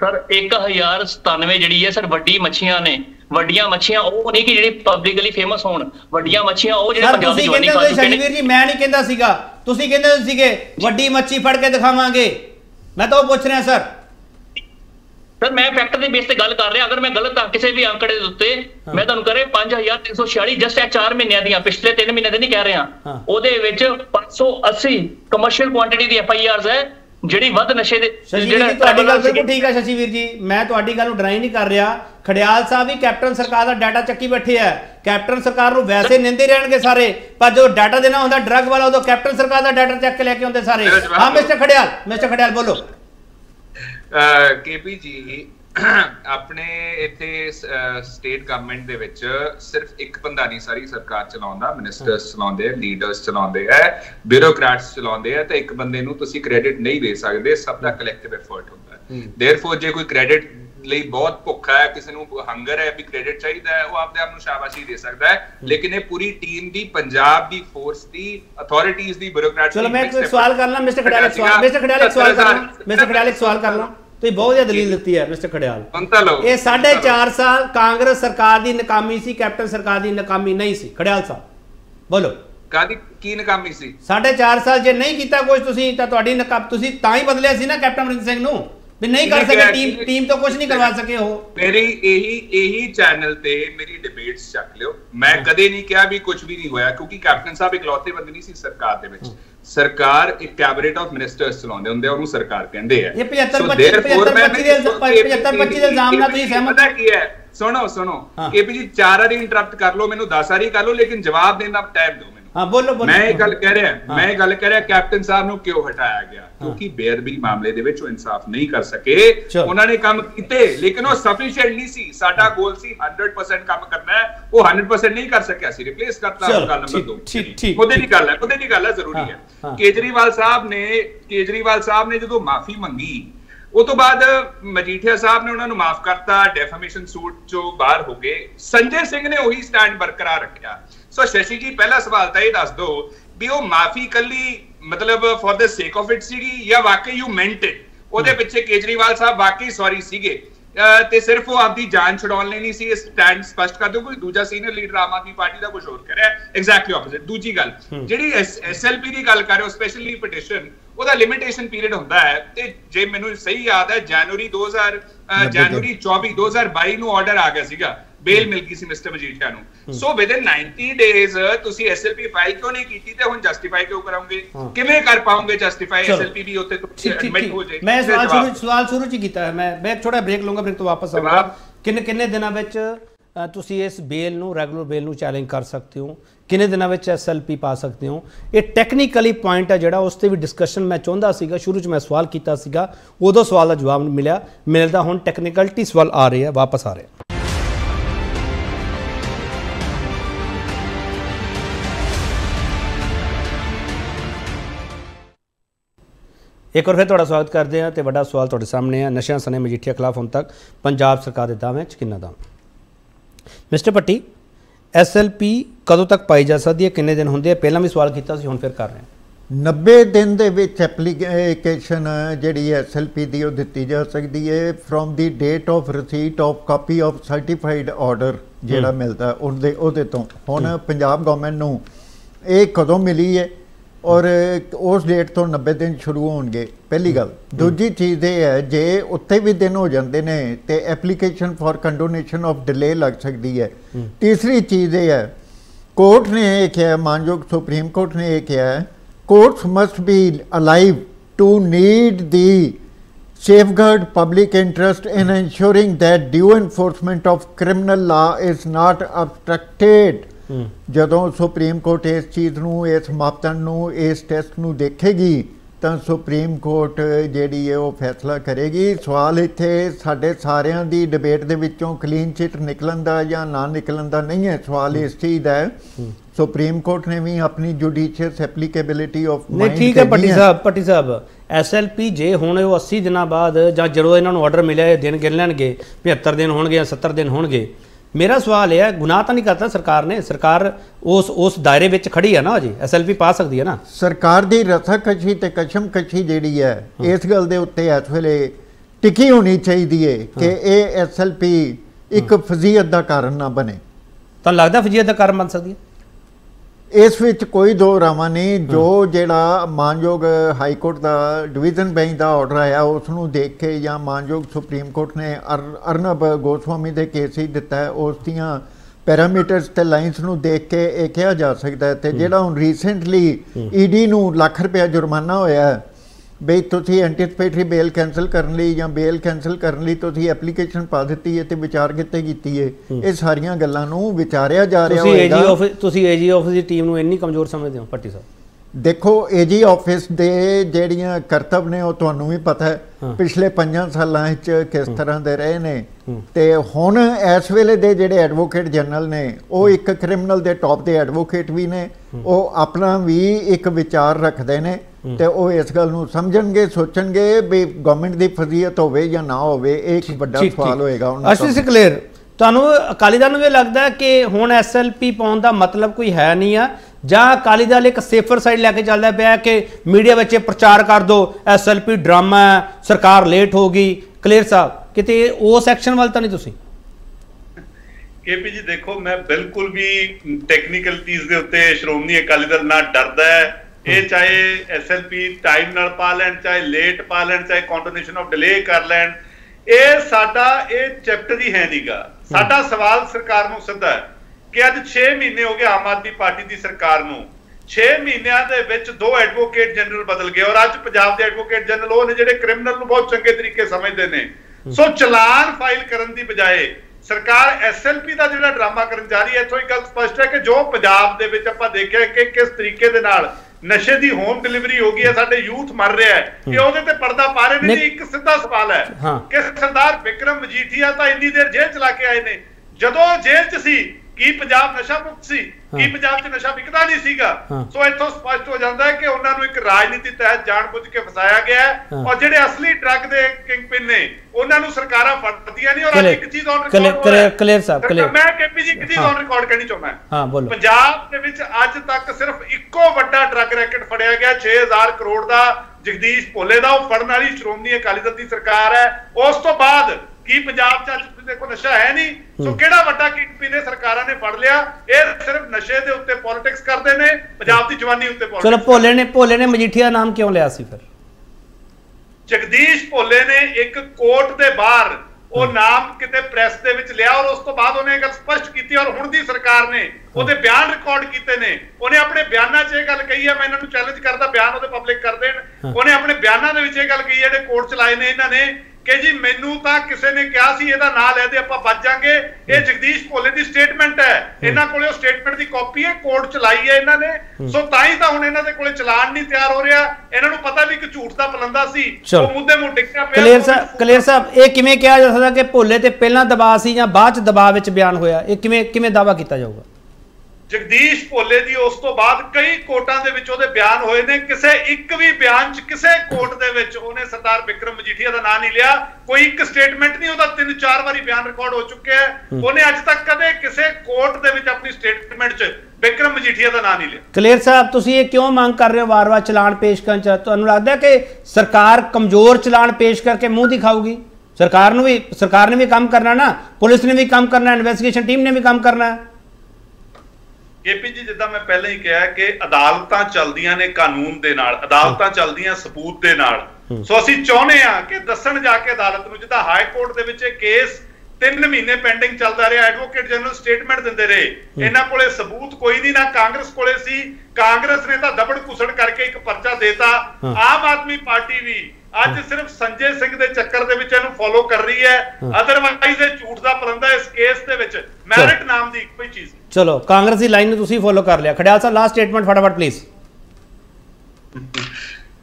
S2: ਸਰ 1097 ਜਿਹੜੀ ਹੈ ਸਰ ਵੱਡੀ ਮੱਛੀਆਂ ਨੇ। ਵੱਡੀਆਂ ਮੱਛੀਆਂ ਉਹ ਨਹੀਂ ਕਿ ਜਿਹੜੀ ਪਬਲਿਕਲੀ ਫੇਮਸ ਹੋਣ। ਵੱਡੀਆਂ ਮੱਛੀਆਂ ਉਹ ਜਿਹੜੇ ਪੰਜਾਬ ਦੀ ਜਵਾਨੀ
S1: ਕਹਿੰਦੇ
S2: ਖਾ
S1: ਹੋ
S2: ਚੁੱਕੇ
S1: ਸ਼ਸ਼ੀ
S2: ਨੇ।
S1: ਵੀਰ ਜੀ ਮੈਂ ਨਹੀਂ ਕਹਿੰਦਾ ਸੀਗਾ। ਤੁਸੀਂ ਕਹਿੰਦੇ ਸੀਗੇ ਵੱਡੀ ਮੱਛੀ ਫੜ ਕੇ ਦਿਖਾਵਾਂਗੇ। ਮੈਂ ਤਾਂ ਉਹ ਪੁੱਛ ਰਿਹਾ ਸਰ।
S2: ਸਰ ਮੈਂ ਫੈਕਟ ਦੇ ਬੇਸ ਤੇ ਗੱਲ ਕਰ ਰਿਹਾ। ਅਗਰ ਮੈਂ ਗਲਤ ਹਾਂ ਕਿਸੇ ਵੀ ਅੰਕੜੇ ਦੇ ਉੱਤੇ ਮੈਂ ਤੁਹਾਨੂੰ ਕਰੇ 5346 ਜਸਟ ਇਹ 4 ਮਹੀਨਿਆਂ ਦੀਆਂ ਪਿਛਲੇ 3 ਮਹੀਨਿਆਂ ਦੇ ਨਹੀਂ ਕਹਿ ਰਿਹਾ। ਉਹਦੇ ਵਿੱਚ 580 ਕਮਰਸ਼ੀਅਲ ਕੁਆਂਟੀਟੀ ਦੀ ਐਫ ਆਈ ਆਰਸ ਹੈ ਜਿਹੜੀ ਵੱਧ ਨਸ਼ੇ ਦੇ
S1: ਸ਼ਸ਼ੀ ਵੀਰ ਜੀ ਤੁਹਾਡੀ ਗੱਲ ਬਿਲਕੁਲ ਠੀਕ ਹੈ ਸ਼ਸ਼ੀ ਵੀਰ ਜੀ। ਮੈਂ ਤੁਹਾਡੀ ਗੱਲ ਨੂੰ ਡਰਾਈ ਨਹੀਂ ਕਰ ਰਿਹਾ। ਖੜਿਆਲ ਸਾਹਿਬ ਵੀ ਕੈਪਟਨ ਸਰਕਾਰ ਦਾ ਡਾਟਾ ਚੱਕੀ ਬੈਠੇ ਆ। ਕੈਪਟਨ ਸਰਕਾਰ ਨੂੰ ਵੈਸੇ ਨਿੰਦੇ ਰਹਿਣਗੇ ਸਾਰੇ ਪਰ ਜਦੋਂ ਡਾਟਾ ਦੇਣਾ ਹੁੰਦਾ ਡਰੱਗ ਵਾਲਾ ਉਦੋਂ ਕੈਪਟਨ ਸਰਕਾਰ ਦਾ ਡਾਟਾ ਚੱਕ ਕੇ ਲੈ ਕੇ ਆਉਂਦੇ ਸਾਰੇ। ਹਾਂ। ਮਿਸਟਰ ਖੜਿਆਲ ਮਿਸਟਰ ਖੜਿਆਲ ਬੋਲੋ।
S5: ਕੇਪੀ ਜੀ ਆਪਣੇ ਇੱਥੇ ਸਟੇਟ ਗਵਰਨਮੈਂਟ ਦੇ ਵਿੱਚ ਸਿਰਫ ਇੱਕ ਬੰਦਾ ਨਹੀਂ ਸਾਰੀ ਸਰਕਾਰ ਚਲਾਉਂਦਾ ਮਿਨਿਸਟਰਸ ਚਲਾਉਂਦੇ ਆ ਲੀਡਰਸ ਚਲਾਉਂਦੇ ਆ ਬਿਊਰੋਕਰੈਟਸ ਚਲਾਉਂਦੇ ਆ ਤੇ ਇੱਕ ਬੰਦੇ ਨੂੰ ਤੁਸੀਂ ਕ੍ਰੈਡਿਟ ਨਹੀਂ ਦੇ ਸਕਦੇ ਸਭ ਦਾ ਕਲੈਕਟਿਵ ਐਫਰਟ ਹੁੰਦਾ। ਹੈ ਦੇਅਰਫੋਰ ਜੇ ਕੋਈ ਕ੍ਰੈਡਿਟ ਲਈ ਬਹੁਤ ਭੁੱਖਾ ਹੈ ਕਿਸੇ ਨੂੰ ਹੰਗਰ ਹੈ ਵੀ ਕ੍ਰੈਡਿਟ ਚਾਹੀਦਾ ਹੈ ਉਹ ਆਪਦੇ ਆਪ ਨੂੰ ਸ਼ਾਬਾਸ਼ੀ ਦੇ ਸਕਦਾ ਹੈ। ਲੇਕਿਨ ਇਹ ਪੂਰੀ ਟੀਮ ਦੀ ਪੰਜਾਬ ਦੀ ਫੋਰਸ ਦੀ ਅਥਾਰਟੀਆਂ ਦੀ ਬਿਊਰੋਕਰੈਟਸ
S1: ਚਲੋ ਮੈਂ ਇੱਕ ਸਵਾਲ ਕਰ ਲਾਂ ਮਿਸਟਰ ਖੜਿਆਲ ਸਵਾਲ ਮਿਸਟਰ ਖੜਿਆਲ ਇੱਕ ਸਵਾਲ ਕਰ ਲਾਂ ਮਿਸਟਰ ਖੜਿਆਲ ਇੱਕ ਸਵਾਲ ਕਰ ਲਾਂ। ਤੁਸੀਂ ਬਹੁਤ ਜ਼ਿਆਦਾ ਦਲੀਲ ਦਿੱਤੀ ਹੈ ਮਿਸਟਰ ਖੜਿਆਲ ਇਹ 4.5 ਸਾਲ ਕਾਂਗਰਸ ਸਰਕਾਰ ਦੀ ਨਾਕਾਮੀ ਸੀ ਕੈਪਟਨ ਸਰਕਾਰ ਦੀ ਨਾਕਾਮੀ ਨਹੀਂ ਸੀ। ਖੜਿਆਲ ਸਾਹਿਬ ਬੋਲੋ।
S5: ਕਾਦੀ ਕੀ ਨਕਾਮੀ ਸੀ?
S1: 4.5 ਸਾਲ ਜੇ ਨਹੀਂ ਕੀਤਾ ਕੁਝ ਤੁਸੀਂ ਤਾਂ ਤੁਹਾਡੀ ਨਕਾਮ ਤੁਸੀਂ ਤਾਂ ਹੀ ਬਦਲਿਆ ਸੀ ਨਾ ਕੈਪਟਨ ਅਮਰਿੰਦਰ ਸਿੰਘ ਨੂੰ। ਵੀ ਨਹੀਂ ਕਰ ਸਕੇ
S5: ਹੈ,
S1: ਟੀਮ
S5: ਹੈ।
S1: ਟੀਮ ਤੋਂ ਕੁਝ ਨਹੀਂ ਕਰਵਾ ਸਕੇ ਉਹ।
S5: ਮੇਰੀ ਇਹੀ ਇਹੀ ਚੈਨਲ ਤੇ ਮੇਰੀ ਡਿਬੇਟਸ ਚੱਕ ਲਿਓ। ਮੈਂ ਕਦੇ ਨਹੀਂ ਕਿਹਾ ਵੀ ਕੁਝ ਵੀ ਨਹੀਂ ਹੋਇਆ ਕਿਉਂਕਿ ਕੈਪਟਨ ਸਾਹਿਬ ਇਕਲੌਤੇ ਬੰਦੇ ਨਹੀਂ ਸੀ ਸਰਕਾਰ ਦੇ ਵਿੱਚ। ਸਰਕਾਰ ਇੱਕ ਕੈਬਨਿਟ ਆਫ ਮਿਨਿਸਟਰਸ ਚਲਾਉਂਦੇ ਹੁੰਦੇ ਆ ਉਹਨੂੰ ਸਰਕਾਰ ਕਹਿੰਦੇ ਆ।
S1: ਇਹ 75
S5: So
S1: 25
S5: therefore ਮੈਂ
S1: 75 ਦੇ ਇਲਜ਼ਾਮ- 75 25 ਦੇ ਇਲਜ਼ਾਮ ਨਾਲ ਤੁਸੀਂ ਸਹਿਮਤ
S5: ਪਤਾ ਕੀ ਹੈ? ਸੁਣੋ ਸੁਣੋ।
S1: ਹਾਂ।
S5: ਕੇਪੀ ਜੀ ਚਾਰ ਵਾਰੀ ਇੰਟਰਰਪਟ ਕਰ ਲਓ ਮੈਨੂੰ 10 ਵਾਰੀ ਕਰ ਲਓ ਲੇਕਿਨ ਜਵਾਬ ਦੇਣ ਦਾ ਟਾਈਮ ਦਿਓ
S1: ਹਾਂ ਬੋਲੋ ਬੋਲੋ।
S5: ਮੈਂ ਇਹ ਗੱਲ ਕਹਿ ਰਿਹਾ ਮੈਂ ਇਹ ਗੱਲ ਕਹਿ ਰਿਹਾ ਕੈਪਟਨ ਸਾਹਿਬ ਨੂੰ ਕਿਉਂ ਹਟਾਇਆ ਗਿਆ? ਕਿਉਂਕਿ ਬੇਅਦਬੀ ਮਾਮਲੇ ਦੇ ਵਿੱਚ ਉਹ ਇਨਸਾਫ ਨਹੀਂ ਕਰ ਸਕੇ। ਉਹਨਾਂ ਨੇ ਕੰਮ ਕੀਤੇ ਲੇਕਿਨ ਉਹ ਸਫੀਸ਼ੀਐਂਟ ਨਹੀਂ ਸੀ। ਸਾਡਾ ਗੋਲ ਸੀ 100% ਕੰਮ ਕਰਨਾ ਹੈ। ਉਹ 100% ਨਹੀਂ ਕਰ ਸਕਿਆ ਸੀ। ਰਿਪਲੇਸ ਕਰਤਾ ਗੱਲ ਨੰਬਰ
S1: ਠੀਕ,
S5: 2
S1: ਠੀਕ, ਠੀਕ।
S5: ਉਹਦੇ ਦੀ ਗੱਲ ਹੈ ਉਹਦੇ ਦੀ ਗੱਲ ਹੈ ਜ਼ਰੂਰੀ
S1: ਹਾਂ।
S5: ਕੇਜਰੀਵਾਲ ਸਾਹਿਬ ਨੇ ਕੇਜਰੀਵਾਲ ਸਾਹਿਬ ਨੇ ਜਦੋਂ ਮਾਫੀ ਮੰਗੀ ਉਹ ਤੋਂ ਬਾਅਦ ਮਜੀਠੀਆ ਸਾਹਿਬ ਨੇ ਉਹਨਾਂ ਨੂੰ ਮਾਫ ਕਰਤਾ ਡੈਫਾਮੇਸ਼ਨ ਸੂਟ ਚੋਂ ਬਾਹਰ ਹੋ ਗਏ। ਸੰਜੇ ਸਿੰਘ ਨੇ ਉਹੀ ਸਟੈਂਡ ਬਰਕਰਾਰ ਰੱਖਿਆ। ਸੋ ਸ਼ਸ਼ੀ ਜੀ ਪਹਿਲਾ ਸਵਾਲ ਤਾਂ ਇਹ ਦੱਸ ਦਿਓ ਵੀ ਉਹ ਮਾਫੀ ਕੱਲੀ ਮਤਲਬ for the sake of it ਸੀਗੀ ਜਾਂ ਵਾਕਈ ਯੂ ਮੈਂਟ ਇਟ ਉਹਦੇ ਪਿੱਛੇ ਕੇਜਰੀਵਾਲ ਸਾਹਿਬ ਵਾਕਈ ਸੌਰੀ ਸੀਗੇ। ਤੇ ਸਿਰਫ ਉਹ ਆਪਦੀ ਜਾਨ ਛਡਾਉਣ ਲਈ ਨਹੀਂ ਸੀ ਇਹ ਸਟੈਂਡ ਸਪਸ਼ਟ ਕਰ ਦਿਓ ਕੋਈ ਦੂਜਾ senior leader Aam Aadmi party ਦਾ ਕੁਝ ਹੋਰ ਕਰ ਰਿਹਾ ਐਗਜ਼ੈਕਟਲੀ ਆਪੋਜ਼ਿਟ ਦੂਜੀ ਗੱਲ ਜਿਹੜੀ ਐਸਐਲਪੀ ਦੀ ਗੱਲ ਕਰ ਰਹੇ ਹੋ ਸਪੈਸ਼ਲੀ ਪਟੀਸ਼ਨ ਉਹਦਾ ਲਿਮਿਟੇਸ਼ਨ ਪੀਰੀਅਡ ਹੁੰਦਾ ਹੈ। ਤੇ ਜੇ ਮੈਨੂੰ ਸਹੀ ਯਾਦ ਹੈ ਜਨਵਰੀ 2000 ਅਹ ਜਨਵਰੀ 24 2022 ਨੂੰ ਆਰਡਰ ਆ ਗਿਆ ਸੀਗਾ। ਬੇਲ ਮਿਲ ਗਈ ਸੀ ਮਿਸਟਰ ਮਜੀਠੀਆ ਨੂੰ ਸੋ ਵਿਦਨ 90 ਡੇਜ਼ ਤੁਸੀਂ ਐਸਐਲਪੀ ਫਾਈਲ ਕਿਉਂ ਨਹੀਂ ਕੀਤੀ ਤੇ ਹੁਣ ਜਸਟੀਫਾਈ ਕਿਉਂ ਕਰਾਉਂਗੇ ਕਿਵੇਂ ਕਰ ਪਾਉਂਗੇ ਜਸਟੀਫਾਈ। ਐਸਐਲਪੀ ਵੀ ਉੱਤੇ ਐਡਮਿਟ ਹੋ ਜਾਏ
S1: ਠੀਕ ਮੈਂ ਸਵਾਲ। ਸ਼ੁਰੂ ਸਵਾਲ ਸ਼ੁਰੂ ਚ ਕੀਤਾ ਹੈ ਮੈਂ ਮੈਂ ਛੋਟਾ ਬ੍ਰੇਕ ਲਵਾਂਗਾ ਫਿਰ ਤੋਂ ਵਾਪਸ
S5: ਜਵਾਬ।
S1: ਕਿੰਨੇ ਕਿੰਨੇ ਦਿਨਾਂ ਵਿੱਚ ਤੁਸੀਂ ਇਸ ਬੇਲ ਨੂੰ ਰੈਗੂਲਰ ਬੇਲ ਨੂੰ ਚੈਲੰਜ ਕਰ ਸਕਦੇ ਹੋ? ਕਿੰਨੇ ਦਿਨਾਂ ਵਿੱਚ ਐਸਐਲਪੀ ਪਾ ਸਕਦੇ ਹੋ? ਇਹ ਟੈਕਨੀਕਲੀ ਪੁਆਇੰਟ ਹੈ ਜਿਹੜਾ ਉਸ ਤੇ ਵੀ ਡਿਸਕਸ਼ਨ ਮੈਂ ਚਾਹੁੰਦਾ ਸੀਗਾ ਸ਼ੁਰੂ ਚ ਮੈਂ ਸਵਾਲ ਕੀਤਾ ਸੀਗਾ ਉਦੋਂ ਸਵਾਲ ਦਾ ਜਵਾਬ ਮਿਲਿਆ। ਮਿਲਦਾ ਹੁਣ ਟੈਕਨੀਕਲਿਟੀ ਸਵਾਲ ਆ ਰਹੇ ਆ ਵਾਪਸ ਆ ਰਹੇ ਆ। ਇੱਕ ਵਾਰ ਫਿਰ ਤੁਹਾਡਾ ਸਵਾਗਤ ਕਰਦੇ ਹਾਂ ਤੇ ਵੱਡਾ ਸਵਾਲ ਤੁਹਾਡੇ ਸਾਹਮਣੇ ਹੈ। ਨਸ਼ਿਆਂ ਸਨੇ ਮਜੀਠੀਆ ਖਿਲਾਫ ਹੁਣ ਤੱਕ ਪੰਜਾਬ ਸਰਕਾਰ ਦੇ ਦਾਅਵੇ ਚ ਕਿੰਨਾ ਦਾਮ ਮਿਸਟਰ ਪੱਟੀ ਐਸਐਲਪੀ ਕਦੋਂ ਤੱਕ ਪਾਈ ਜਾ ਸਕਦੀ ਹੈ? ਕਿੰਨੇ ਦਿਨ ਹੁੰਦੇ ਆ? ਪਹਿਲਾਂ ਵੀ ਸਵਾਲ ਕੀਤਾ ਸੀ ਹੁਣ ਫਿਰ ਕਰ ਰਹੇ ਹਾਂ।
S3: 90 ਦਿਨ ਦੇ ਵਿੱਚ ਐਪਲੀਕੇਸ਼ਨ ਜਿਹੜੀ ਐਸਐਲਪੀ ਦੀ ਉਹ ਦਿੱਤੀ ਜਾ ਸਕਦੀ ਹੈ। From the date of receipt of copy of certified order ਜਿਹੜਾ ਮਿਲਦਾ ਉਹਦੇ ਉਹਦੇ ਤੋਂ। ਹੁਣ ਪੰਜਾਬ ਗਵਰਨਮੈਂਟ ਨੂੰ ਇਹ ਕਦੋਂ ਮਿਲੀ ਹੈ? ਔਰ ਉਸ ਡੇਟ ਤੋਂ 90 ਦਿਨ ਸ਼ੁਰੂ ਹੋਣਗੇ ਪਹਿਲੀ ਗੱਲ ਦੂਜੀ ਚੀਜ਼ ਇਹ ਹੈ ਜੇ ਉੱਤੇ ਵੀ ਦਿਨ ਹੋ ਜਾਂਦੇ ਨੇ ਤੇ application for condonation of delay ਲੱਗ ਸਕਦੀ ਹੈ ਤੀਸਰੀ ਚੀਜ਼ ਇਹ ਹੈ ਕੋਰਟ ਨੇ ਇਹ ਕਿਹਾ ਮਾਨਯੋਗ ਸੁਪਰੀਮ ਕੋਰਟ ਨੇ ਇਹ ਕਿਹਾ courts must be alive to need the safeguard public interest in ensuring that due enforcement of criminal law is not obstructed ਜਦੋਂ ਸੁਪਰੀਮ ਕੋਰਟ ਇਸ ਚੀਜ਼ ਨੂੰ ਇਸ ਮਾਪਦੰਡ ਨੂੰ ਇਸ ਟੈਸਟ ਨੂੰ ਦੇਖੇਗੀ ਤਾਂ ਸੁਪਰੀਮ ਕੋਰਟ ਜਿਹੜੀ ਹੈ ਉਹ ਫੈਸਲਾ ਕਰੇਗੀ। ਸਵਾਲ ਇੱਥੇ ਸਾਡੇ ਸਾਰਿਆਂ ਦੀ ਡਿਬੇਟ ਦੇ ਵਿੱਚੋਂ ਕਲੀਨ ਚਿਟ ਨਿਕਲਣ ਦਾ ਜਾਂ ਨਾ ਨਿਕਲਣ ਦਾ ਨਹੀਂ ਹੈ। ਸਵਾਲ ਇਸ ਚੀਜ਼ ਦਾ ਹੈ। ਸੁਪਰੀਮ ਕੋਰਟ ਨੇ ਵੀ ਆਪਣੀ ਜੁਡੀਸ਼ੀਅਸ ਐਪਲੀਕੇਬਿਲਿਟੀ ਆਫ
S1: ਨਹੀਂ ਠੀਕ ਹੈ ਪੱਟੀ ਸਾਹਿਬ ਪੱਟੀ ਸਾਹਿਬ ਐਸਐਲਪੀ ਜੇ ਹੁਣ ਉਹ 80 ਦਿਨਾਂ ਬਾਅਦ ਜਾਂ ਜਦੋਂ ਇਹਨਾਂ ਨੂੰ ਆਰਡਰ ਮਿਲਿਆ ਇਹ ਦਿਨ ਗਿਣ ਲੈਣਗੇ 75 ਦਿਨ ਹੋਣਗੇ ਜਾਂ 70 ਦਿਨ ਹੋਣਗੇ ਮੇਰਾ ਸਵਾਲ ਇਹ ਹੈ ਗੁਨਾਹ ਤਾਂ ਨਹੀਂ ਕਰਤਾ ਸਰਕਾਰ ਨੇ? ਸਰਕਾਰ ਉਸ ਉਸ ਦਾਇਰੇ ਵਿੱਚ ਖੜੀ ਹੈ ਨਾ ਅਜੇ? ਐਸਐਲਪੀ ਪਾ ਸਕਦੀ ਹੈ ਨਾ?
S3: ਸਰਕਾਰ ਦੀ ਰਥਾਕਸ਼ੀ ਤੇ ਕਸ਼ਮਕਸ਼ੀ ਜਿਹੜੀ ਹੈ ਇਸ ਗੱਲ ਦੇ ਉੱਤੇ ਇਸ ਵੇਲੇ ਟਿਕੀ ਹੋਣੀ ਚਾਹੀਦੀ ਹੈ ਕਿ ਇਹ ਐਸਐਲਪੀ ਇੱਕ ਫਜ਼ੀਅਤ ਦਾ ਕਾਰਨ ਨਾ ਬਣੇ।
S1: ਤੁਹਾਨੂੰ ਲੱਗਦਾ ਫਜੀਅਤ ਦਾ ਕਾਰਨ ਬਣ ਸਕਦੀ ਹੈ?
S3: ਇਸ ਵਿੱਚ ਕੋਈ ਦੋ ਰਾਵਾਂ ਨਹੀਂ ਜੋ ਜਿਹੜਾ ਮਾਨਯੋਗ ਹਾਈ ਕੋਰਟ ਦਾ ਡਿਵੀਜ਼ਨ ਬੈਂਚ ਦਾ ਆਰਡਰ ਆਇਆ ਉਸ ਨੂੰ ਦੇਖ ਕੇ ਜਾਂ ਮਾਨਯੋਗ ਸੁਪਰੀਮ ਕੋਰਟ ਨੇ ਅਰ- ਅਰਨਬ ਗੋਸਵਾਮੀ ਦੇ ਕੇਸ ਹੀ ਦਿੱਤਾ ਉਸ ਦੀਆਂ ਪੈਰਾਮੀਟਰਸ ਤੇ ਲਾਈਨਸ ਨੂੰ ਦੇਖ ਕੇ ਇਹ ਕਿਹਾ ਜਾ ਸਕਦਾ ਹੈ ਤੇ ਜਿਹੜਾ ਹੁਣ ਰੀਸੈਂਟਲੀ ਈਡੀ ਨੂੰ ਲੱਖ ਰੁਪਇਆ ਜੁਰਮਾਨਾ ਹੋਇਆ ਬਈ ਤੁਸੀਂ ਐਂਟੀਸਪੇਟਰੀ ਬੇਲ ਕੈਨਸਲ ਕਰਨ ਲਈ ਜਾਂ ਬੇਲ ਕੈਨਸਲ ਕਰਨ ਲਈ ਤੁਸੀਂ ਐਪਲੀਕੇਸ਼ਨ ਪਾ ਦਿੱਤੀ ਹੈ ਤੇ ਵਿਚਾਰ ਕਿੱਥੇ ਕੀਤੀ ਹੈ? ਇਹ ਸਾਰੀਆਂ ਗੱਲਾਂ ਨੂੰ ਵਿਚਾਰਿਆ ਜਾ ਰਿਹਾ
S1: ਤੁਸੀਂ ਏਜੀ
S3: ਹੋਏਗਾ।
S1: ਆਫਿਸ ਤੁਸੀਂ ਏਜੀ ਆਫਿਸ ਦੀ ਟੀਮ ਨੂੰ ਇੰਨੀ ਕਮਜ਼ੋਰ ਸਮਝਦੇ ਹੋ ਪੱਟੀ ਸਾਹਿਬ?
S3: ਦੇਖੋ ਏਜੀ ਆਫਿਸ ਦੇ ਜਿਹੜੀਆਂ ਕਰਤੱਵ ਨੇ ਉਹ ਤੁਹਾਨੂੰ ਵੀ ਪਤਾ ਹੈ। ਪਿਛਲੇ 5 ਸਾਲਾਂ ਵਿੱਚ ਕਿਸ ਤਰ੍ਹਾਂ ਦੇ ਰਹੇ ਨੇ। ਤੇ ਹੁਣ ਇਸ ਵੇਲੇ ਦੇ ਜਿਹੜੇ ਐਡਵੋਕੇਟ ਜਨਰਲ ਨੇ ਉਹ ਇੱਕ ਕ੍ਰਿਮੀਨਲ ਦੇ ਟੌਪ ਦੇ ਐਡਵੋਕੇਟ ਵੀ ਨੇ। ਉਹ ਆਪਣਾ ਵੀ ਇੱਕ ਵਿਚਾਰ ਰੱਖਦੇ ਨੇ। ਤੇ ਉਹ ਇਸ ਗੱਲ ਨੂੰ ਸਮਝਣਗੇ ਸੋਚਣਗੇ ਵੀ ਗਵਰਨਮੈਂਟ ਦੀ ਫਜ਼ੀਅਤ ਹੋਵੇ ਜਾਂ ਨਾ ਹੋਵੇ ਇਹ ਇੱਕ ਵੱਡਾ ਸਵਾਲ। ਹੋਏਗਾ ਉਹਨਾਂ
S1: ਅਸ਼ਵਨੀ ਸਿੰਘ ਕਲੇਰ ਤੁਹਾਨੂੰ ਅਕਾਲੀ ਦਲ ਨੂੰ ਇਹ ਲੱਗਦਾ ਹੈ ਕਿ ਹੁਣ ਐਸਐਲਪੀ ਪਾਉਣ ਦਾ ਮਤਲਬ ਕੋਈ ਹੈ ਨਹੀਂ ਆ ਜਾਂ ਅਕਾਲੀ ਦਲ ਇੱਕ ਸੇਫਰ ਸਾਈਡ ਲੈ ਕੇ ਚੱਲਦਾ ਪਿਆ ਹੈ ਕਿ ਮੀਡੀਆ ਵਿੱਚ ਪ੍ਰਚਾਰ ਕਰ ਦੋ ਐਸਐਲਪੀ ਡਰਾਮਾ ਹੈ ਸਰਕਾਰ ਲੇਟ ਹੋ ਗਈ। ਕਲੇਰ ਸਾਹਿਬ ਕਿਤੇ ਉਸ ਐਕਸ਼ਨ ਵੱਲ ਤਾਂ ਨਹੀਂ ਤੁਸੀਂ?
S4: ਕੇਪੀ ਜੀ ਦੇਖੋ ਮੈਂ ਬਿਲਕੁਲ ਵੀ ਟੈਕਨੀਕਲਟੀਜ਼ ਦੇ ਉੱਤੇ ਸ਼੍ਰੋਮਣੀ ਅਕਾਲੀ ਦਲ ਨਾਲ ਡਰਦਾ ਹੈ। ਇਹ ਚਾਹੇ ਐਸਐਲਪੀ ਟਾਈਮ ਨਾਲ ਪਾ ਲੈਣ ਚਾਹੇ ਲੇਟ ਪਾ ਲੈਣ ਚਾਹੇ ਕੰਟੀਨਿਊਸ਼ਨ ਆਫ ਡਿਲੇ ਕਰ ਲੈਣ ਇਹ ਸਾਡਾ ਇਹ ਚੈਪਟਰ ਹੀ ਹੈ ਨਹੀਂਗਾ ਸਾਡਾ ਸਵਾਲ ਸਰਕਾਰ ਨੂੰ ਸਿੱਧਾ ਹੈ ਕਿ ਅੱਜ 6 ਮਹੀਨੇ ਹੋ ਗਏ ਆਮ ਆਦਮੀ ਪਾਰਟੀ ਦੀ ਸਰਕਾਰ ਨੂੰ। 6 ਮਹੀਨਿਆਂ ਦੇ ਵਿੱਚ ਦੋ ਐਡਵੋਕੇਟ ਜਨਰਲ ਬਦਲ ਗਏ ਔਰ ਅੱਜ ਪੰਜਾਬ ਦੇ ਐਡਵੋਕੇਟ ਜਨਰਲ ਉਹ ਨੇ ਜਿਹੜੇ ਕ੍ਰਿਮੀਨਲ ਨੂੰ ਬਹੁਤ ਚੰਗੇ ਤਰੀਕੇ ਸਮਝਦੇ ਨੇ। ਸੋ ਚਲਾਨ ਫਾਈਲ ਕਰਨ ਦੀ ਬਜਾਏ ਸਰਕਾਰ ਐਸਐਲਪੀ ਦਾ ਜਿਹੜਾ ਡਰਾਮਾ ਕਰਨ ਜਾ ਰਹੀ ਹੈ ਇੱਥੋਂ ਇੱਕ ਗੱਲ ਸਪਸ਼ਟ ਹੈ ਕਿ ਜੋ ਪੰਜਾਬ ਦੇ ਵਿੱਚ ਆਪਾਂ ਦੇਖਿਆ ਕਿ ਕਿਸ ਤਰੀਕੇ ਦੇ ਨਾਲ ਨਸ਼ੇ ਦੀ ਹੋਮ ਡਿਲੀਵਰੀ ਹੋ ਗਈ ਹੈ ਸਾਡੇ ਯੂਥ ਮਰ ਰਿਹਾ ਹੈ। ਕਿ ਉਹਦੇ ਤੇ ਪਰਦਾ ਪਾ ਰਹੇ ਨੇ? ਇੱਕ ਸਿੱਧਾ ਸਵਾਲ ਹੈ
S1: ਹਾਂ।
S4: ਕਿ ਸਰਦਾਰ ਵਿਕਰਮ ਮਜੀਠੀਆ ਤਾਂ ਇੰਨੀ ਦੇਰ ਜੇਲ੍ਹ ਚਲਾ ਕੇ ਆਏ ਨੇ। ਜਦੋਂ ਜੇਲ੍ਹ 'ਚ ਸੀ ਕੀ ਪੰਜਾਬ ਨਸ਼ਾ ਮੁਕਤ ਸੀ ਕੀ। ਪੰਜਾਬ 'ਚ ਨਸ਼ਾ ਵਿਕਦਾ ਨਹੀਂ ਸੀਗਾ। ਸੋ ਇੱਥੋਂ ਸਪਸ਼ਟ ਹੋ ਜਾਂਦਾ ਹੈ ਕਿ ਉਹਨਾਂ ਨੂੰ ਇੱਕ ਰਾਜਨੀਤੀ ਤਹਿਤ ਜਾਣਬੁੱਝ ਕੇ ਫਸਾਇਆ ਗਿਆ ਹੈ। ਔਰ ਜਿਹੜੇ ਅਸਲੀ ਡਰੱਗ ਦੇ ਕਿੰਗਪਿਨ ਨੇ ਉਹਨਾਂ ਨੂੰ ਸਰਕਾਰਾਂ ਫੜਦੀਆਂ ਨਹੀਂ ਔਰ ਅੱਜ ਇੱਕ ਚੀਜ਼ ਔਨ ਰਿਕਾਰਡ
S1: ਕਲੇ- ਕਲੇਰ ਸਾਹਿਬ, ਕਲੇਰ।
S4: ਮੈਂ ਕੇਪੀ ਜੀ ਇੱਕ ਚੀਜ਼। ਔਨ ਰਿਕਾਰਡ ਕਹਿਣੀ ਚਾਹੁੰਦਾ
S1: ਹਾਂ ਬੋਲੋ
S4: ਪੰਜਾਬ ਦੇ ਵਿੱਚ ਅੱਜ ਤੱਕ ਸਿਰਫ ਇੱਕੋ ਵੱਡਾ ਡਰੱਗ ਰੈਕਟ ਫੜਿਆ ਗਿਆ 6000 ਕਰੋੜ ਦਾ ਜਗਦੀਸ਼ ਭੋਲੇ ਦਾ ਉਹ ਫੜਨ ਵਾਲੀ ਸ਼੍ਰੋਮਣੀ ਅਕਾਲੀ ਦਲ ਦੀ ਸਰਕਾਰ ਹੈ ਉਸ ਤੋਂ ਬਾਅਦ ਕੀ ਪੰਜਾਬ 'ਚ ਅੱਜ ਤੁਸੀਂ ਦੇਖੋ ਨਸ਼ਾ ਹੈ ਨਹੀਂ। ਸੋ ਕਿਹੜਾ ਵੱਡਾ ਕਿੰਗਪਿਨ ਨੇ ਸਰਕਾਰਾਂ ਨੇ ਫੜ ਲਿਆ? ਇਹ ਸਿਰਫ ਨਸ਼ੇ ਦੇ ਉੱਤੇ ਪੋਲਿਟਿਕਸ ਕਰਦੇ ਨੇ ਪੰਜਾਬ ਦੀ ਜਵਾਨੀ ਉੱਤੇ
S1: ਚਲੋ
S4: ਪੋਲਿਟਿਕਸ
S1: ਭੋਲੇ ਨੇ ਭੋਲੇ ਨੇ ਮਜੀਠੀਆ ਨਾਮ ਕਿਉਂ ਲਿਆ ਸੀ ਫਿਰ?
S4: ਜਗਦੀਸ਼ ਭੋਲੇ ਨੇ ਇੱਕ ਕੋਰਟ ਦੇ ਬਾਹਰ ਉਹ ਨਾਮ ਕਿਤੇ ਪ੍ਰੈਸ ਦੇ ਵਿੱਚ ਲਿਆ ਔਰ ਉਸ ਤੋਂ ਬਾਅਦ ਉਹਨੇ ਇਹ ਗੱਲ ਸਪਸ਼ਟ ਕੀਤੀ ਔਰ ਹੁਣ ਦੀ ਸਰਕਾਰ ਨੇ ਉਹਦੇ ਬਿਆਨ ਰਿਕਾਰਡ ਕੀਤੇ ਨੇ। ਉਹਨੇ ਆਪਣੇ ਬਿਆਨਾਂ 'ਚ ਇਹ ਗੱਲ ਕਹੀ ਹੈ ਮੈਂ ਇਹਨਾਂ ਨੂੰ ਚੈਲੰਜ ਕਰਦਾ ਬਿਆਨ ਉਹਦੇ ਪਬਲਿਕ ਕਰ ਦੇਣ। ਉਹਨੇ ਆਪਣੇ ਬਿਆਨਾਂ ਦੇ ਵਿੱਚ ਇਹ ਗੱਲ ਕਹੀ ਹੈ ਜਿਹੜੇ ਕੋਰਟ ਚਲਾਏ ਨੇ ਇਹਨਾਂ ਨੇ ਕਿ ਜੀ ਮੈਨੂੰ ਤਾਂ ਕਿਸੇ ਨੇ ਕਿਹਾ ਸੀ ਇਹਦਾ ਨਾਂ ਲੈ ਦੇ ਆਪਾਂ ਬਚ ਜਾਾਂਗੇ। ਇਹ ਜਗਦੀਸ਼ ਭੋਲੇ ਦੀ ਸਟੇਟਮੈਂਟ ਹੈ। ਇਹਨਾਂ ਕੋਲੇ ਉਹ ਸਟੇਟਮੈਂਟ ਦੀ ਕਾਪੀ ਹੈ ਕੋਰਟ ਚਲਾਈ ਹੈ ਇਹਨਾਂ ਨੇ। ਸੋ ਤਾਂ ਹੀ ਤਾਂ ਹੁਣ ਇਹਨਾਂ ਦੇ ਕੋਲੇ ਚਲਾਨ ਨਹੀਂ ਤਿਆਰ ਹੋ ਰਿਹਾ। ਇਹਨਾਂ ਨੂੰ ਪਤਾ ਵੀ ਕਿ ਝੂਠ ਦਾ ਪਲੰਦਾ ਸੀ। ਉਹ ਮੁੱਦੇ ਮੁੱਢ ਡਿੱਗਿਆ ਪਿਆ
S1: ਕਲੇਰ
S4: ਉਹ
S1: ਸਾਹਿਬ ਕਲੇਰ ਸਾਹਿਬ ਇਹ ਕਿਵੇਂ ਕਿਹਾ ਜਾ ਸਕਦਾ ਕਿ ਭੋਲੇ ਤੇ ਪਹਿਲਾਂ ਦਬਾਅ ਸੀ ਜਾਂ ਬਾਅਦ ਚ ਦਬਾਅ ਵਿੱਚ ਬਿਆਨ ਹੋਇਆ? ਇਹ ਕਿਵੇਂ ਕਿਵੇਂ ਦਾਵਾ ਕੀਤਾ ਜਾਊਗਾ?
S4: ਜਗਦੀਸ਼ ਭੋਲੇ ਦੀ ਉਸ ਤੋਂ ਬਾਅਦ ਕਈ ਕੋਰਟਾਂ ਦੇ ਵਿੱਚ ਉਹਦੇ ਬਿਆਨ ਹੋਏ ਨੇ। ਕਿਸੇ ਇੱਕ ਵੀ ਬਿਆਨ 'ਚ ਕਿਸੇ ਕੋਰਟ ਦੇ ਵਿੱਚ ਉਹਨੇ ਸਰਦਾਰ ਵਿਕਰਮ ਮਜੀਠੀਆ ਦਾ ਨਾਂ ਨਹੀਂ ਲਿਆ। ਕੋਈ ਇੱਕ ਸਟੇਟਮੈਂਟ ਨਹੀਂ ਉਹਦਾ ਤਿੰਨ ਚਾਰ ਵਾਰੀ ਬਿਆਨ ਰਿਕਾਰਡ ਹੋ ਚੁੱਕਿਆ ਹੈ। ਉਹਨੇ ਅੱਜ ਤੱਕ ਕਦੇ ਕਿਸੇ ਕੋਰਟ ਦੇ ਵਿੱਚ ਆਪਣੀ ਸਟੇਟਮੈਂਟ 'ਚ ਵਿਕਰਮ ਮਜੀਠੀਆ ਦਾ ਨਾਂ ਨਹੀਂ ਲਿਆ।
S1: ਕਲੀਅਰ ਸਾਹਿਬ ਤੁਸੀਂ ਇਹ ਕਿਉਂ ਮੰਗ ਕਰ ਰਹੇ ਹੋ ਵਾਰ-ਵਾਰ ਚਲਾਨ ਪੇਸ਼ ਕਰਨ ਚ? ਤੁਹਾਨੂੰ ਲੱਗਦਾ ਕਿ ਸਰਕਾਰ ਕਮਜ਼ੋਰ ਚਲਾਨ ਪੇਸ਼ ਕਰਕੇ ਮੂੰਹ ਦਿਖਾਊਗੀ? ਸਰਕਾਰ ਨੂੰ ਵੀ ਸਰਕਾਰ ਨੇ ਵੀ ਕੰਮ ਕਰਨਾ ਨਾ। ਪੁਲਿਸ ਨੇ ਵੀ ਕੰਮ ਕਰਨਾ ਇਨਵੈਸਟੀਗੇਸ਼ਨ ਟੀਮ ਨੇ ਵੀ ਕੰਮ ਕਰਨਾ। ਹੈ
S4: ਕੇਪੀ ਜੀ ਜਿੱਦਾਂ ਮੈਂ ਪਹਿਲਾਂ ਹੀ ਕਿਹਾ ਕਿ ਅਦਾਲਤਾਂ ਚੱਲਦੀਆਂ ਨੇ ਕਾਨੂੰਨ ਦੇ ਨਾਲ ਅਦਾਲਤਾਂ ਚੱਲਦੀਆਂ ਸਬੂਤ ਦੇ ਨਾਲ। ਸੋ ਅਸੀਂ ਚਾਹੁੰਦੇ ਆ ਕਿ ਦੱਸਣ ਜਾ ਕੇ ਅਦਾਲਤ ਨੂੰ ਜਿੱਦਾਂ ਹਾਈ ਕੋਰਟ ਦੇ ਵਿੱਚ ਇਹ ਕੇਸ 3 ਮਹੀਨੇ ਪੈਂਡਿੰਗ ਚੱਲਦਾ ਰਿਹਾ ਐਡਵੋਕੇਟ ਜਨਰਲ ਸਟੇਟਮੈਂਟ ਦਿੰਦੇ ਰਹੇ। ਇਹਨਾਂ ਕੋਲੇ ਸਬੂਤ ਕੋਈ ਨਹੀਂ ਨਾ ਕਾਂਗਰਸ ਕੋਲੇ ਸੀ। ਕਾਂਗਰਸ ਨੇ ਤਾਂ ਦਬੜ ਕੁਸੜ ਕਰਕੇ ਇੱਕ ਪਰਚਾ ਦੇਤਾ। ਆਮ ਆਦਮੀ ਪਾਰਟੀ ਵੀ ਅੱਜ ਸਿਰਫ ਸੰਜੇ ਸਿੰਘ ਦੇ ਚੱਕਰ ਦੇ ਵਿੱਚ ਇਹਨੂੰ ਫੋਲੋ ਕਰ ਰਹੀ ਹੈ। ਅਦਰਵਾਈਜ਼ ਇਹ ਝੂਠ ਦਾ ਪਰੰਦਾ ਇਸ ਕੇਸ ਦੇ ਵਿੱਚ। ਮੈਰਿਟ ਨਾਮ ਦੀ ਇੱਕੋ ਹੀ ਚੀਜ਼। ਹੈ
S1: ਚਲੋ ਕਾਂਗਰਸ ਦੀ ਲਾਈਨ ਨੂੰ ਤੁਸੀਂ ਫੋਲੋ ਕਰ ਲਿਆ। ਖੜਿਆਲ ਸਾਹਿਬ ਲਾਸਟ ਸਟੇਟਮੈਂਟ ਫਟਾਫਟ ਪਲੀਜ਼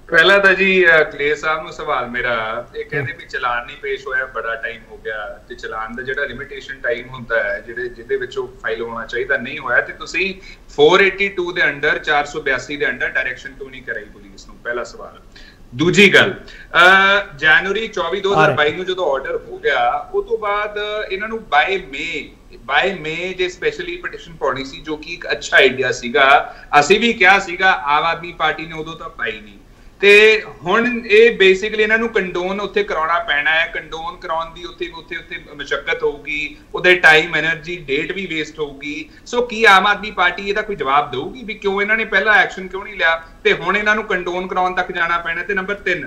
S5: ਪਹਿਲਾਂ ਤਾਂ ਜੀ ਕਲੇਰ ਸਾਹਿਬ ਨੂੰ ਸਵਾਲ ਮੇਰਾ। ਇਹ ਕਹਿੰਦੇ ਵੀ ਚਲਾਨ ਨਹੀਂ ਪੇਸ਼ ਹੋਇਆ ਬੜਾ ਟਾਈਮ ਹੋ ਗਿਆ ਤੇ ਚਲਾਨ ਦਾ ਜਿਹੜਾ ਲਿਮਿਟੇਸ਼ਨ ਟਾਈਮ ਹੁੰਦਾ ਹੈ ਜਿਹੜੇ ਜਿਹਦੇ ਵਿੱਚ ਉਹ ਫਾਈਲ ਹੋਣਾ ਚਾਹੀਦਾ ਨਹੀਂ ਹੋਇਆ ਤੇ ਤੁਸੀਂ 482 ਦੇ ਅੰਡਰ 482 ਦੇ ਅੰਡਰ ਡਾਇਰੈਕਸ਼ਨ ਕਿਉਂ ਨਹੀਂ ਕਰਾਈ ਪੁਲਿਸ ਨੂੰ? ਪਹਿਲਾ ਸਵਾਲ। ਦੂਜੀ ਗੱਲ ਜਨਵਰੀ 24 2022 ਨੂੰ ਜਦੋਂ ਆਰਡਰ ਹੋ ਗਿਆ ਉਹ ਤੋਂ ਬਾਅਦ ਇਹਨਾਂ ਨੂੰ ਬਾਈ ਮੇ ਬਾਈ ਮੇ ਜੇ ਸਪੈਸ਼ਲੀ ਪਟੀਸ਼ਨ ਪਾਉਣੀ ਸੀ ਜੋ ਕਿ ਇੱਕ ਅੱਛਾ ਆਈਡੀਆ ਸੀਗਾ ਅਸੀਂ ਵੀ ਕਿਹਾ ਸੀਗਾ ਆਮ ਆਦਮੀ ਪਾਰਟੀ ਨੇ ਉਦੋਂ ਤਾਂ ਪਾਈ ਨਹੀਂ ਤੇ ਹੁਣ ਇਹ ਬੇਸਿਕਲੀ ਇਹਨਾਂ ਨੂੰ ਕੰਡੋਨ ਉੱਥੇ ਕਰਾਉਣਾ ਪੈਣਾ ਹੈ। ਕੰਡੋਨ ਕਰਾਉਣ ਦੀ ਉੱਥੇ ਉੱਥੇ ਉੱਥੇ ਮਸ਼ਕਕਤ ਹੋਊਗੀ। ਉਹਦੇ ਟਾਈਮ એનર્ਜੀ ਡੇਟ ਵੀ ਵੇਸਟ ਹੋਊਗੀ। ਸੋ ਕੀ ਆਮ ਆਦਮੀ ਪਾਰਟੀ ਇਹਦਾ ਕੋਈ ਜਵਾਬ ਦੇਊਗੀ ਵੀ ਕਿਉਂ ਇਹਨਾਂ ਨੇ ਪਹਿਲਾਂ ਐਕਸ਼ਨ ਕਿਉਂ ਨਹੀਂ ਲਿਆ? ਤੇ ਹੁਣ ਇਹਨਾਂ ਨੂੰ ਕੰਡੋਨ ਕਰਾਉਣ ਤੱਕ ਜਾਣਾ ਪੈਣਾ। ਤੇ ਨੰਬਰ 3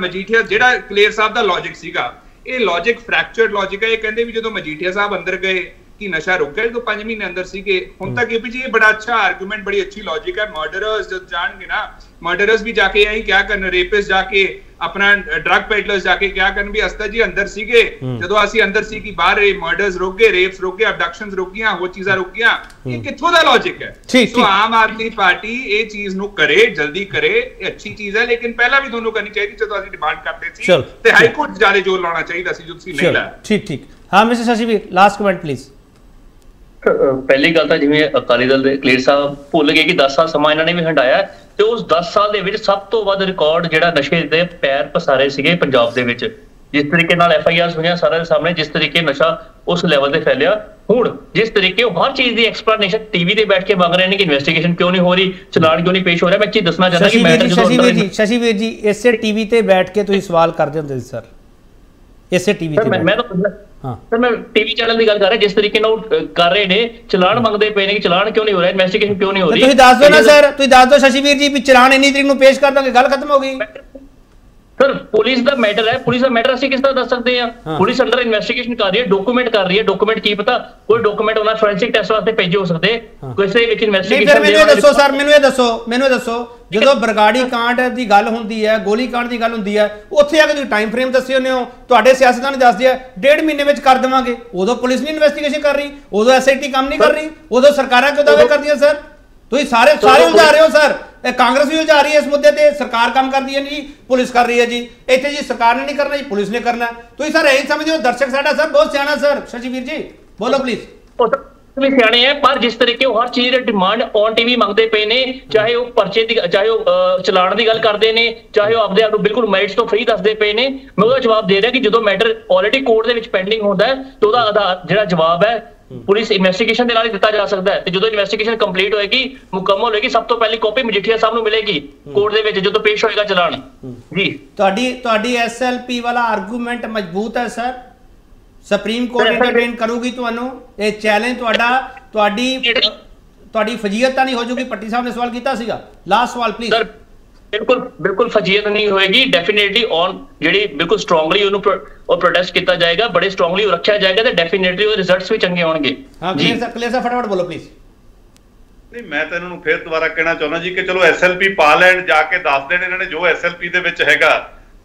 S5: ਮਜੀਠੀਆ ਜਿਹੜਾ ਕਲੀਅਰ ਸਾਹਿਬ ਦਾ ਲੌਜੀਕ ਸੀਗਾ ਇਹ ਲੌਜੀਕ ਫ੍ਰੈਕਚਰਡ ਲੌਜੀਕ ਹੈ। ਇਹ ਕਹਿੰਦੇ ਵੀ ਜਦੋਂ ਮਜੀਠੀਆ ਸਾਹਿਬ ਅੰਦਰ ਗਏ ਕਿ ਨਸ਼ਾ ਰੁਕ ਗਿਆ ਜਦੋਂ 5 ਮਹੀਨੇ ਅੰਦਰ ਸੀਗੇ ਹੁਣ ਤੱਕ ਇਹ ਵੀ ਜੀ ਇਹ ਬੜਾ ਅੱਛਾ ਆਰਗੂਮੈਂਟ ਬੜੀ ਅੱਛੀ ਲੌਜਿਕ ਹੈ ਮਰਡਰਰਸ ਜਦ ਜਾਣਗੇ ਨਾ ਮਰਡਰਰਸ ਵੀ ਜਾ ਕੇ ਆਈ ਕਿਆ ਕਰਨ ਰੇਪਿਸ ਜਾ ਕੇ ਆਪਣਾ ਡਰਗ ਪੈਡਲਰਸ ਜਾ ਕੇ ਕਿਆ ਕਰਨ ਵੀ ਅਸਤਾ ਜੀ ਅੰਦਰ ਸੀਗੇ ਜਦੋਂ ਅਸੀਂ ਅੰਦਰ ਸੀ ਕਿ ਬਾਹਰ ਇਹ ਮਰਡਰਸ ਰੁਕ ਗਏ ਰੇਪਸ ਰੁਕ ਗਏ ਅਬਡਕਸ਼ਨਸ ਰੁਕ ਗਈਆਂ ਹੋਰ ਚੀਜ਼ਾਂ ਰੁਕ ਗਈਆਂ ਇਹ ਕਿੱਥੋਂ ਦਾ ਲੌਜਿਕ ਹੈ ਸੋ। ਆਮ ਆਦਮੀ ਪਾਰਟੀ ਇਹ ਚੀਜ਼ ਨੂੰ ਕਰੇ ਜਲਦੀ ਕਰੇ ਇਹ ਅੱਛੀ ਚੀਜ਼ ਹੈ ਲੇਕਿਨ ਪਹਿਲਾਂ ਵੀ ਤੁਹਾਨੂੰ ਕਰਨੀ ਚਾਹੀਦੀ ਜਦੋਂ ਅਸੀਂ ਡਿਮਾਂਡ ਕਰਦੇ ਸੀ। ਤੇ ਹਾਈ ਕੋਰਟ ਜਾਲੇ ਜੋਰ ਲਾਉਣਾ ਚਾਹੀਦਾ ਸੀ ਜੋ ਤੁਸੀਂ ਨਹੀਂ ਲਾਇਆ
S1: ਠੀਕ ਠੀਕ ਹਾਂ mister Shashiveer last comment
S2: please ਪਹਿਲੀ ਗੱਲ ਤਾਂ ਜਿਵੇਂ ਅਕਾਲੀ ਦਲ ਦੇ ਕਲੀਅਰ ਸਾਹਿਬ ਭੁੱਲ ਗਏ ਕਿ 10 ਸਾਲ ਸਮਾਂ ਇਹਨਾਂ ਨੇ ਵੀ ਹੰਡਾਇਆ ਤੇ ਉਸ 10 ਸਾਲ ਦੇ ਵਿੱਚ ਸਭ ਤੋਂ ਵੱਧ ਰਿਕਾਰਡ ਜਿਹੜਾ ਨਸ਼ੇ ਦੇ ਪੈਰ ਪਸਾਰੇ ਸੀਗੇ ਪੰਜਾਬ ਦੇ ਵਿੱਚ ਜਿਸ ਤਰੀਕੇ ਨਾਲ ਐਫ ਆਈ ਆਰਸ ਹੋਈਆਂ ਸਾਰਿਆਂ ਦੇ ਸਾਹਮਣੇ ਜਿਸ ਤਰੀਕੇ ਨਸ਼ਾ ਉਸ ਲੈਵਲ ਤੇ ਫੈਲਿਆ ਹੁਣ ਜਿਸ ਤਰੀਕੇ ਉਹ ਹਰ ਚੀਜ਼ ਦੀ ਐਕਸਪਲੇਨੇਸ਼ਨ ਟੀਵੀ ਤੇ ਬੈਠ ਕੇ ਮੰਗ ਰਹੇ ਨੇ ਕਿ ਇਨਵੈਸਟੀਗੇਸ਼ਨ ਕਿਉਂ ਨਹੀਂ ਹੋ ਰਹੀ ਚਲਾਨ ਕਿਉਂ ਨਹੀਂ ਪੇਸ਼ ਹੋ ਰਿਹਾ ਮੈਂ ਚੀਜ਼ ਦੱਸਣਾ ਚਾਹੁੰਦਾ ਕਿ ਮੈਟਰ ਜਦੋਂ
S1: ਸ਼ਸ਼ੀਵੀਰ
S2: ਅੰਦਰ
S1: ਜੀ ਸ਼ਸ਼ੀਵੀਰ ਜੀ ਇਸੇ ਟੀਵੀ ਤੇ ਬੈਠ ਕੇ ਤੁਸੀਂ ਸਵਾਲ ਕਰਦੇ ਹੁੰਦੇ ਸੀ ਸਰ ਇਸੇ ਟੀਵੀ ਤੇ
S2: ਮੈਂ। ਤਾਂ ਸਰ ਮੈਂ ਟੀਵੀ ਚੈਨਲ ਦੀ ਗੱਲ ਕਰ ਰਿਹਾ ਜਿਸ ਤਰੀਕੇ ਨਾਲ ਉਹ ਕਰ ਰਹੇ ਨੇ ਚਲਾਨ ਮੰਗਦੇ ਪਏ ਨੇ ਕਿ ਚਲਾਨ ਕਿਉਂ ਨਹੀਂ ਹੋ ਰਿਹਾ ਇਨਵੈਸਟੀਗੇਸ਼ਨ ਕਿਉਂ ਨਹੀਂ ਹੋ ਰਹੀ?
S1: ਤੁਸੀਂ ਦੱਸ ਦਿਓ ਨਾ ਸਰ ਤੁਸੀਂ ਦੱਸ ਦਿਓ ਸ਼ਸ਼ੀਵੀਰ ਜੀ ਵੀ ਚਲਾਨ ਇੰਨੀ ਤਰੀਕ ਨੂੰ ਪੇਸ਼ ਕਰ ਦਾਂਗੇ ਗੱਲ ਖਤਮ ਹੋ ਗਈ।
S2: ਸਰ ਪੁਲਿਸ ਦਾ ਮੈਟਰ ਹੈ ਪੁਲਿਸ ਦਾ ਮੈਟਰ ਅਸੀਂ ਕਿਸ ਤਰ੍ਹਾਂ ਦੱਸ ਸਕਦੇ।
S1: ਹਾਂ?
S2: ਪੁਲਿਸ ਅੰਡਰ ਇਨਵੈਸਟੀਗੇਸ਼ਨ ਕਰ ਰਹੀ ਹੈ ਡਾਕੂਮੈਂਟ ਕਰ ਰਹੀ ਹੈ ਡਾਕੂਮੈਂਟ ਕੀ ਪਤਾ? ਕੋਈ ਡਾਕੂਮੈਂਟ ਉਹਨਾਂ ਫੋਰੈਂਸਿਕ ਟੈਸਟ ਵਾਸਤੇ ਭੇਜੇ ਹੋ ਸਕਦੇ। ਕਿਸੇ ਵਿੱਚ ਇਨਵੈਸਟੀਗੇਸ਼ਨ
S1: ਮੈਨੂੰ ਇਹ ਦੱਸੋ ਸਰ ਮੈਨੂੰ ਇਹ ਦੱਸੋ ਮੈਨੂੰ ਇਹ ਦੱਸੋ ਜਦੋਂ ਬਰਗਾੜੀ ਕਾਂਡ ਦੀ ਗੱਲ ਹੁੰਦੀ ਹੈ ਗੋਲੀ ਕਾਂਡ ਦੀ ਗੱਲ ਹੁੰਦੀ ਹੈ ਉੱਥੇ ਆ ਕੇ ਤੁਸੀਂ ਟਾਈਮ ਫਰੇਮ ਦੱਸਿਓ ਨੇ ਹੋ ਤੁਹਾਡੇ ਸਿਆਸਤਦਾਨ ਦੱਸਦੇ ਆ ਡੇਢ ਮਹੀਨੇ ਵਿੱਚ ਕਰ ਦੇਵਾਂਗੇ। ਉਦੋਂ ਪੁਲਿਸ ਨਹੀਂ ਇਨਵੈਸਟੀਗੇਸ਼ਨ ਕਰ ਰਹੀ ਉਦੋਂ ਐਸਆਈਟੀ ਕੰਮ ਨਹੀਂ ਕਰ ਰਹੀ ਉਦੋਂ ਸਰਕਾਰਾਂ ਕਿਉਂ ਦਾਅਵੇ ਕਰਦੀਆਂ ਸਰ? ਤੁਸੀਂ ਸਾਰੇ ਸਾਰੇ ਉਲਝਾ ਰਹੇ ਹੋ ਸਰ। ਕਾਂਗਰਸ ਵੀ ਉਲਝਾ ਰਹੀ ਹੈ ਇਸ ਮੁੱਦੇ ਤੇ ਸਰਕਾਰ ਕੰਮ ਕਰਦੀ ਹੈ ਜੀ ਪੁਲਿਸ ਕਰ ਰਹੀ ਹੈ ਜੀ। ਇੱਥੇ ਜੀ ਸਰਕਾਰ ਨੇ ਨਹੀਂ ਕਰਨਾ ਜੀ ਪੁਲਿਸ ਨੇ ਕਰਨਾ। ਤੁਸੀਂ ਸਰ ਇਹ ਸਮਝਦੇ ਹੋ ਦਰਸ਼ਕ ਸਾਡਾ ਸਰ ਬਹੁਤ ਸਿਆਣਾ ਸਰ। ਸ਼ਸ਼ੀਵੀਰ ਜੀ ਬੋਲੋ ਪਲੀਜ਼
S2: ਵੀ ਸਿਆਣੇ ਹੈ ਪਰ ਜਿਸ ਤਰੀਕੇ ਉਹ ਹਰ ਚੀਜ਼ ਦੀ ਡਿਮਾਂਡ ਔਨ ਟੀਵੀ ਮੰਗਦੇ ਪਏ ਨੇ ਚਾਹੇ ਉਹ ਪਰਚੇ ਦੀ ਚਾਹੇ ਉਹ ਅਹ, ਚਲਾਣ ਦੀ ਗੱਲ ਕਰਦੇ ਨੇ ਚਾਹੇ ਉਹ ਆਪਦੇ ਆਪ ਨੂੰ ਬਿਲਕੁਲ ਮੈਰਿਟਸ ਤੋਂ ਫ੍ਰੀ ਦੱਸਦੇ ਪਏ ਨੇ ਮੈਂ ਉਹਦਾ ਜਵਾਬ ਦੇ ਰਿਹਾ ਕਿ ਜਦੋਂ ਮੈਟਰ ਆਲਰੇਡੀ ਕੋਰਟ ਦੇ ਵਿੱਚ ਪੈਂਡਿੰਗ ਹੁੰਦਾ ਹੈ ਤੇ ਉਹਦਾ ਜਿਹੜਾ ਜਵਾਬ ਹੈ ਪੁਲਿਸ ਇਨਵੈਸਟੀਗੇਸ਼ਨ ਦੇ ਨਾਲ ਹੀ ਦਿੱਤਾ ਜਾ ਸਕਦਾ ਹੈ ਤੇ ਜਦੋਂ ਇਨਵੈਸਟੀਗੇਸ਼ਨ ਕੰਪਲੀਟ ਹੋਏਗੀ ਮੁਕੰਮਲ ਹੋਏਗੀ ਸਭ ਤੋਂ ਪਹਿਲੀ ਕਾਪੀ ਮਜੀਠੀਆ ਸਾਹਿਬ ਨੂੰ ਮਿਲੇਗੀ ਕੋਰਟ ਦੇ ਵਿੱਚ ਜਦੋਂ ਪੇਸ਼ ਹੋਏਗਾ ਚਲਾਣ। ਜੀ।
S1: ਤੁਹਾਡੀ ਤੁਹਾਡੀ ਐਸਐਲਪੀ ਵਾਲਾ ਆਰਗੂਮੈਂਟ ਮਜ਼ਬੂਤ ਹੈ ਸਰ ਸੁਪਰੀਮ ਕੋਰਟ ਇੰਟਰਟੇਨ ਕਰੂਗੀ ਤੁਹਾਨੂੰ। ਇਹ ਚੈਲੰਜ ਤੁਹਾਡਾ ਤੁਹਾਡੀ ਤੁਹਾਡੀ ਫਜੀਅਤ ਤਾਂ ਨਹੀਂ ਹੋ ਜੂਗੀ ਪੱਟੀ ਸਾਹਿਬ ਨੇ ਸਵਾਲ ਕੀਤਾ ਸੀਗਾ। ਲਾਸਟ ਸਵਾਲ ਪਲੀਜ਼
S2: ਸਰ ਬਿਲਕੁਲ ਬਿਲਕੁਲ ਫਜੀਅਤ ਨਹੀਂ ਹੋਏਗੀ। ਡੈਫੀਨੇਟਲੀ ਔਨ ਜਿਹੜੀ ਬਿਲਕੁਲ ਸਟਰੋਂਗਲੀ ਉਹਨੂੰ ਉਹ ਪ੍ਰੋਟੈਸਟ ਕੀਤਾ ਜਾਏਗਾ ਬੜੇ ਸਟਰੋਂਗਲੀ ਉਹ ਰੱਖਿਆ ਜਾਏਗਾ ਤੇ ਡੈਫੀਨੇਟਲੀ ਉਹਦੇ ਰਿਜ਼ਲਟਸ ਵੀ ਚੰਗੇ ਹੋਣਗੇ
S1: ਹਾਂ ਕਲੀਅਰ ਸਰ ਕਲੀਅਰ ਸਰ ਫਟਾਫਟ ਬੋਲੋ ਪਲੀਜ਼
S4: ਨਹੀਂ ਮੈਂ ਤਾਂ ਇਹਨਾਂ ਨੂੰ ਫੇਰ ਦੁਬਾਰਾ ਕਹਿਣਾ ਚਾਹੁੰਦਾ ਜੀ ਕਿ ਚਲੋ ਐਸਐਲਪੀ ਪਾ ਲੈਣ ਜਾ ਕੇ ਦੱਸ ਦੇਣ ਇਹਨਾਂ ਨੇ ਜੋ ਐਸਐਲਪੀ ਦੇ ਵਿੱਚ ਹੈਗਾ।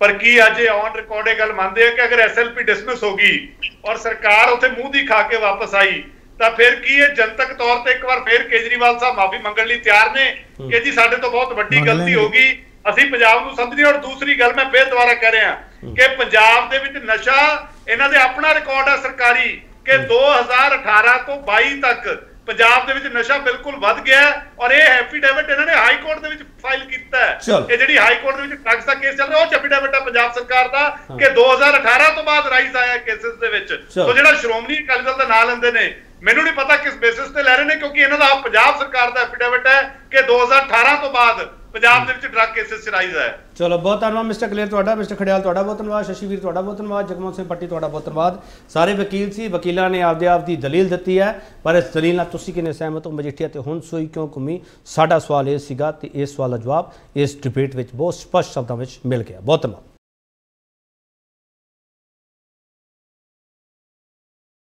S4: ਪਰ ਕੀ ਅੱਜ ਇਹ ਔਨ ਰਿਕਾਰਡ ਇਹ ਗੱਲ ਮੰਨਦੇ ਆ ਕਿ ਅਗਰ ਐਸਐਲਪੀ ਡਿਸਮਿਸ ਹੋ ਗਈ ਔਰ ਸਰਕਾਰ ਉੱਥੇ ਮੂੰਹ ਦੀ ਖਾ ਕੇ ਵਾਪਸ ਆਈ ਤਾਂ ਫਿਰ ਕੀ ਇਹ ਜਨਤਕ ਤੌਰ ਤੇ ਇੱਕ ਵਾਰ ਫੇਰ ਕੇਜਰੀਵਾਲ ਸਾਹਿਬ ਮਾਫੀ ਮੰਗਣ ਲਈ ਤਿਆਰ ਨੇ ਕਿ ਜੀ ਸਾਡੇ ਤੋਂ ਬਹੁਤ ਵੱਡੀ ਗਲਤੀ। ਹੋ ਗਈ। ਅਸੀਂ ਪੰਜਾਬ ਨੂੰ ਸਮਝਦੇ ਔਰ ਦੂਸਰੀ ਗੱਲ ਮੈਂ ਫੇਰ ਦੁਬਾਰਾ ਕਹਿ ਰਿਹਾ ਕਿ ਪੰਜਾਬ ਦੇ ਵਿੱਚ ਨਸ਼ਾ ਇਹਨਾਂ ਦੇ ਆਪਣਾ ਰਿਕਾਰਡ ਹੈ ਸਰਕਾਰੀ ਕਿ 2018 ਤੋਂ 22 ਤੱਕ ਪੰਜਾਬ ਦੇ ਵਿੱਚ ਨਸ਼ਾ ਬਿਲਕੁਲ ਵੱਧ ਗਿਆ ਔਰ ਇਹ ਐਫੀਡੇਵਿਟ ਇਹਨਾਂ ਨੇ ਹਾਈ ਕੋਰਟ ਦੇ ਵਿੱਚ ਫਾਈਲ ਕੀਤਾ ਹੈ। ਇਹ ਜਿਹੜੀ ਹਾਈ ਕੋਰਟ ਦੇ ਵਿੱਚ ਡਰੱਗਸ ਦਾ ਕੇਸ ਚੱਲ ਰਿਹਾ ਉਹ ਐਫੀਡੇਵਿਟ ਹੈ ਪੰਜਾਬ ਸਰਕਾਰ ਦਾ ਕਿ 2018 ਤੋਂ ਬਾਅਦ ਰਾਈਜ਼ ਆਇਆ ਕੇਸਿਸ ਦੇ ਵਿੱਚ। ਸੋ ਜਿਹੜਾ ਸ਼੍ਰੋਮਣੀ ਅਕਾਲੀ ਦਲ ਦਾ ਨਾਂ ਲੈਂਦੇ ਨੇ ਮੈਨੂੰ ਨਹੀਂ ਪਤਾ ਕਿਸ ਬੇਸਿਸ ਤੇ ਲੈ ਰਹੇ ਨੇ, ਕਿਉਂਕਿ ਇਹਨਾਂ ਦਾ ਪੰਜਾਬ ਸਰਕਾਰ ਦਾ ਐਫੀਡੇਵਿਟ ਹੈ ਕਿ 2018 ਤੋਂ ਬਾਅਦ ਪੰਜਾਬ ਦੇ ਵਿੱਚ ਡਰੱਗ ਕੇਸਿਸ ਰਾਈਜ਼ ਆਇਆ
S1: ਚਲੋ, ਬਹੁਤ ਧੰਨਵਾਦ ਮਿਸਟਰ ਕਲੀਅਰ, ਤੁਹਾਡਾ, ਮਿਸਟਰ ਖੜਿਆਲ, ਤੁਹਾਡਾ ਬਹੁਤ ਧੰਨਵਾਦ ਸ਼ਸ਼ੀਵੀਰ ਤੁਹਾਡਾ ਬਹੁਤ ਧੰਨਵਾਦ, ਜਗਮੋਹਨ ਸਿੰਘ ਪੱਟੀ ਤੁਹਾਡਾ ਬਹੁਤ ਧੰਨਵਾਦ। ਸਾਰੇ ਵਕੀਲ ਸੀ, ਵਕੀਲਾਂ ਨੇ ਆਪਦੇ ਆਪ ਦੀ ਦਲੀਲ ਦਿੱਤੀ ਹੈ, ਪਰ ਇਸ ਦਲੀਲ ਨਾਲ ਤੁਸੀਂ ਕਿੰਨੇ ਸਹਿਮਤ ਹੋ? ਮਜੀਠੀਆ ਤੇ ਹੁਣ ਸੋਈ ਕਿਉਂ ਘੁੰਮੀ? ਸਾਡਾ ਸਵਾਲ ਇਹ ਸੀਗਾ ਤੇ ਇਸ ਸਵਾਲ ਦਾ ਜਵਾਬ ਇਸ ਡਿਬੇਟ ਵਿੱਚ ਬਹੁਤ ਸਪਸ਼ਟ ਸ਼ਬਦਾਂ ਵਿੱਚ ਮਿਲ ਗਿਆ। ਬਹੁਤ ਧੰਨਵਾਦ।